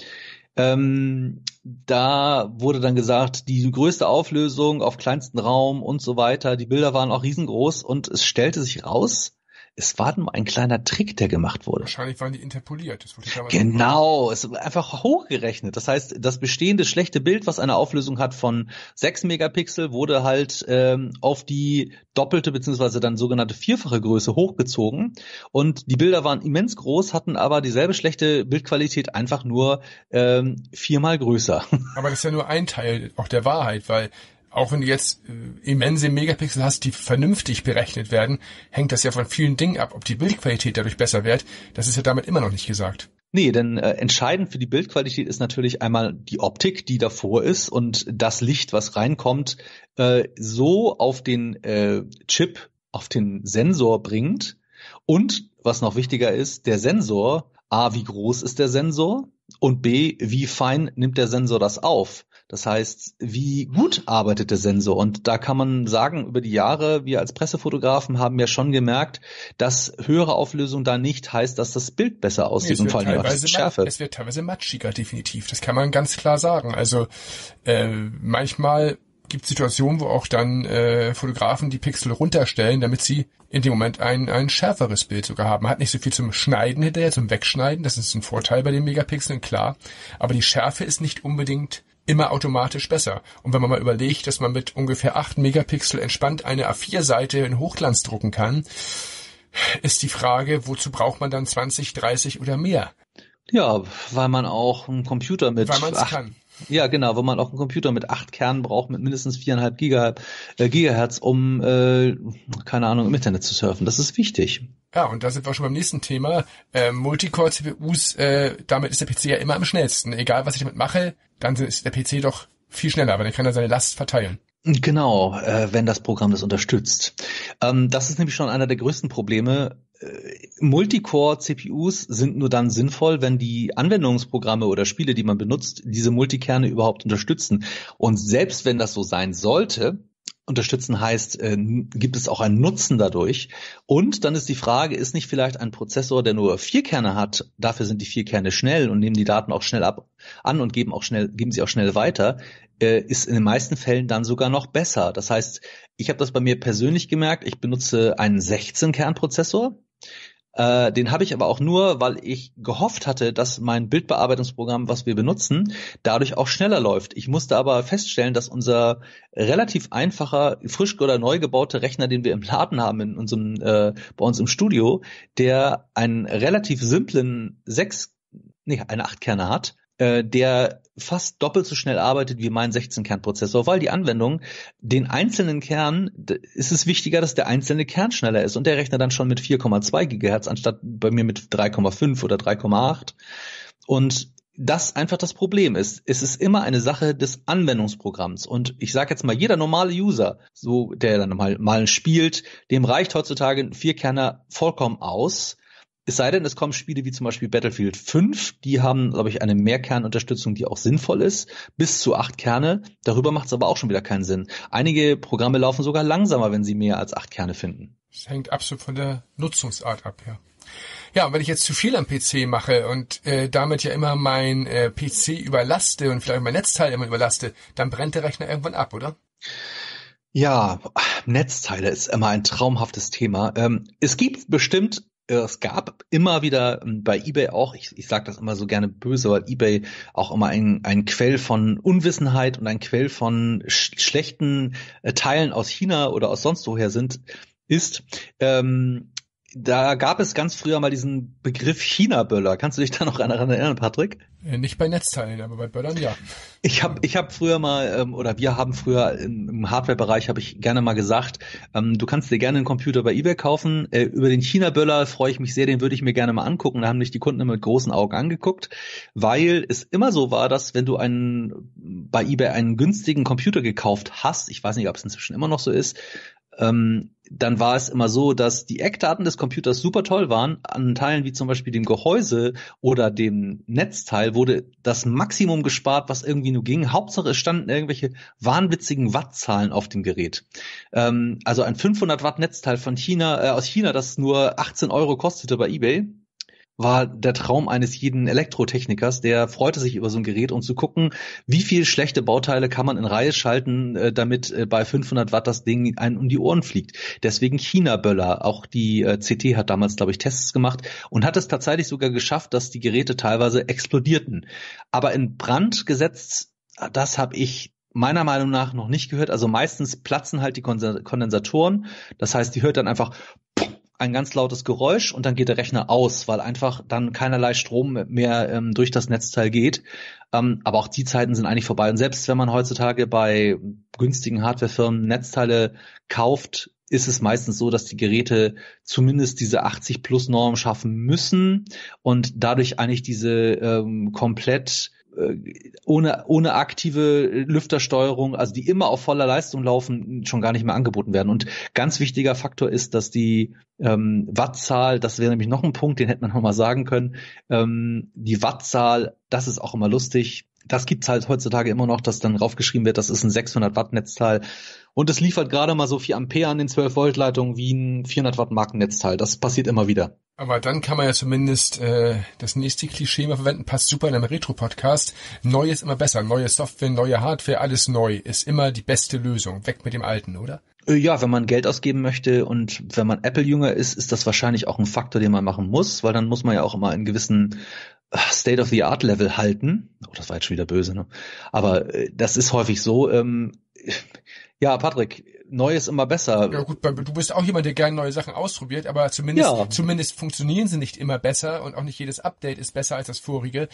ähm, da wurde dann gesagt, die größte Auflösung auf kleinsten Raum und so weiter. Die Bilder waren auch riesengroß und es stellte sich raus, es war nur ein kleiner Trick, der gemacht wurde. Wahrscheinlich waren die interpoliert. genau, es ist einfach hochgerechnet. Das heißt, das bestehende schlechte Bild, was eine Auflösung hat von 6 Megapixel, wurde halt ähm, auf die doppelte beziehungsweise dann sogenannte vierfache Größe hochgezogen. Und die Bilder waren immens groß, hatten aber dieselbe schlechte Bildqualität, einfach nur ähm, viermal größer. <laughs> Aber das ist ja nur ein Teil auch der Wahrheit, weil auch wenn du jetzt äh, immense Megapixel hast, die vernünftig berechnet werden, hängt das ja von vielen Dingen ab. Ob die Bildqualität dadurch besser wird, das ist ja damit immer noch nicht gesagt. Nee, denn äh, entscheidend für die Bildqualität ist natürlich einmal die Optik, die davor ist und das Licht, was reinkommt, äh, so auf den äh, Chip, auf den Sensor bringt. Und was noch wichtiger ist, der Sensor, A, wie groß ist der Sensor? Und B, wie fein nimmt der Sensor das auf? Das heißt, wie gut arbeitet der Sensor? Und da kann man sagen, über die Jahre, wir als Pressefotografen haben ja schon gemerkt, dass höhere Auflösung da nicht heißt, dass das Bild besser aussieht nee, und vor allem Schärfe. Es wird teilweise matschiger, definitiv. Das kann man ganz klar sagen. Also äh, manchmal gibt Situationen, wo auch dann äh, Fotografen die Pixel runterstellen, damit sie in dem Moment ein, ein schärferes Bild sogar haben. Man hat nicht so viel zum Schneiden hinterher, zum Wegschneiden. Das ist ein Vorteil bei den Megapixeln, klar. Aber die Schärfe ist nicht unbedingt immer automatisch besser. Und wenn man mal überlegt, dass man mit ungefähr 8 Megapixel entspannt eine A4-Seite in Hochglanz drucken kann, ist die Frage, wozu braucht man dann 20, 30 oder mehr? Ja, weil man auch einen Computer mit weil man's kann. Ja, genau, wo man auch einen Computer mit acht Kernen braucht, mit mindestens viereinhalb Giga, äh, Gigahertz, um, äh, keine Ahnung, im Internet zu surfen. Das ist wichtig. Ja, und da sind wir schon beim nächsten Thema. Äh, Multicore-CPUs, äh, damit ist der PC ja immer am schnellsten. Egal, was ich damit mache, dann ist der PC doch viel schneller, weil dann kann er seine Last verteilen. Genau, äh, wenn das Programm das unterstützt. Ähm, das ist nämlich schon einer der größten Probleme. Äh, Multicore-CPUs sind nur dann sinnvoll, wenn die Anwendungsprogramme oder Spiele, die man benutzt, diese Multikerne überhaupt unterstützen. Und selbst wenn das so sein sollte, unterstützen heißt, äh, gibt es auch einen Nutzen dadurch. Und dann ist die Frage, ist nicht vielleicht ein Prozessor, der nur vier Kerne hat, dafür sind die vier Kerne schnell und nehmen die Daten auch schnell ab an und geben auch schnell, geben sie auch schnell weiter, äh, ist in den meisten Fällen dann sogar noch besser. Das heißt, ich habe das bei mir persönlich gemerkt, ich benutze einen 16-Kern-Prozessor äh, den habe ich aber auch nur, weil ich gehofft hatte, dass mein Bildbearbeitungsprogramm, was wir benutzen, dadurch auch schneller läuft. Ich musste aber feststellen, dass unser relativ einfacher, frisch oder neu gebauter Rechner, den wir im Laden haben, in unserem, äh, bei uns im Studio, der einen relativ simplen sechs, nee, eine acht Kerne hat, äh, der fast doppelt so schnell arbeitet wie mein 16-Kern-Prozessor, weil die Anwendung den einzelnen Kern, ist es wichtiger, dass der einzelne Kern schneller ist und der rechnet dann schon mit 4,2 Gigahertz anstatt bei mir mit 3,5 oder 3,8 und das einfach das Problem ist. Es ist immer eine Sache des Anwendungsprogramms. Und ich sage jetzt mal, jeder normale User, so der dann mal, mal spielt, dem reicht heutzutage ein Vierkerner vollkommen aus. Es sei denn, es kommen Spiele wie zum Beispiel Battlefield 5, die haben, glaube ich, eine Mehrkernunterstützung, die auch sinnvoll ist, bis zu acht Kerne. Darüber macht es aber auch schon wieder keinen Sinn. Einige Programme laufen sogar langsamer, wenn sie mehr als acht Kerne finden. Das hängt absolut von der Nutzungsart ab, ja. Ja, und wenn ich jetzt zu viel am PC mache und äh, damit ja immer mein äh, PC überlaste und vielleicht mein Netzteil immer überlaste, dann brennt der Rechner irgendwann ab, oder? Ja, Netzteile ist immer ein traumhaftes Thema. Ähm, es gibt bestimmt es gab immer wieder ähm, bei eBay auch, ich, ich sage das immer so gerne böse, weil eBay auch immer ein, ein Quell von Unwissenheit und ein Quell von sch schlechten äh, Teilen aus China oder aus sonst woher sind, ist. Ähm, da gab es ganz früher mal diesen Begriff China-Böller. Kannst du dich da noch daran erinnern, Patrick? Äh, nicht bei Netzteilen, aber bei Böllern ja. Ich habe ich hab früher mal, ähm, oder wir haben früher im, im Hardware-Bereich, habe ich gerne mal gesagt, ähm, du kannst dir gerne einen Computer bei eBay kaufen. Äh, über den China-Böller freue ich mich sehr, den würde ich mir gerne mal angucken. Da haben mich die Kunden immer mit großen Augen angeguckt, weil es immer so war, dass wenn du einen bei eBay einen günstigen Computer gekauft hast, ich weiß nicht, ob es inzwischen immer noch so ist, ähm, dann war es immer so, dass die Eckdaten des Computers super toll waren. An Teilen wie zum Beispiel dem Gehäuse oder dem Netzteil wurde das Maximum gespart, was irgendwie nur ging. Hauptsache es standen irgendwelche wahnwitzigen Wattzahlen auf dem Gerät. Ähm, also ein 500 Watt Netzteil von China, äh, aus China, das nur 18 Euro kostete bei eBay war der Traum eines jeden Elektrotechnikers, der freute sich über so ein Gerät und zu gucken, wie viel schlechte Bauteile kann man in Reihe schalten, äh, damit äh, bei 500 Watt das Ding einen um die Ohren fliegt. Deswegen China-Böller. Auch die äh, CT hat damals, glaube ich, Tests gemacht und hat es tatsächlich sogar geschafft, dass die Geräte teilweise explodierten. Aber in Brand gesetzt, das habe ich meiner Meinung nach noch nicht gehört. Also meistens platzen halt die Kondensatoren. Das heißt, die hört dann einfach ein ganz lautes Geräusch und dann geht der Rechner aus, weil einfach dann keinerlei Strom mehr ähm, durch das Netzteil geht. Ähm, aber auch die Zeiten sind eigentlich vorbei. Und selbst wenn man heutzutage bei günstigen Hardwarefirmen Netzteile kauft, ist es meistens so, dass die Geräte zumindest diese 80 Plus Norm schaffen müssen und dadurch eigentlich diese ähm, komplett ohne, ohne aktive Lüftersteuerung, also die immer auf voller Leistung laufen, schon gar nicht mehr angeboten werden. Und ganz wichtiger Faktor ist, dass die ähm, Wattzahl, das wäre nämlich noch ein Punkt, den hätte man noch mal sagen können, ähm, die Wattzahl, das ist auch immer lustig. Das gibt's halt heutzutage immer noch, dass dann draufgeschrieben wird, das ist ein 600 Watt Netzteil. Und es liefert gerade mal so viel Ampere an den 12 Volt Leitungen wie ein 400 Watt Markennetzteil. Das passiert immer wieder. Aber dann kann man ja zumindest äh, das nächste Klischee mal verwenden, passt super in einem Retro-Podcast. Neu ist immer besser. Neue Software, neue Hardware, alles neu ist immer die beste Lösung. Weg mit dem Alten, oder? Äh, ja, wenn man Geld ausgeben möchte und wenn man Apple-Jünger ist, ist das wahrscheinlich auch ein Faktor, den man machen muss, weil dann muss man ja auch immer einen gewissen State-of-the-Art-Level halten. Oh, das war jetzt schon wieder böse, ne? Aber äh, das ist häufig so. Ähm, ja, Patrick, neu ist immer besser. Ja gut, du bist auch jemand, der gerne neue Sachen ausprobiert, aber zumindest, ja. zumindest funktionieren sie nicht immer besser und auch nicht jedes Update ist besser als das vorige.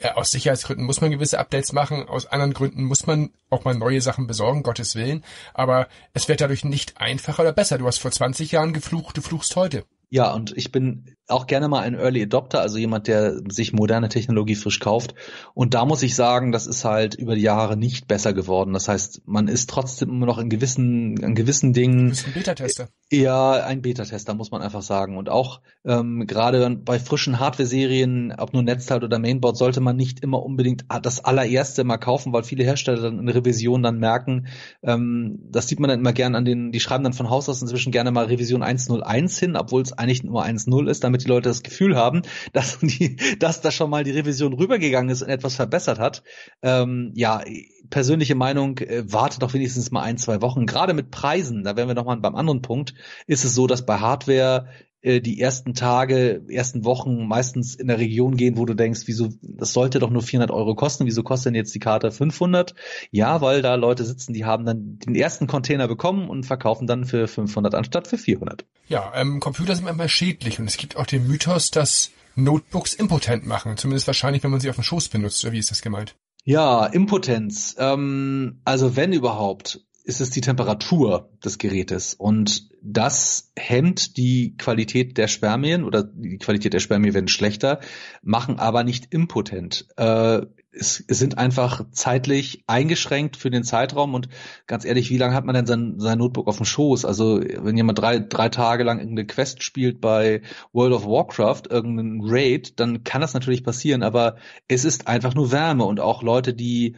Ja, aus Sicherheitsgründen muss man gewisse Updates machen, aus anderen Gründen muss man auch mal neue Sachen besorgen, Gottes Willen. Aber es wird dadurch nicht einfacher oder besser. Du hast vor 20 Jahren geflucht, du fluchst heute. Ja, und ich bin auch gerne mal ein Early Adopter, also jemand, der sich moderne Technologie frisch kauft. Und da muss ich sagen, das ist halt über die Jahre nicht besser geworden. Das heißt, man ist trotzdem immer noch in gewissen, in gewissen Dingen. Du bist ein Beta-Tester. Ja, ein Beta-Tester, muss man einfach sagen. Und auch ähm, gerade bei frischen Hardware-Serien, ob nur Netzteil oder Mainboard, sollte man nicht immer unbedingt das allererste mal kaufen, weil viele Hersteller dann in Revision dann merken, ähm, das sieht man dann immer gern an den, die schreiben dann von Haus aus inzwischen gerne mal Revision 101 hin, obwohl es eigentlich nur 1.0 ist, damit die Leute das Gefühl haben, <laughs> dass, die, dass da schon mal die Revision rübergegangen ist und etwas verbessert hat. Ähm, ja, persönliche Meinung, äh, warte doch wenigstens mal ein, zwei Wochen. Gerade mit Preisen, da wären wir noch mal beim anderen Punkt, ist es so, dass bei Hardware äh, die ersten Tage, ersten Wochen meistens in der Region gehen, wo du denkst, wieso, das sollte doch nur 400 Euro kosten, wieso kostet denn jetzt die Karte 500? Ja, weil da Leute sitzen, die haben dann den ersten Container bekommen und verkaufen dann für 500 anstatt für 400. Ja, ähm, Computer sind manchmal schädlich und es gibt auch den Mythos, dass Notebooks impotent machen, zumindest wahrscheinlich, wenn man sie auf dem Schoß benutzt, oder wie ist das gemeint? Ja, Impotenz. Ähm, also wenn überhaupt, ist es die Temperatur des Gerätes und das hemmt die Qualität der Spermien oder die Qualität der Spermien werden schlechter, machen aber nicht impotent. Äh, es, es sind einfach zeitlich eingeschränkt für den Zeitraum und ganz ehrlich, wie lange hat man denn sein, sein Notebook auf dem Schoß? Also wenn jemand drei, drei Tage lang irgendeine Quest spielt bei World of Warcraft, irgendeinen Raid, dann kann das natürlich passieren, aber es ist einfach nur Wärme und auch Leute, die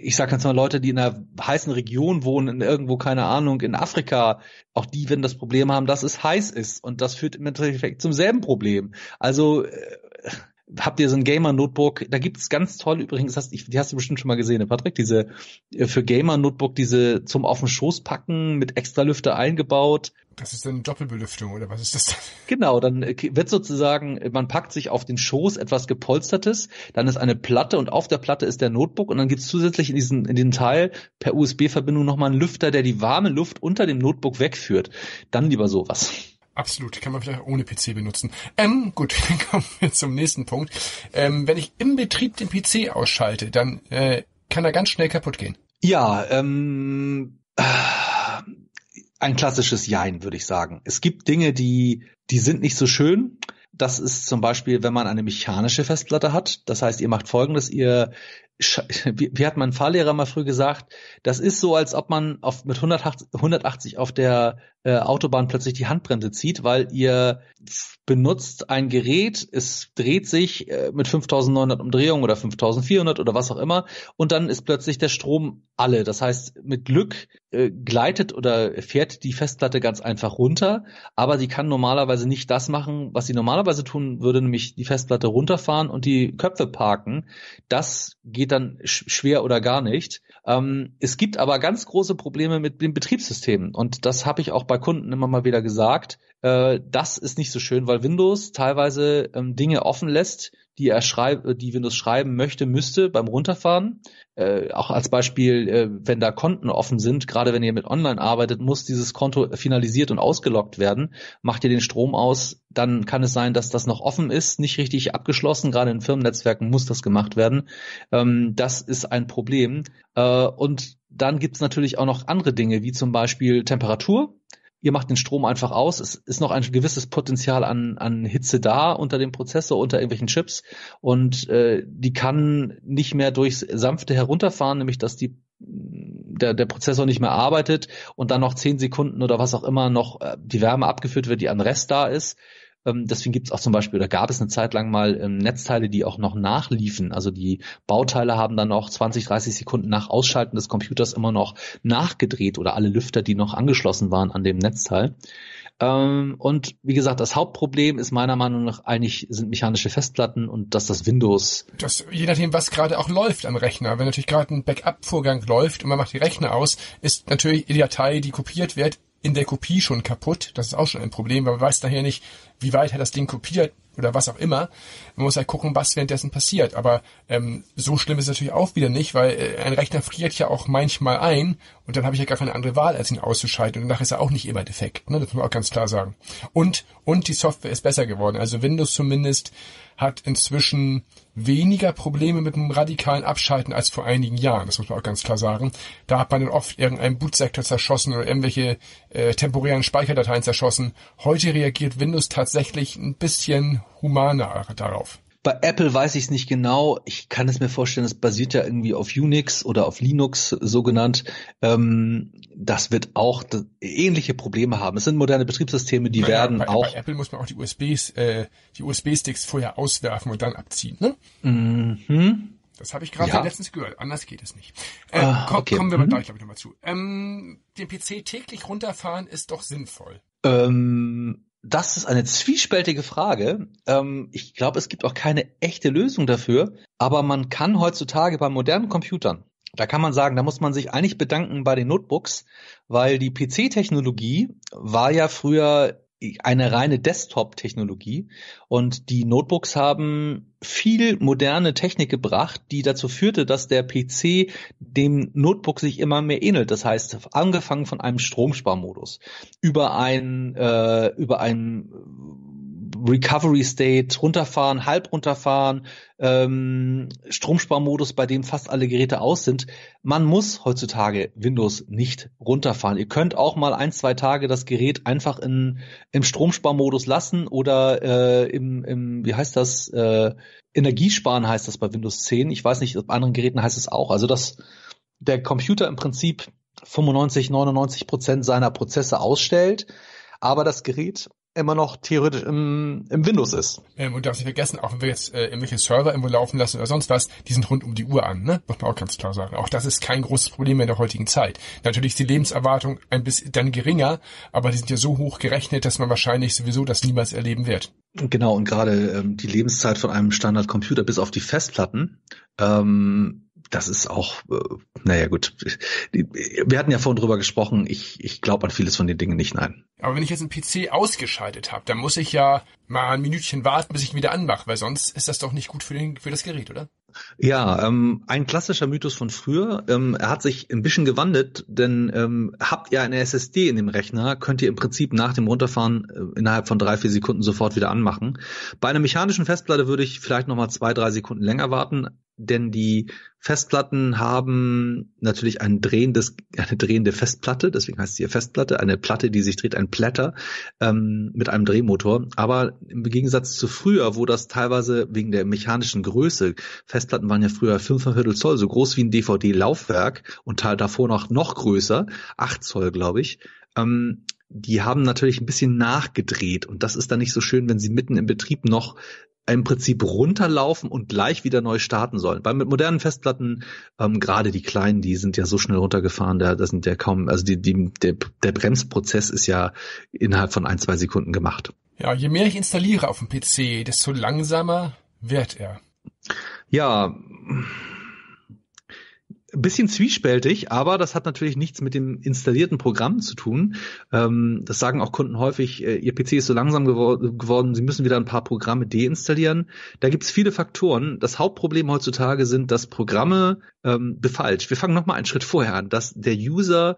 ich sag jetzt mal Leute, die in einer heißen Region wohnen, in irgendwo, keine Ahnung, in Afrika, auch die werden das Problem haben, dass es heiß ist. Und das führt im Endeffekt zum selben Problem. Also, äh, habt ihr so ein Gamer-Notebook, da gibt's ganz toll übrigens, hast, die hast du bestimmt schon mal gesehen, ne, Patrick, diese äh, für Gamer-Notebook, diese zum auf den Schoß packen, mit extra Lüfter eingebaut. Das ist dann Doppelbelüftung oder was ist das denn? <laughs> Genau, dann äh, wird sozusagen, man packt sich auf den Schoß etwas gepolstertes, dann ist eine Platte und auf der Platte ist der Notebook und dann gibt's zusätzlich in diesen in den Teil per USB-Verbindung nochmal einen Lüfter, der die warme Luft unter dem Notebook wegführt. Dann lieber sowas. Absolut, kann man vielleicht ohne PC benutzen. Ähm, gut, <laughs> dann kommen wir zum nächsten Punkt. Ähm, wenn ich im Betrieb den PC ausschalte, dann äh, kann er ganz schnell kaputt gehen. Ja, ähm, äh, ein klassisches Jein, würde ich sagen. Es gibt Dinge, die, die sind nicht so schön. Das ist zum Beispiel, wenn man eine mechanische Festplatte hat. Das heißt, ihr macht folgendes, ihr <laughs> wie hat mein Fahrlehrer mal früh gesagt, das ist so, als ob man auf, mit 180 auf der äh, Autobahn plötzlich die Handbremse zieht, weil ihr benutzt ein Gerät, es dreht sich äh, mit 5900 Umdrehungen oder 5400 oder was auch immer und dann ist plötzlich der Strom alle. Das heißt, mit Glück äh, gleitet oder fährt die Festplatte ganz einfach runter, aber sie kann normalerweise nicht das machen, was sie normalerweise tun würde, nämlich die Festplatte runterfahren und die Köpfe parken. Das geht dann schwer oder gar nicht. Ähm, es gibt aber ganz große Probleme mit dem Betriebssystem und das habe ich auch bei Kunden immer mal wieder gesagt. Äh, das ist nicht so schön, weil Windows teilweise ähm, Dinge offen lässt, die er schreibt, die Windows schreiben möchte, müsste beim Runterfahren. Äh, auch als Beispiel, äh, wenn da Konten offen sind, gerade wenn ihr mit Online arbeitet, muss dieses Konto finalisiert und ausgeloggt werden. Macht ihr den Strom aus, dann kann es sein, dass das noch offen ist, nicht richtig abgeschlossen. Gerade in Firmennetzwerken muss das gemacht werden. Ähm, das ist ein Problem. Äh, und dann gibt's natürlich auch noch andere Dinge, wie zum Beispiel Temperatur ihr macht den Strom einfach aus. Es ist noch ein gewisses Potenzial an, an Hitze da unter dem Prozessor, unter irgendwelchen Chips und äh, die kann nicht mehr durchs sanfte herunterfahren, nämlich dass die der, der Prozessor nicht mehr arbeitet und dann noch zehn Sekunden oder was auch immer noch äh, die Wärme abgeführt wird, die an Rest da ist. Ähm, deswegen gibt es auch zum Beispiel, oder gab es eine Zeit lang mal ähm, Netzteile, die auch noch nachliefen. Also die Bauteile haben dann noch 20, 30 Sekunden nach Ausschalten des Computers immer noch nachgedreht oder alle Lüfter, die noch angeschlossen waren an dem Netzteil. Ähm, und wie gesagt, das Hauptproblem ist meiner Meinung nach eigentlich sind mechanische Festplatten und dass das Windows. Das, je nachdem, was gerade auch läuft am Rechner. Wenn natürlich gerade ein Backup-Vorgang läuft und man macht die Rechner aus, ist natürlich die Datei, die kopiert wird, in der Kopie schon kaputt. Das ist auch schon ein Problem, weil man weiß daher nicht, wie weit hat das Ding kopiert oder was auch immer. Man muss halt gucken, was währenddessen passiert. Aber ähm, so schlimm ist es natürlich auch wieder nicht, weil äh, ein Rechner friert ja auch manchmal ein und dann habe ich ja gar keine andere Wahl, als ihn auszuschalten. Und danach ist er auch nicht immer defekt. Ne? Das muss man auch ganz klar sagen. Und, und die Software ist besser geworden. Also Windows zumindest hat inzwischen weniger Probleme mit dem radikalen Abschalten als vor einigen Jahren. Das muss man auch ganz klar sagen. Da hat man dann oft irgendeinen Bootsektor zerschossen oder irgendwelche äh, temporären Speicherdateien zerschossen. Heute reagiert Windows tatsächlich ein bisschen humaner darauf. Bei Apple weiß ich es nicht genau. Ich kann es mir vorstellen, es basiert ja irgendwie auf Unix oder auf Linux so genannt. Ähm, das wird auch ähnliche Probleme haben. Es sind moderne Betriebssysteme, die naja, werden bei, auch. Bei Apple muss man auch die USBs, äh, die USB-Sticks vorher auswerfen und dann abziehen, ne? Mhm. Das habe ich gerade ja. letztens gehört. Anders geht es nicht. Äh, ah, komm, okay. Kommen wir mhm. gleich, glaube ich, nochmal zu. Ähm, den PC täglich runterfahren ist doch sinnvoll. Ähm, das ist eine zwiespältige Frage. Ähm, ich glaube, es gibt auch keine echte Lösung dafür. Aber man kann heutzutage bei modernen Computern, da kann man sagen, da muss man sich eigentlich bedanken bei den Notebooks, weil die PC-Technologie war ja früher eine reine Desktop-Technologie und die Notebooks haben viel moderne Technik gebracht, die dazu führte, dass der PC dem Notebook sich immer mehr ähnelt. Das heißt, angefangen von einem Stromsparmodus über ein äh, über ein Recovery State runterfahren, halb runterfahren, ähm, Stromsparmodus, bei dem fast alle Geräte aus sind. Man muss heutzutage Windows nicht runterfahren. Ihr könnt auch mal ein, zwei Tage das Gerät einfach in, im Stromsparmodus lassen oder äh, im, im, wie heißt das, äh, Energiesparen heißt das bei Windows 10. Ich weiß nicht, bei anderen Geräten heißt es auch. Also dass der Computer im Prinzip 95, 99 Prozent seiner Prozesse ausstellt, aber das Gerät immer noch theoretisch im, im Windows ist. Ähm, und darfst nicht vergessen, auch wenn wir jetzt äh, irgendwelche Server irgendwo laufen lassen oder sonst was, die sind rund um die Uhr an, ne? Muss man auch ganz klar sagen. Auch das ist kein großes Problem in der heutigen Zeit. Natürlich ist die Lebenserwartung ein bisschen dann geringer, aber die sind ja so hoch gerechnet, dass man wahrscheinlich sowieso das niemals erleben wird. Genau, und gerade ähm, die Lebenszeit von einem Standardcomputer bis auf die Festplatten ähm, das ist auch, äh, naja gut. Wir hatten ja vorhin drüber gesprochen, ich, ich glaube an vieles von den Dingen nicht, nein. Aber wenn ich jetzt einen PC ausgeschaltet habe, dann muss ich ja mal ein Minütchen warten, bis ich ihn wieder anmache, weil sonst ist das doch nicht gut für, den, für das Gerät, oder? Ja, ähm, ein klassischer Mythos von früher. Ähm, er hat sich ein bisschen gewandelt, denn ähm, habt ihr eine SSD in dem Rechner, könnt ihr im Prinzip nach dem Runterfahren äh, innerhalb von drei, vier Sekunden sofort wieder anmachen. Bei einer mechanischen Festplatte würde ich vielleicht nochmal zwei, drei Sekunden länger warten, denn die Festplatten haben natürlich ein drehendes, <laughs> eine drehende Festplatte, deswegen heißt sie hier Festplatte, eine Platte, die sich dreht, ein Platter ähm, mit einem Drehmotor. Aber im Gegensatz zu früher, wo das teilweise wegen der mechanischen Größe, Festplatten waren ja früher 5,5 Zoll, so groß wie ein DVD-Laufwerk und davor noch noch größer, 8 Zoll, glaube ich. Ähm, die haben natürlich ein bisschen nachgedreht und das ist dann nicht so schön, wenn sie mitten im Betrieb noch im Prinzip runterlaufen und gleich wieder neu starten sollen. Bei mit modernen Festplatten, ähm, gerade die kleinen, die sind ja so schnell runtergefahren, da das sind ja kaum, also die, die, der, der Bremsprozess ist ja innerhalb von ein, zwei Sekunden gemacht. Ja, je mehr ich installiere auf dem PC, desto langsamer wird er. Ja, bisschen zwiespältig, aber das hat natürlich nichts mit dem installierten Programm zu tun. Ähm, das sagen auch Kunden häufig, äh, ihr PC ist so langsam gewor geworden, sie müssen wieder ein paar Programme deinstallieren. Da gibt es viele Faktoren. Das Hauptproblem heutzutage sind, dass Programme ähm, befalscht. Wir fangen nochmal einen Schritt vorher an, dass der User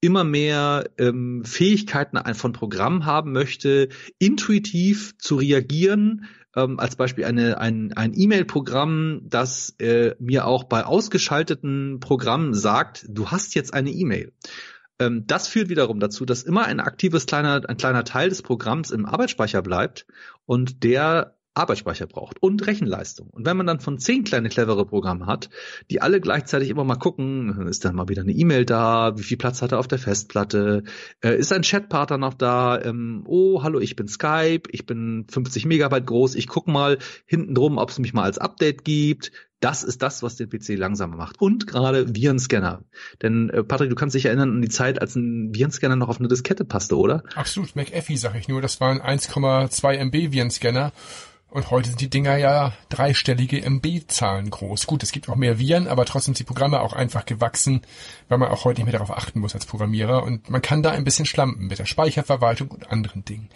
immer mehr ähm, Fähigkeiten von Programmen haben möchte, intuitiv zu reagieren, ähm, als Beispiel eine, ein, ein E-Mail-Programm, das äh, mir auch bei ausgeschalteten Programmen sagt, du hast jetzt eine E-Mail. Ähm, das führt wiederum dazu, dass immer ein aktives kleiner, ein kleiner Teil des Programms im Arbeitsspeicher bleibt und der Arbeitsspeicher braucht und Rechenleistung. Und wenn man dann von zehn kleine clevere Programme hat, die alle gleichzeitig immer mal gucken, ist dann mal wieder eine E-Mail da, wie viel Platz hat er auf der Festplatte, äh, ist ein Chatpartner noch da, ähm, oh, hallo, ich bin Skype, ich bin 50 Megabyte groß, ich guck mal hinten drum, ob es mich mal als Update gibt. Das ist das, was den PC langsamer macht. Und gerade Virenscanner. Denn, äh, Patrick, du kannst dich erinnern an die Zeit, als ein Virenscanner noch auf eine Diskette passte, oder? Absolut, McAfee sag ich nur, das waren 1,2 MB Virenscanner. Und heute sind die Dinger ja dreistellige MB-Zahlen groß. Gut, es gibt auch mehr Viren, aber trotzdem sind die Programme auch einfach gewachsen, weil man auch heute nicht mehr darauf achten muss als Programmierer. Und man kann da ein bisschen schlampen mit der Speicherverwaltung und anderen Dingen.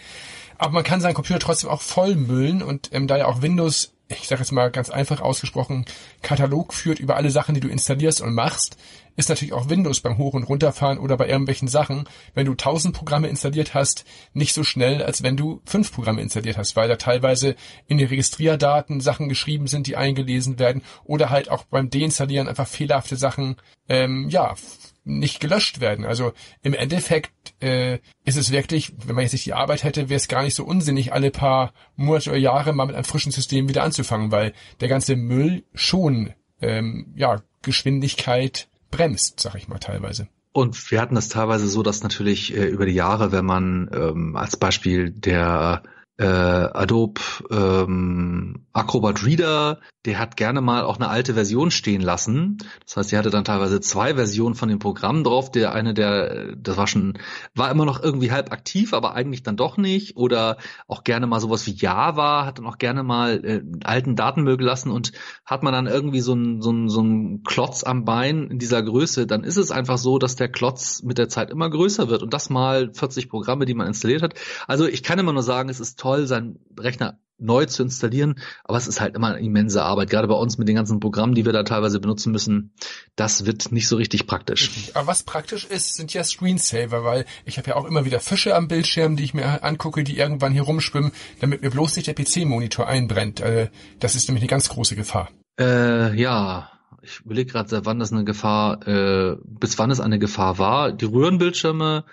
Aber man kann seinen Computer trotzdem auch vollmüllen und ähm, da ja auch Windows ich sage jetzt mal ganz einfach ausgesprochen, Katalog führt über alle Sachen, die du installierst und machst, ist natürlich auch Windows beim Hoch- und Runterfahren oder bei irgendwelchen Sachen, wenn du tausend Programme installiert hast, nicht so schnell, als wenn du fünf Programme installiert hast, weil da teilweise in den Registrierdaten Sachen geschrieben sind, die eingelesen werden oder halt auch beim Deinstallieren einfach fehlerhafte Sachen, ähm, ja, nicht gelöscht werden. Also im Endeffekt äh, ist es wirklich, wenn man jetzt nicht die Arbeit hätte, wäre es gar nicht so unsinnig, alle paar Monate oder Jahre mal mit einem frischen System wieder anzufangen, weil der ganze Müll schon ähm, ja Geschwindigkeit bremst, sag ich mal teilweise. Und wir hatten es teilweise so, dass natürlich äh, über die Jahre, wenn man ähm, als Beispiel der äh, Adobe ähm, Acrobat Reader, der hat gerne mal auch eine alte Version stehen lassen. Das heißt, er hatte dann teilweise zwei Versionen von dem Programm drauf. Der eine, der, das war schon, war immer noch irgendwie halb aktiv, aber eigentlich dann doch nicht. Oder auch gerne mal sowas wie Java, hat dann auch gerne mal äh, alten Datenmüll gelassen und hat man dann irgendwie so ein so ein so ein Klotz am Bein in dieser Größe, dann ist es einfach so, dass der Klotz mit der Zeit immer größer wird und das mal 40 Programme, die man installiert hat. Also ich kann immer nur sagen, es ist toll, seinen Rechner neu zu installieren, aber es ist halt immer eine immense Arbeit. Gerade bei uns mit den ganzen Programmen, die wir da teilweise benutzen müssen, das wird nicht so richtig praktisch. Aber was praktisch ist, sind ja Screensaver, weil ich habe ja auch immer wieder Fische am Bildschirm, die ich mir angucke, die irgendwann hier rumschwimmen, damit mir bloß nicht der PC-Monitor einbrennt. Äh, das ist nämlich eine ganz große Gefahr. Äh, ja, ich überlege gerade, seit wann das eine Gefahr, äh, bis wann es eine Gefahr war. Die Röhrenbildschirme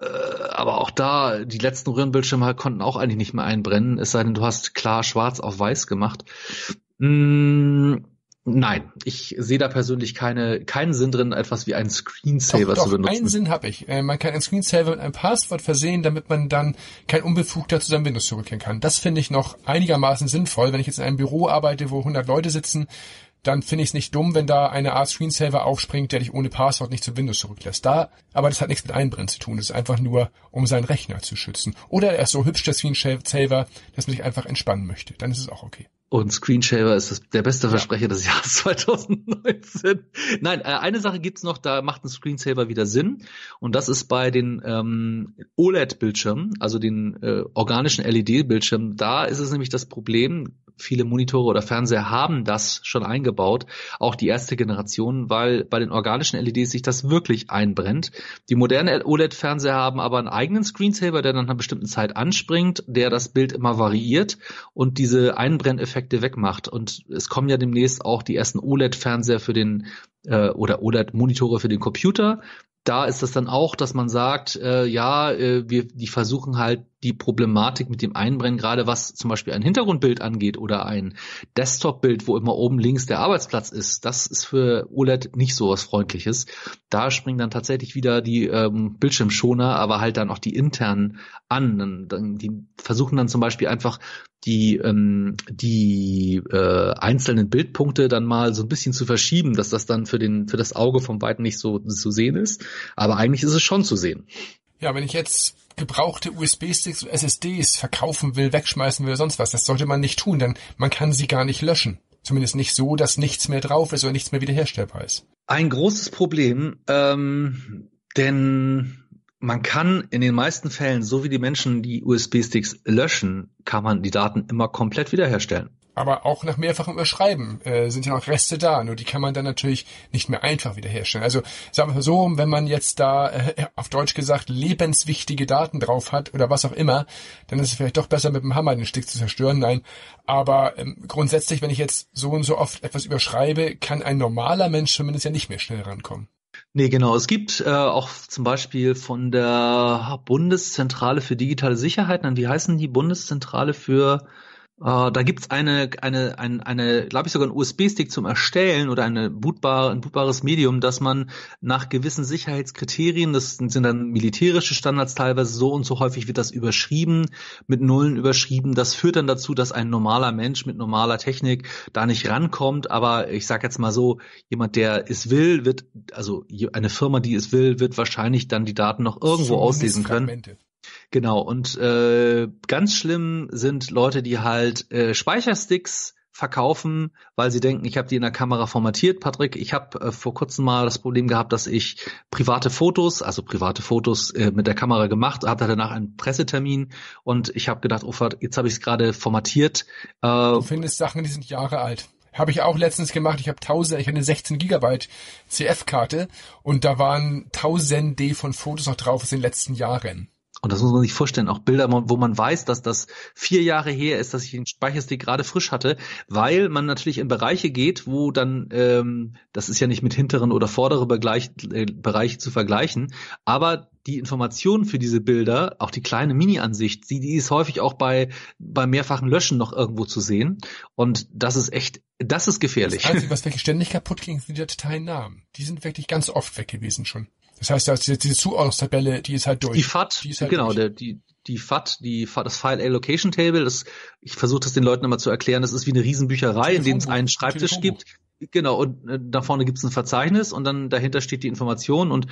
aber auch da, die letzten Röhrenbildschirme konnten auch eigentlich nicht mehr einbrennen, es sei denn, du hast klar schwarz auf weiß gemacht. Mm, nein, ich sehe da persönlich keine, keinen Sinn drin, etwas wie einen Screensaver doch, zu benutzen. Einen Sinn habe ich. Äh, man kann einen Screensaver mit einem Passwort versehen, damit man dann kein Unbefugter zu seinem Windows zurückkehren kann. Das finde ich noch einigermaßen sinnvoll. Wenn ich jetzt in einem Büro arbeite, wo 100 Leute sitzen, dann finde ich es nicht dumm, wenn da eine Art Screensaver aufspringt, der dich ohne Passwort nicht zu Windows zurücklässt. Da, aber das hat nichts mit Einbrennen zu tun. Das ist einfach nur, um seinen Rechner zu schützen. Oder er ist so hübsch, der Screensaver, dass man sich einfach entspannen möchte. Dann ist es auch okay. Und Screenshaver ist das, der beste Versprecher ja. des Jahres <laughs> 2019. Nein, äh, eine Sache gibt's noch, da macht ein Screensaver wieder Sinn. Und das ist bei den ähm, OLED-Bildschirmen, also den äh, organischen LED-Bildschirmen. Da ist es nämlich das Problem, viele Monitore oder Fernseher haben das schon eingebaut, auch die erste Generation, weil bei den organischen LEDs sich das wirklich einbrennt. Die modernen OLED-Fernseher haben aber einen eigenen Screensaver, der dann nach einer bestimmten Zeit anspringt, der das Bild immer variiert und diese Einbrenneffekte wegmacht. Und es kommen ja demnächst auch die ersten OLED-Fernseher für den äh, oder OLED-Monitore für den Computer da ist es dann auch, dass man sagt, äh, ja, äh, wir die versuchen halt die Problematik mit dem Einbrennen, gerade was zum Beispiel ein Hintergrundbild angeht oder ein Desktop-Bild, wo immer oben links der Arbeitsplatz ist, das ist für OLED nicht so was Freundliches. Da springen dann tatsächlich wieder die ähm, Bildschirmschoner, aber halt dann auch die internen an. Dann, die versuchen dann zum Beispiel einfach die ähm, die äh, einzelnen Bildpunkte dann mal so ein bisschen zu verschieben, dass das dann für den für das Auge vom Weiten nicht so zu sehen ist. Aber eigentlich ist es schon zu sehen. Ja, wenn ich jetzt gebrauchte USB-Sticks und SSDs verkaufen will, wegschmeißen will, sonst was, das sollte man nicht tun, denn man kann sie gar nicht löschen. Zumindest nicht so, dass nichts mehr drauf ist oder nichts mehr wiederherstellbar ist. Ein großes Problem, ähm, denn man kann in den meisten Fällen, so wie die Menschen die USB-Sticks löschen, kann man die Daten immer komplett wiederherstellen aber auch nach mehrfachem Überschreiben äh, sind ja noch Reste da. Nur die kann man dann natürlich nicht mehr einfach wiederherstellen. Also sagen wir mal so, wenn man jetzt da äh, auf Deutsch gesagt lebenswichtige Daten drauf hat oder was auch immer, dann ist es vielleicht doch besser mit dem Hammer den Stick zu zerstören. Nein, aber ähm, grundsätzlich, wenn ich jetzt so und so oft etwas überschreibe, kann ein normaler Mensch zumindest ja nicht mehr schnell rankommen. Nee, genau. Es gibt äh, auch zum Beispiel von der Bundeszentrale für digitale Sicherheit, wie heißen die Bundeszentrale für Uh, da gibt's eine, eine, eine, eine glaube ich sogar einen USB-Stick zum Erstellen oder eine bootbare, ein bootbares Medium, dass man nach gewissen Sicherheitskriterien, das sind dann militärische Standards teilweise, so und so häufig wird das überschrieben, mit Nullen überschrieben. Das führt dann dazu, dass ein normaler Mensch mit normaler Technik da nicht rankommt. Aber ich sage jetzt mal so, jemand, der es will, wird, also eine Firma, die es will, wird wahrscheinlich dann die Daten noch irgendwo auslesen können. Genau, und äh, ganz schlimm sind Leute, die halt äh, Speichersticks verkaufen, weil sie denken, ich habe die in der Kamera formatiert. Patrick, ich habe äh, vor kurzem mal das Problem gehabt, dass ich private Fotos, also private Fotos äh, mit der Kamera gemacht, hatte danach einen Pressetermin und ich habe gedacht, oh, jetzt habe ich es gerade formatiert. Äh, du findest Sachen, die sind Jahre alt. Habe ich auch letztens gemacht. Ich habe tausend, ich hatte eine 16 Gigabyte CF-Karte und da waren tausende von Fotos noch drauf aus den letzten Jahren. Und das muss man sich vorstellen, auch Bilder, wo man weiß, dass das vier Jahre her ist, dass ich den Speicherstick gerade frisch hatte, weil man natürlich in Bereiche geht, wo dann, ähm, das ist ja nicht mit hinteren oder vorderen Begleich, äh, Bereiche zu vergleichen, aber die Informationen für diese Bilder, auch die kleine Mini-Ansicht, die, die ist häufig auch bei, bei mehrfachen Löschen noch irgendwo zu sehen. Und das ist echt, das ist gefährlich. Das Einzige, <laughs> was wirklich ständig kaputt ging, sind die Dateinamen. Die sind wirklich ganz oft weg gewesen schon. Das heißt, diese, diese Zuordnungstabelle, die ist halt durch. Die FAT, die halt genau, der, die, die FAT, die FAT, das File Allocation Table, das, ich versuche das den Leuten immer zu erklären, das ist wie eine Riesenbücherei, in dem es einen Schreibtisch gibt. Genau, und äh, da vorne gibt's ein Verzeichnis und dann dahinter steht die Information und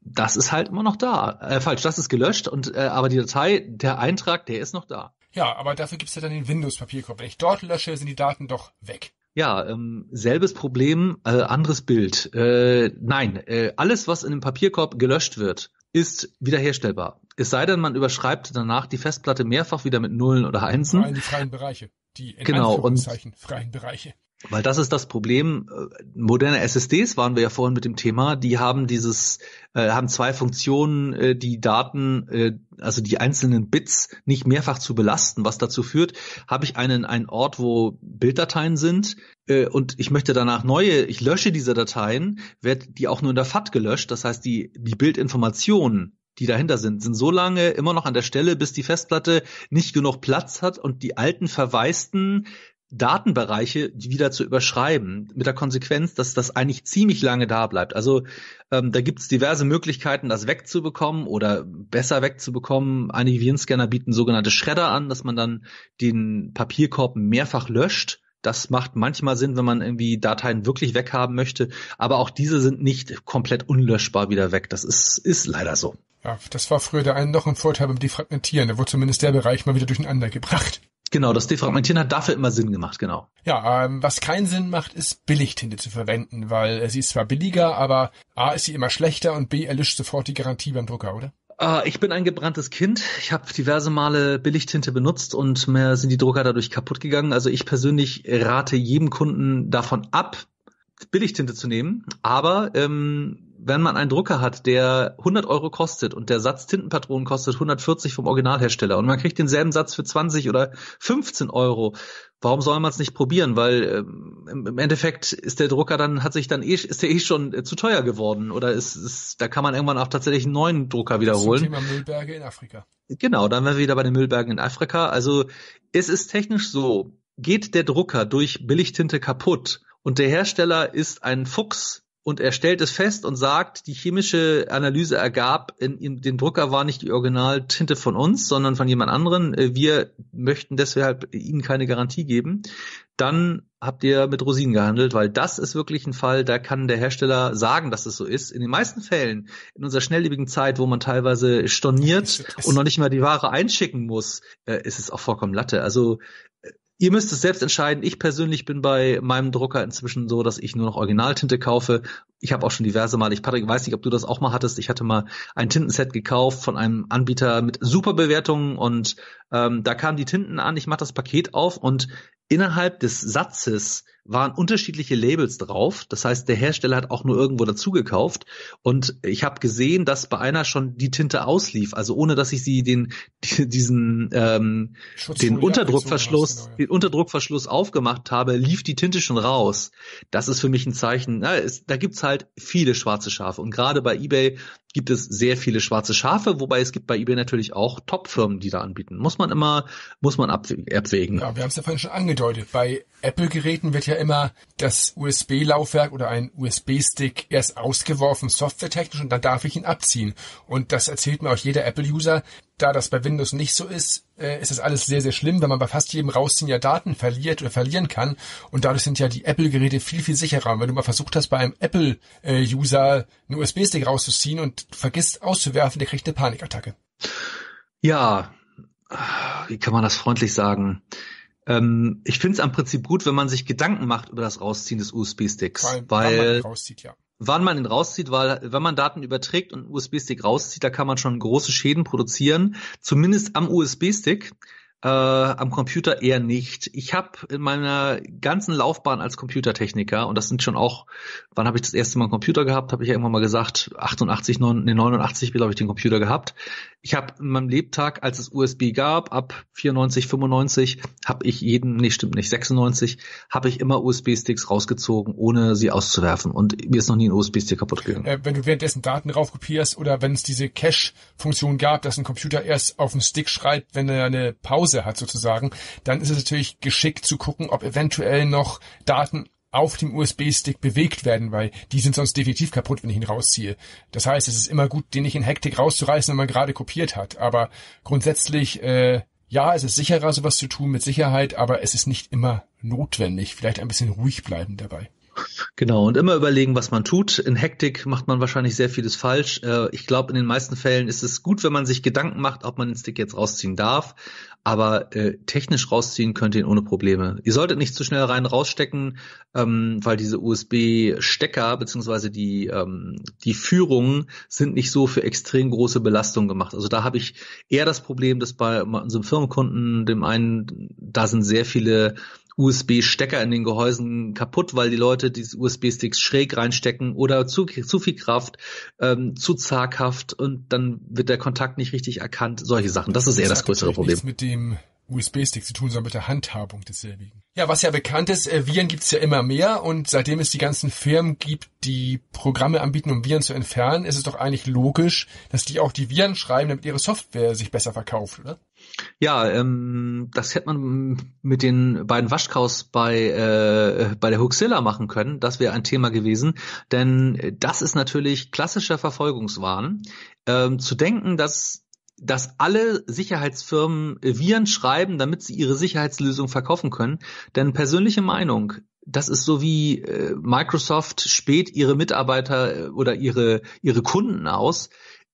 das ist halt immer noch da. Äh, falsch, das ist gelöscht und äh, aber die Datei, der Eintrag, der ist noch da. Ja, aber dafür gibt's ja dann den Windows-Papierkorb. Wenn ich dort lösche, sind die Daten doch weg. Ja, ähm, selbes Problem, äh, anderes Bild. Äh, nein, äh, alles, was in dem Papierkorb gelöscht wird, ist wiederherstellbar. Es sei denn, man überschreibt danach die Festplatte mehrfach wieder mit Nullen oder Einsen. Vor allem die freien Bereiche. Die in genau, Anführungszeichen und, freien Bereiche. Weil das ist das Problem. Äh, moderne SSDs waren wir ja vorhin mit dem Thema. Die haben dieses, äh, haben zwei Funktionen, äh, die Daten, äh, also die einzelnen Bits nicht mehrfach zu belasten. Was dazu führt, habe ich einen einen Ort, wo Bilddateien sind äh, und ich möchte danach neue. Ich lösche diese Dateien, wird die auch nur in der FAT gelöscht. Das heißt, die die Bildinformationen die dahinter sind, sind so lange immer noch an der Stelle, bis die Festplatte nicht genug Platz hat und die alten verwaisten Datenbereiche wieder zu überschreiben, mit der Konsequenz, dass das eigentlich ziemlich lange da bleibt. Also ähm, da gibt es diverse Möglichkeiten, das wegzubekommen oder besser wegzubekommen. Einige Virenscanner bieten sogenannte Schredder an, dass man dann den Papierkorb mehrfach löscht. Das macht manchmal Sinn, wenn man irgendwie Dateien wirklich weghaben möchte, aber auch diese sind nicht komplett unlöschbar wieder weg. Das ist, ist leider so. Ja, das war früher der einen noch ein Vorteil beim Defragmentieren. Da wurde zumindest der Bereich mal wieder durcheinander gebracht. Genau, das Defragmentieren hat dafür immer Sinn gemacht, genau. Ja, ähm, was keinen Sinn macht, ist Billigtinte zu verwenden, weil äh, sie ist zwar billiger, aber A ist sie immer schlechter und B erlischt sofort die Garantie beim Drucker, oder? Uh, ich bin ein gebranntes Kind. Ich habe diverse Male Billigtinte benutzt und mehr sind die Drucker dadurch kaputt gegangen. Also ich persönlich rate jedem Kunden davon ab, Billigtinte zu nehmen. Aber ähm, wenn man einen Drucker hat, der 100 Euro kostet und der Satz Tintenpatronen kostet 140 vom Originalhersteller und man kriegt denselben Satz für 20 oder 15 Euro, warum soll man es nicht probieren? Weil ähm, im Endeffekt ist der Drucker dann, hat sich dann eh, ist der eh schon äh, zu teuer geworden oder ist, ist, da kann man irgendwann auch tatsächlich einen neuen Drucker wiederholen. Zum Thema Müllberge in Afrika. Genau, dann wären wir wieder bei den Müllbergen in Afrika. Also es ist technisch so, geht der Drucker durch Billigtinte kaputt und der Hersteller ist ein Fuchs, und er stellt es fest und sagt, die chemische Analyse ergab, in, in den Drucker war nicht die Originaltinte von uns, sondern von jemand anderen. Äh, wir möchten deshalb Ihnen keine Garantie geben. Dann habt ihr mit Rosinen gehandelt, weil das ist wirklich ein Fall, da kann der Hersteller sagen, dass es so ist. In den meisten Fällen, in unserer schnelllebigen Zeit, wo man teilweise storniert und noch nicht mal die Ware einschicken muss, äh, ist es auch vollkommen Latte. Also Ihr müsst es selbst entscheiden. Ich persönlich bin bei meinem Drucker inzwischen so, dass ich nur noch Originaltinte kaufe. Ich habe auch schon diverse Mal, ich Patrick, weiß nicht, ob du das auch mal hattest. Ich hatte mal ein Tintenset gekauft von einem Anbieter mit super Bewertungen und ähm, da kamen die Tinten an. Ich mache das Paket auf und innerhalb des Satzes waren unterschiedliche Labels drauf. Das heißt, der Hersteller hat auch nur irgendwo dazu gekauft. Und ich habe gesehen, dass bei einer schon die Tinte auslief. Also ohne, dass ich sie den <laughs> diesen ähm, den Unterdruckverschluss genau, ja. den Unterdruckverschluss aufgemacht habe, lief die Tinte schon raus. Das ist für mich ein Zeichen. Na, es, da gibt's halt viele schwarze Schafe. Und gerade bei eBay gibt es sehr viele schwarze Schafe, wobei es gibt bei eBay natürlich auch Top-Firmen, die da anbieten. Muss man immer, muss man abwägen. Ja, wir haben es ja vorhin schon angedeutet. Bei Apple-Geräten wird ja immer das USB-Laufwerk oder ein USB-Stick erst ausgeworfen, softwaretechnisch, und dann darf ich ihn abziehen. Und das erzählt mir auch jeder Apple-User. Da das bei Windows nicht so ist, äh, ist das alles sehr, sehr schlimm, weil man bei fast jedem Rausziehen ja Daten verliert oder verlieren kann. Und dadurch sind ja die Apple-Geräte viel, viel sicherer. Und wenn du mal versucht hast, bei einem Apple-User einen USB-Stick rauszuziehen und vergisst auszuwerfen, der kriegt eine Panikattacke. Ja, wie kann man das freundlich sagen? Ähm, ich finde es am Prinzip gut, wenn man sich Gedanken macht über das Rausziehen des USB-Sticks. Weil, rauszieht, ja. Wann man ihn rauszieht, weil wenn man Daten überträgt und einen USB-Stick rauszieht, da kann man schon große Schäden produzieren, zumindest am USB-Stick äh, am Computer eher nicht. Ich habe in meiner ganzen Laufbahn als Computertechniker, und das sind schon auch, wann habe ich das erste Mal einen Computer gehabt, habe ich ja irgendwann mal gesagt, 88, 9, nee, 89 glaube ich den Computer gehabt. Ich habe in meinem Lebtag, als es USB gab, ab 94, 95, habe ich jeden, nee, stimmt nicht, 96, habe ich immer USB-Sticks rausgezogen, ohne sie auszuwerfen. Und mir ist noch nie ein USB-Stick kaputt gegangen. Äh, wenn du währenddessen Daten raufkopierst oder wenn es diese Cache-Funktion gab, dass ein Computer erst auf den Stick schreibt, wenn er eine Pause hat sozusagen, dann ist es natürlich geschickt zu gucken, ob eventuell noch Daten auf dem USB-Stick bewegt werden, weil die sind sonst definitiv kaputt, wenn ich ihn rausziehe. Das heißt, es ist immer gut, den nicht in Hektik rauszureißen, wenn man gerade kopiert hat. Aber grundsätzlich, äh, ja, es ist sicherer, sowas zu tun mit Sicherheit, aber es ist nicht immer notwendig. Vielleicht ein bisschen ruhig bleiben dabei. Genau, und immer überlegen, was man tut. In Hektik macht man wahrscheinlich sehr vieles falsch. Äh, ich glaube, in den meisten Fällen ist es gut, wenn man sich Gedanken macht, ob man den Stick jetzt rausziehen darf. Aber äh, technisch rausziehen könnt ihr ihn ohne Probleme. Ihr solltet nicht zu schnell rein rausstecken, ähm, weil diese USB-Stecker beziehungsweise die ähm, die Führungen sind nicht so für extrem große Belastungen gemacht. Also da habe ich eher das Problem, dass bei unserem Firmenkunden, dem einen, da sind sehr viele USB-Stecker in den Gehäusen kaputt, weil die Leute diese USB-Sticks schräg reinstecken oder zu, zu viel Kraft, ähm, zu zaghaft und dann wird der Kontakt nicht richtig erkannt. Solche Sachen. Das ist eher das, das größere Problem. mit dem USB-Stick zu tun, sondern mit der Handhabung desselbigen. Ja, was ja bekannt ist, äh, Viren gibt's ja immer mehr und seitdem es die ganzen Firmen gibt, die Programme anbieten, um Viren zu entfernen, ist es doch eigentlich logisch, dass die auch die Viren schreiben, damit ihre Software sich besser verkauft, oder? Ja, ähm, das hätte man mit den beiden Waschkaus bei, äh, bei der Huxilla machen können. Das wäre ein Thema gewesen. Denn das ist natürlich klassischer Verfolgungswahn. Ähm, zu denken, dass dass alle Sicherheitsfirmen Viren schreiben, damit sie ihre Sicherheitslösung verkaufen können. Denn persönliche Meinung, das ist so wie äh, Microsoft spät ihre Mitarbeiter äh, oder ihre, ihre Kunden aus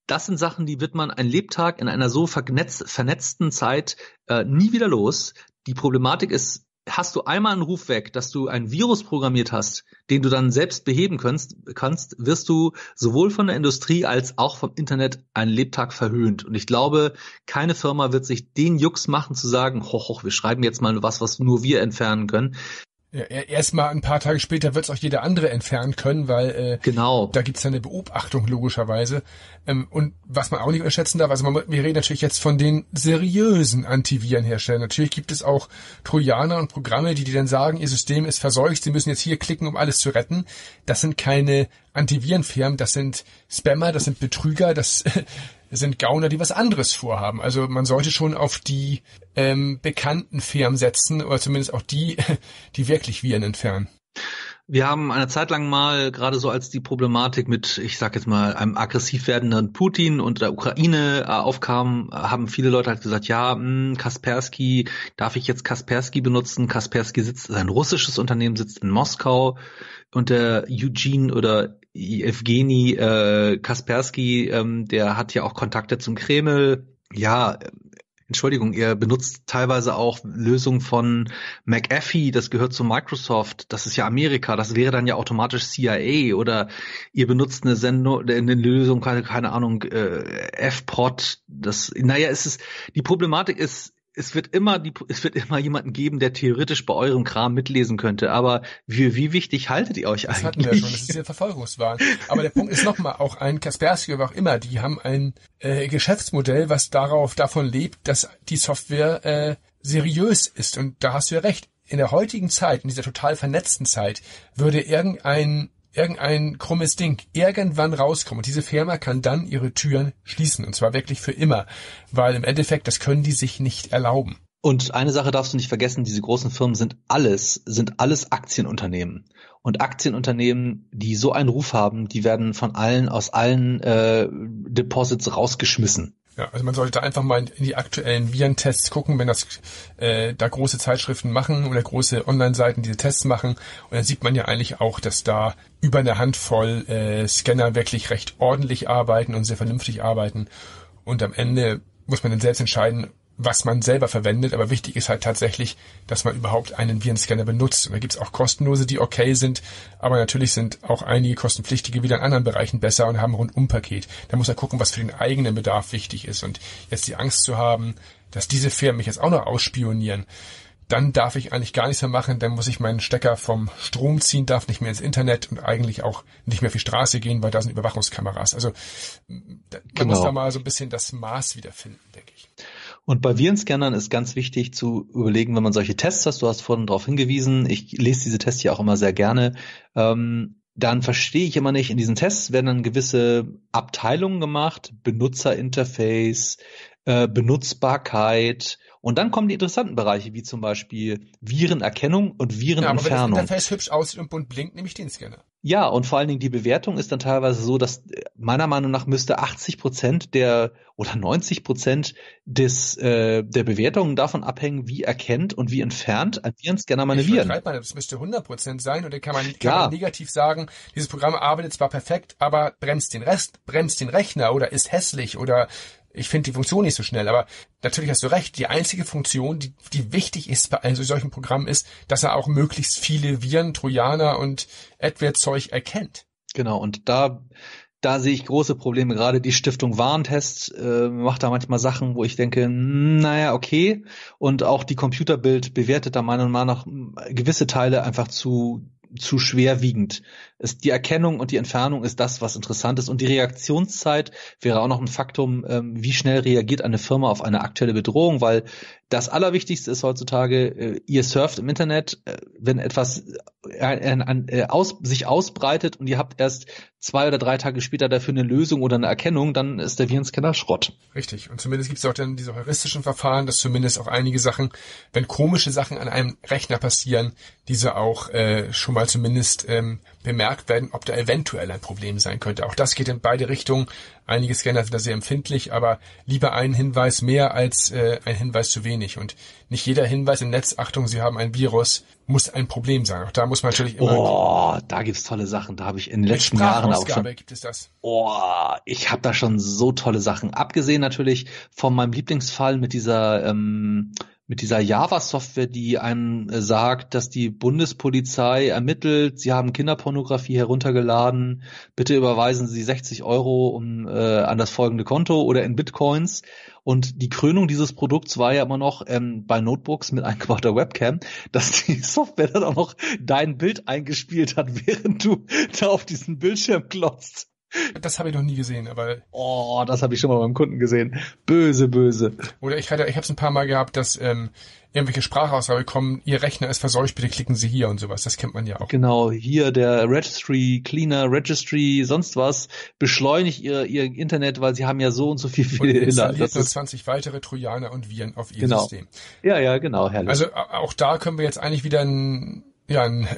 das sind Sachen, die wird man ein Lebtag in einer so vernetz, vernetzten Zeit äh, nie wieder los. Die Problematik ist, hast du einmal einen Ruf weg, dass du ein Virus programmiert hast, den du dann selbst beheben kannst, kannst, wirst du sowohl von der Industrie als auch vom Internet einen Lebtag verhöhnt. Und ich glaube, keine Firma wird sich den Jux machen zu sagen, hoch, hoch, wir schreiben jetzt mal was, was nur wir entfernen können. Ja, erstmal ein paar Tage später wird es auch jeder andere entfernen können, weil äh, genau. da gibt's ja eine Beobachtung logischerweise. Ähm, und was man auch nicht unterschätzen darf, also man, wir reden natürlich jetzt von den seriösen Antivirenherstellern. Natürlich gibt es auch Trojaner und Programme, die dir dann sagen, ihr System ist verseucht, sie müssen jetzt hier klicken, um alles zu retten. Das sind keine Antivirenfirmen, das sind Spammer, das sind Betrüger, das <laughs> sind Gauner, die was anderes vorhaben. Also man sollte schon auf die ähm, bekannten Firmen setzen oder zumindest auch die, <laughs> die wirklich Viren entfernen. Wir haben eine Zeit lang mal, gerade so als die Problematik mit, ich sag jetzt mal, einem aggressiv werdenden Putin und der Ukraine äh, aufkam, haben viele Leute halt gesagt, ja, mh, hm, Kaspersky, darf ich jetzt Kaspersky benutzen? Kaspersky sitzt, ein russisches Unternehmen sitzt in Moskau und der Eugene oder Evgeny äh, Kaspersky, ähm, der hat ja auch Kontakte zum Kreml. Ja, Entschuldigung, ihr benutzt teilweise auch Lösungen von McAfee, das gehört zu Microsoft, das ist ja Amerika, das wäre dann ja automatisch CIA oder ihr benutzt eine Sendung, eine Lösung, keine, keine Ahnung, äh, F-Pod, das, naja, es ist, die Problematik ist, es wird immer die, es wird immer jemanden geben, der theoretisch bei eurem Kram mitlesen könnte. Aber wie, wie wichtig haltet ihr euch das eigentlich? Das hatten wir schon. Das ist ja Verfolgungswahn. Aber der Punkt ist nochmal, auch ein Kaspersky oder auch immer, die haben ein äh, Geschäftsmodell, was darauf davon lebt, dass die Software äh, seriös ist. Und da hast du ja recht. In der heutigen Zeit, in dieser total vernetzten Zeit, würde irgendein irgendein krummes Ding irgendwann rauskommen und diese Firma kann dann ihre Türen schließen und zwar wirklich für immer, weil im Endeffekt das können die sich nicht erlauben. Und eine Sache darfst du nicht vergessen, diese großen Firmen sind alles, sind alles Aktienunternehmen. Und Aktienunternehmen, die so einen Ruf haben, die werden von allen aus allen äh, Deposits rausgeschmissen. Ja, also man sollte einfach mal in die aktuellen Virentests gucken, wenn das äh, da große Zeitschriften machen oder große Online-Seiten diese Tests machen. Und dann sieht man ja eigentlich auch, dass da über eine Handvoll äh, Scanner wirklich recht ordentlich arbeiten und sehr vernünftig arbeiten. Und am Ende muss man dann selbst entscheiden, was man selber verwendet, aber wichtig ist halt tatsächlich, dass man überhaupt einen Virenscanner benutzt. Und da gibt's auch kostenlose, die okay sind, aber natürlich sind auch einige kostenpflichtige wieder in anderen Bereichen besser und haben ein Rundumpaket. Da muss man gucken, was für den eigenen Bedarf wichtig ist. Und jetzt die Angst zu haben, dass diese Firmen mich jetzt auch noch ausspionieren, dann darf ich eigentlich gar nichts mehr machen, dann muss ich meinen Stecker vom Strom ziehen, darf nicht mehr ins Internet und eigentlich auch nicht mehr auf die Straße gehen, weil da sind Überwachungskameras. Also man genau. muss da mal so ein bisschen das Maß wiederfinden, denke ich. Und bei Virenscannern ist ganz wichtig zu überlegen, wenn man solche Tests hast, du hast vorhin darauf hingewiesen, ich lese diese Tests ja auch immer sehr gerne, ähm, dann verstehe ich immer nicht, in diesen Tests werden dann gewisse Abteilungen gemacht, Benutzerinterface, äh, Benutzbarkeit, und dann kommen die interessanten Bereiche, wie zum Beispiel Virenerkennung und Virenentfernung. Ja, aber wenn das Interface hübsch aussieht und bunt blinkt, nehme ich den Scanner. Ja, und vor allen Dingen die Bewertung ist dann teilweise so, dass äh, meiner Meinung nach müsste 80 Prozent der oder 90 Prozent des äh, der Bewertungen davon abhängen, wie erkennt und wie entfernt ein Virenscanner meine ich Viren. Man, das müsste 100 Prozent sein und dann kann man, kann ja. man negativ sagen, dieses Programm arbeitet zwar perfekt, aber bremst den Rest, bremst den Rechner oder ist hässlich oder ich finde die Funktion nicht so schnell, aber natürlich hast du recht. Die einzige Funktion, die, die wichtig ist bei einem solchen Programm, ist, dass er auch möglichst viele Viren, Trojaner und Adware-Zeug erkennt. Genau, und da, da sehe ich große Probleme. Gerade die Stiftung Warentest äh, macht da manchmal Sachen, wo ich denke, naja, okay. Und auch die Computerbild bewertet da meiner Meinung nach gewisse Teile einfach zu zu schwerwiegend. Es, die Erkennung und die Entfernung ist das, was interessant ist. Und die Reaktionszeit wäre auch noch ein Faktum, ähm, wie schnell reagiert eine Firma auf eine aktuelle Bedrohung, weil das Allerwichtigste ist heutzutage, äh, ihr surft im Internet, äh, wenn etwas äh, sich ausbreitet und ihr habt erst zwei oder drei Tage später dafür eine Lösung oder eine Erkennung, dann ist der Virenscanner Schrott. Richtig. Und zumindest gibt es auch dann diese heuristischen Verfahren, dass zumindest auch einige Sachen, wenn komische Sachen an einem Rechner passieren, diese auch schon mal zumindest ähm, bemerkt werden, ob da eventuell ein Problem sein könnte. Auch das geht in beide Richtungen. Einige Scanner sind da sehr empfindlich, aber lieber einen Hinweis mehr als äh, ein Hinweis zu wenig. Und nicht jeder Hinweis im Netz, Achtung, Sie haben ein Virus, muss ein Problem sein. Auch da muss man natürlich immer. Oh, da gibt's tolle Sachen. Da habe ich in den letzten Jahren auch schon. Gibt es das? Oh, ich habe da schon so tolle Sachen. Abgesehen natürlich von meinem Lieblingsfall mit dieser ähm, mit dieser Java-Software, die einem äh, sagt, dass die Bundespolizei ermittelt, sie haben Kinderpornografie heruntergeladen, bitte überweisen Sie 60 Euro um, äh, an das folgende Konto oder in Bitcoins. Und die Krönung dieses Produkts war ja immer noch ähm, bei Notebooks mit eingebauter Webcam, dass die <laughs> Software dann auch noch dein Bild eingespielt hat, während du da auf diesen Bildschirm klotzt. Das habe ich noch nie gesehen, aber. Oh, das habe ich schon mal beim Kunden gesehen. Böse, böse. Oder ich hatte, ich habe es ein paar Mal gehabt, dass ähm, irgendwelche Sprachausgabe kommen, Ihr Rechner ist verseucht, bitte klicken Sie hier und sowas. Das kennt man ja auch. Genau, hier der Registry, Cleaner, Registry, sonst was, beschleunigt Ihr, Ihr Internet, weil Sie haben ja so und so viel viele und installiert nur 20 weitere Trojaner und Viren auf Ihr genau. System. Ja, ja, genau, herrlich. Also auch da können wir jetzt eigentlich wieder ein, ja, <laughs> ein,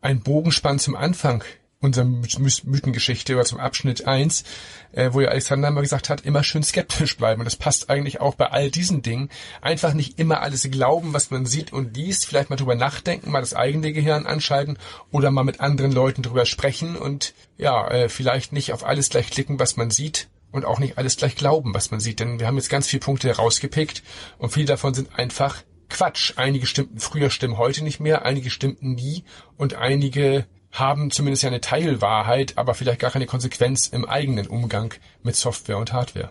ein Bogenspann zum Anfang unserer Mythengeschichte oder zum Abschnitt eins, äh, wo ja Alexander mal gesagt hat, immer schön skeptisch bleiben. Und das passt eigentlich auch bei all diesen Dingen. Einfach nicht immer alles glauben, was man sieht und liest. Vielleicht mal drüber nachdenken, mal das eigene Gehirn anschalten oder mal mit anderen Leuten drüber sprechen und ja, äh, vielleicht nicht auf alles gleich klicken, was man sieht. Und auch nicht alles gleich glauben, was man sieht. Denn wir haben jetzt ganz viele Punkte herausgepickt und viele davon sind einfach Quatsch. Einige stimmten früher, stimmen heute nicht mehr, einige stimmten nie und einige haben zumindest ja eine Teilwahrheit, aber vielleicht gar keine Konsequenz im eigenen Umgang mit Software und Hardware.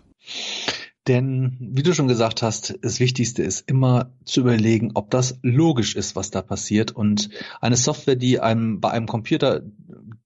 Denn, wie du schon gesagt hast, das Wichtigste ist immer zu überlegen, ob das logisch ist, was da passiert. Und eine Software, die einem bei einem Computer,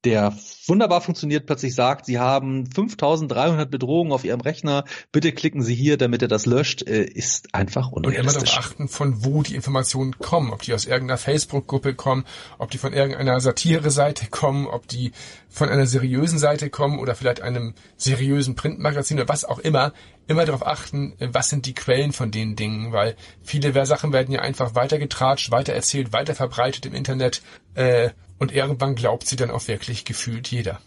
der wunderbar funktioniert, plötzlich sagt, Sie haben 5300 Bedrohungen auf Ihrem Rechner, bitte klicken Sie hier, damit er das löscht, äh, ist einfach unrealistisch. Und immer darauf achten, von wo die Informationen kommen, ob die aus irgendeiner Facebook-Gruppe kommen, ob die von irgendeiner Satire-Seite kommen, ob die von einer seriösen Seite kommen oder vielleicht einem seriösen Printmagazin oder was auch immer immer darauf achten, was sind die Quellen von den Dingen, weil viele Sachen werden ja einfach weitergetratscht, weitererzählt, weiterverbreitet im Internet äh, und irgendwann glaubt sie dann auch wirklich gefühlt jeder.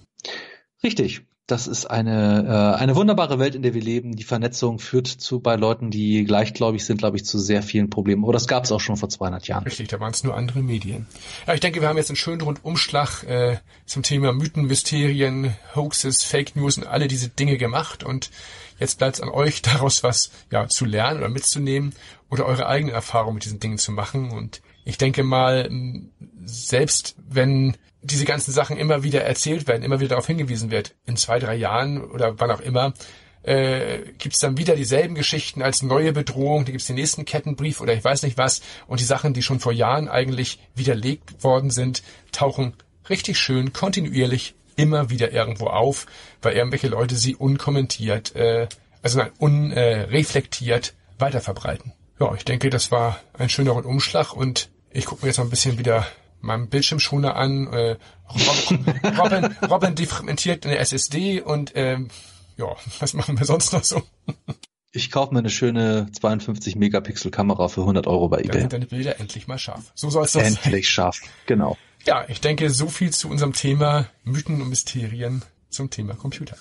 Richtig. Das ist eine, äh, eine wunderbare Welt, in der wir leben. Die Vernetzung führt zu bei Leuten, die gleichgläubig sind, glaube ich, zu sehr vielen Problemen. Aber das gab es auch schon vor 200 Jahren. Richtig, da waren es nur andere Medien. Ja, ich denke, wir haben jetzt einen schönen Rundumschlag äh, zum Thema Mythen, Mysterien, Hoaxes, Fake News und alle diese Dinge gemacht. Und Jetzt bleibt es an euch, <laughs> daraus was ja zu lernen oder mitzunehmen oder eure eigene Erfahrung mit diesen Dingen zu machen. Und ich denke mal, selbst wenn diese ganzen Sachen immer wieder erzählt werden, immer wieder darauf hingewiesen wird, in zwei, drei Jahren oder wann auch immer, äh, gibt es dann wieder dieselben Geschichten als neue Bedrohung, da gibt es den nächsten Kettenbrief oder ich weiß nicht was. Und die Sachen, die schon vor Jahren eigentlich widerlegt worden sind, tauchen richtig schön kontinuierlich immer wieder irgendwo auf, weil irgendwelche Leute sie unkommentiert, äh, also nein, unreflektiert äh, weiterverbreiten. Ja, ich denke, das war ein schöner Rundumschlag und ich gucke mir jetzt mal ein bisschen wieder meinen Bildschirmschoner an. Äh, <laughs> Robin, Robin, differentiert eine SSD und ähm, ja, <laughs> was machen wir sonst noch so? Ich kaufe mir eine schöne 52 Megapixel Kamera für 100 Euro bei eBay. Dann sind deine Bilder endlich mal scharf. So soll es doch Endlich sein. scharf, genau. Ja, ich denke, so viel zu unserem Thema Mythen und Mysterien zum Thema Computer.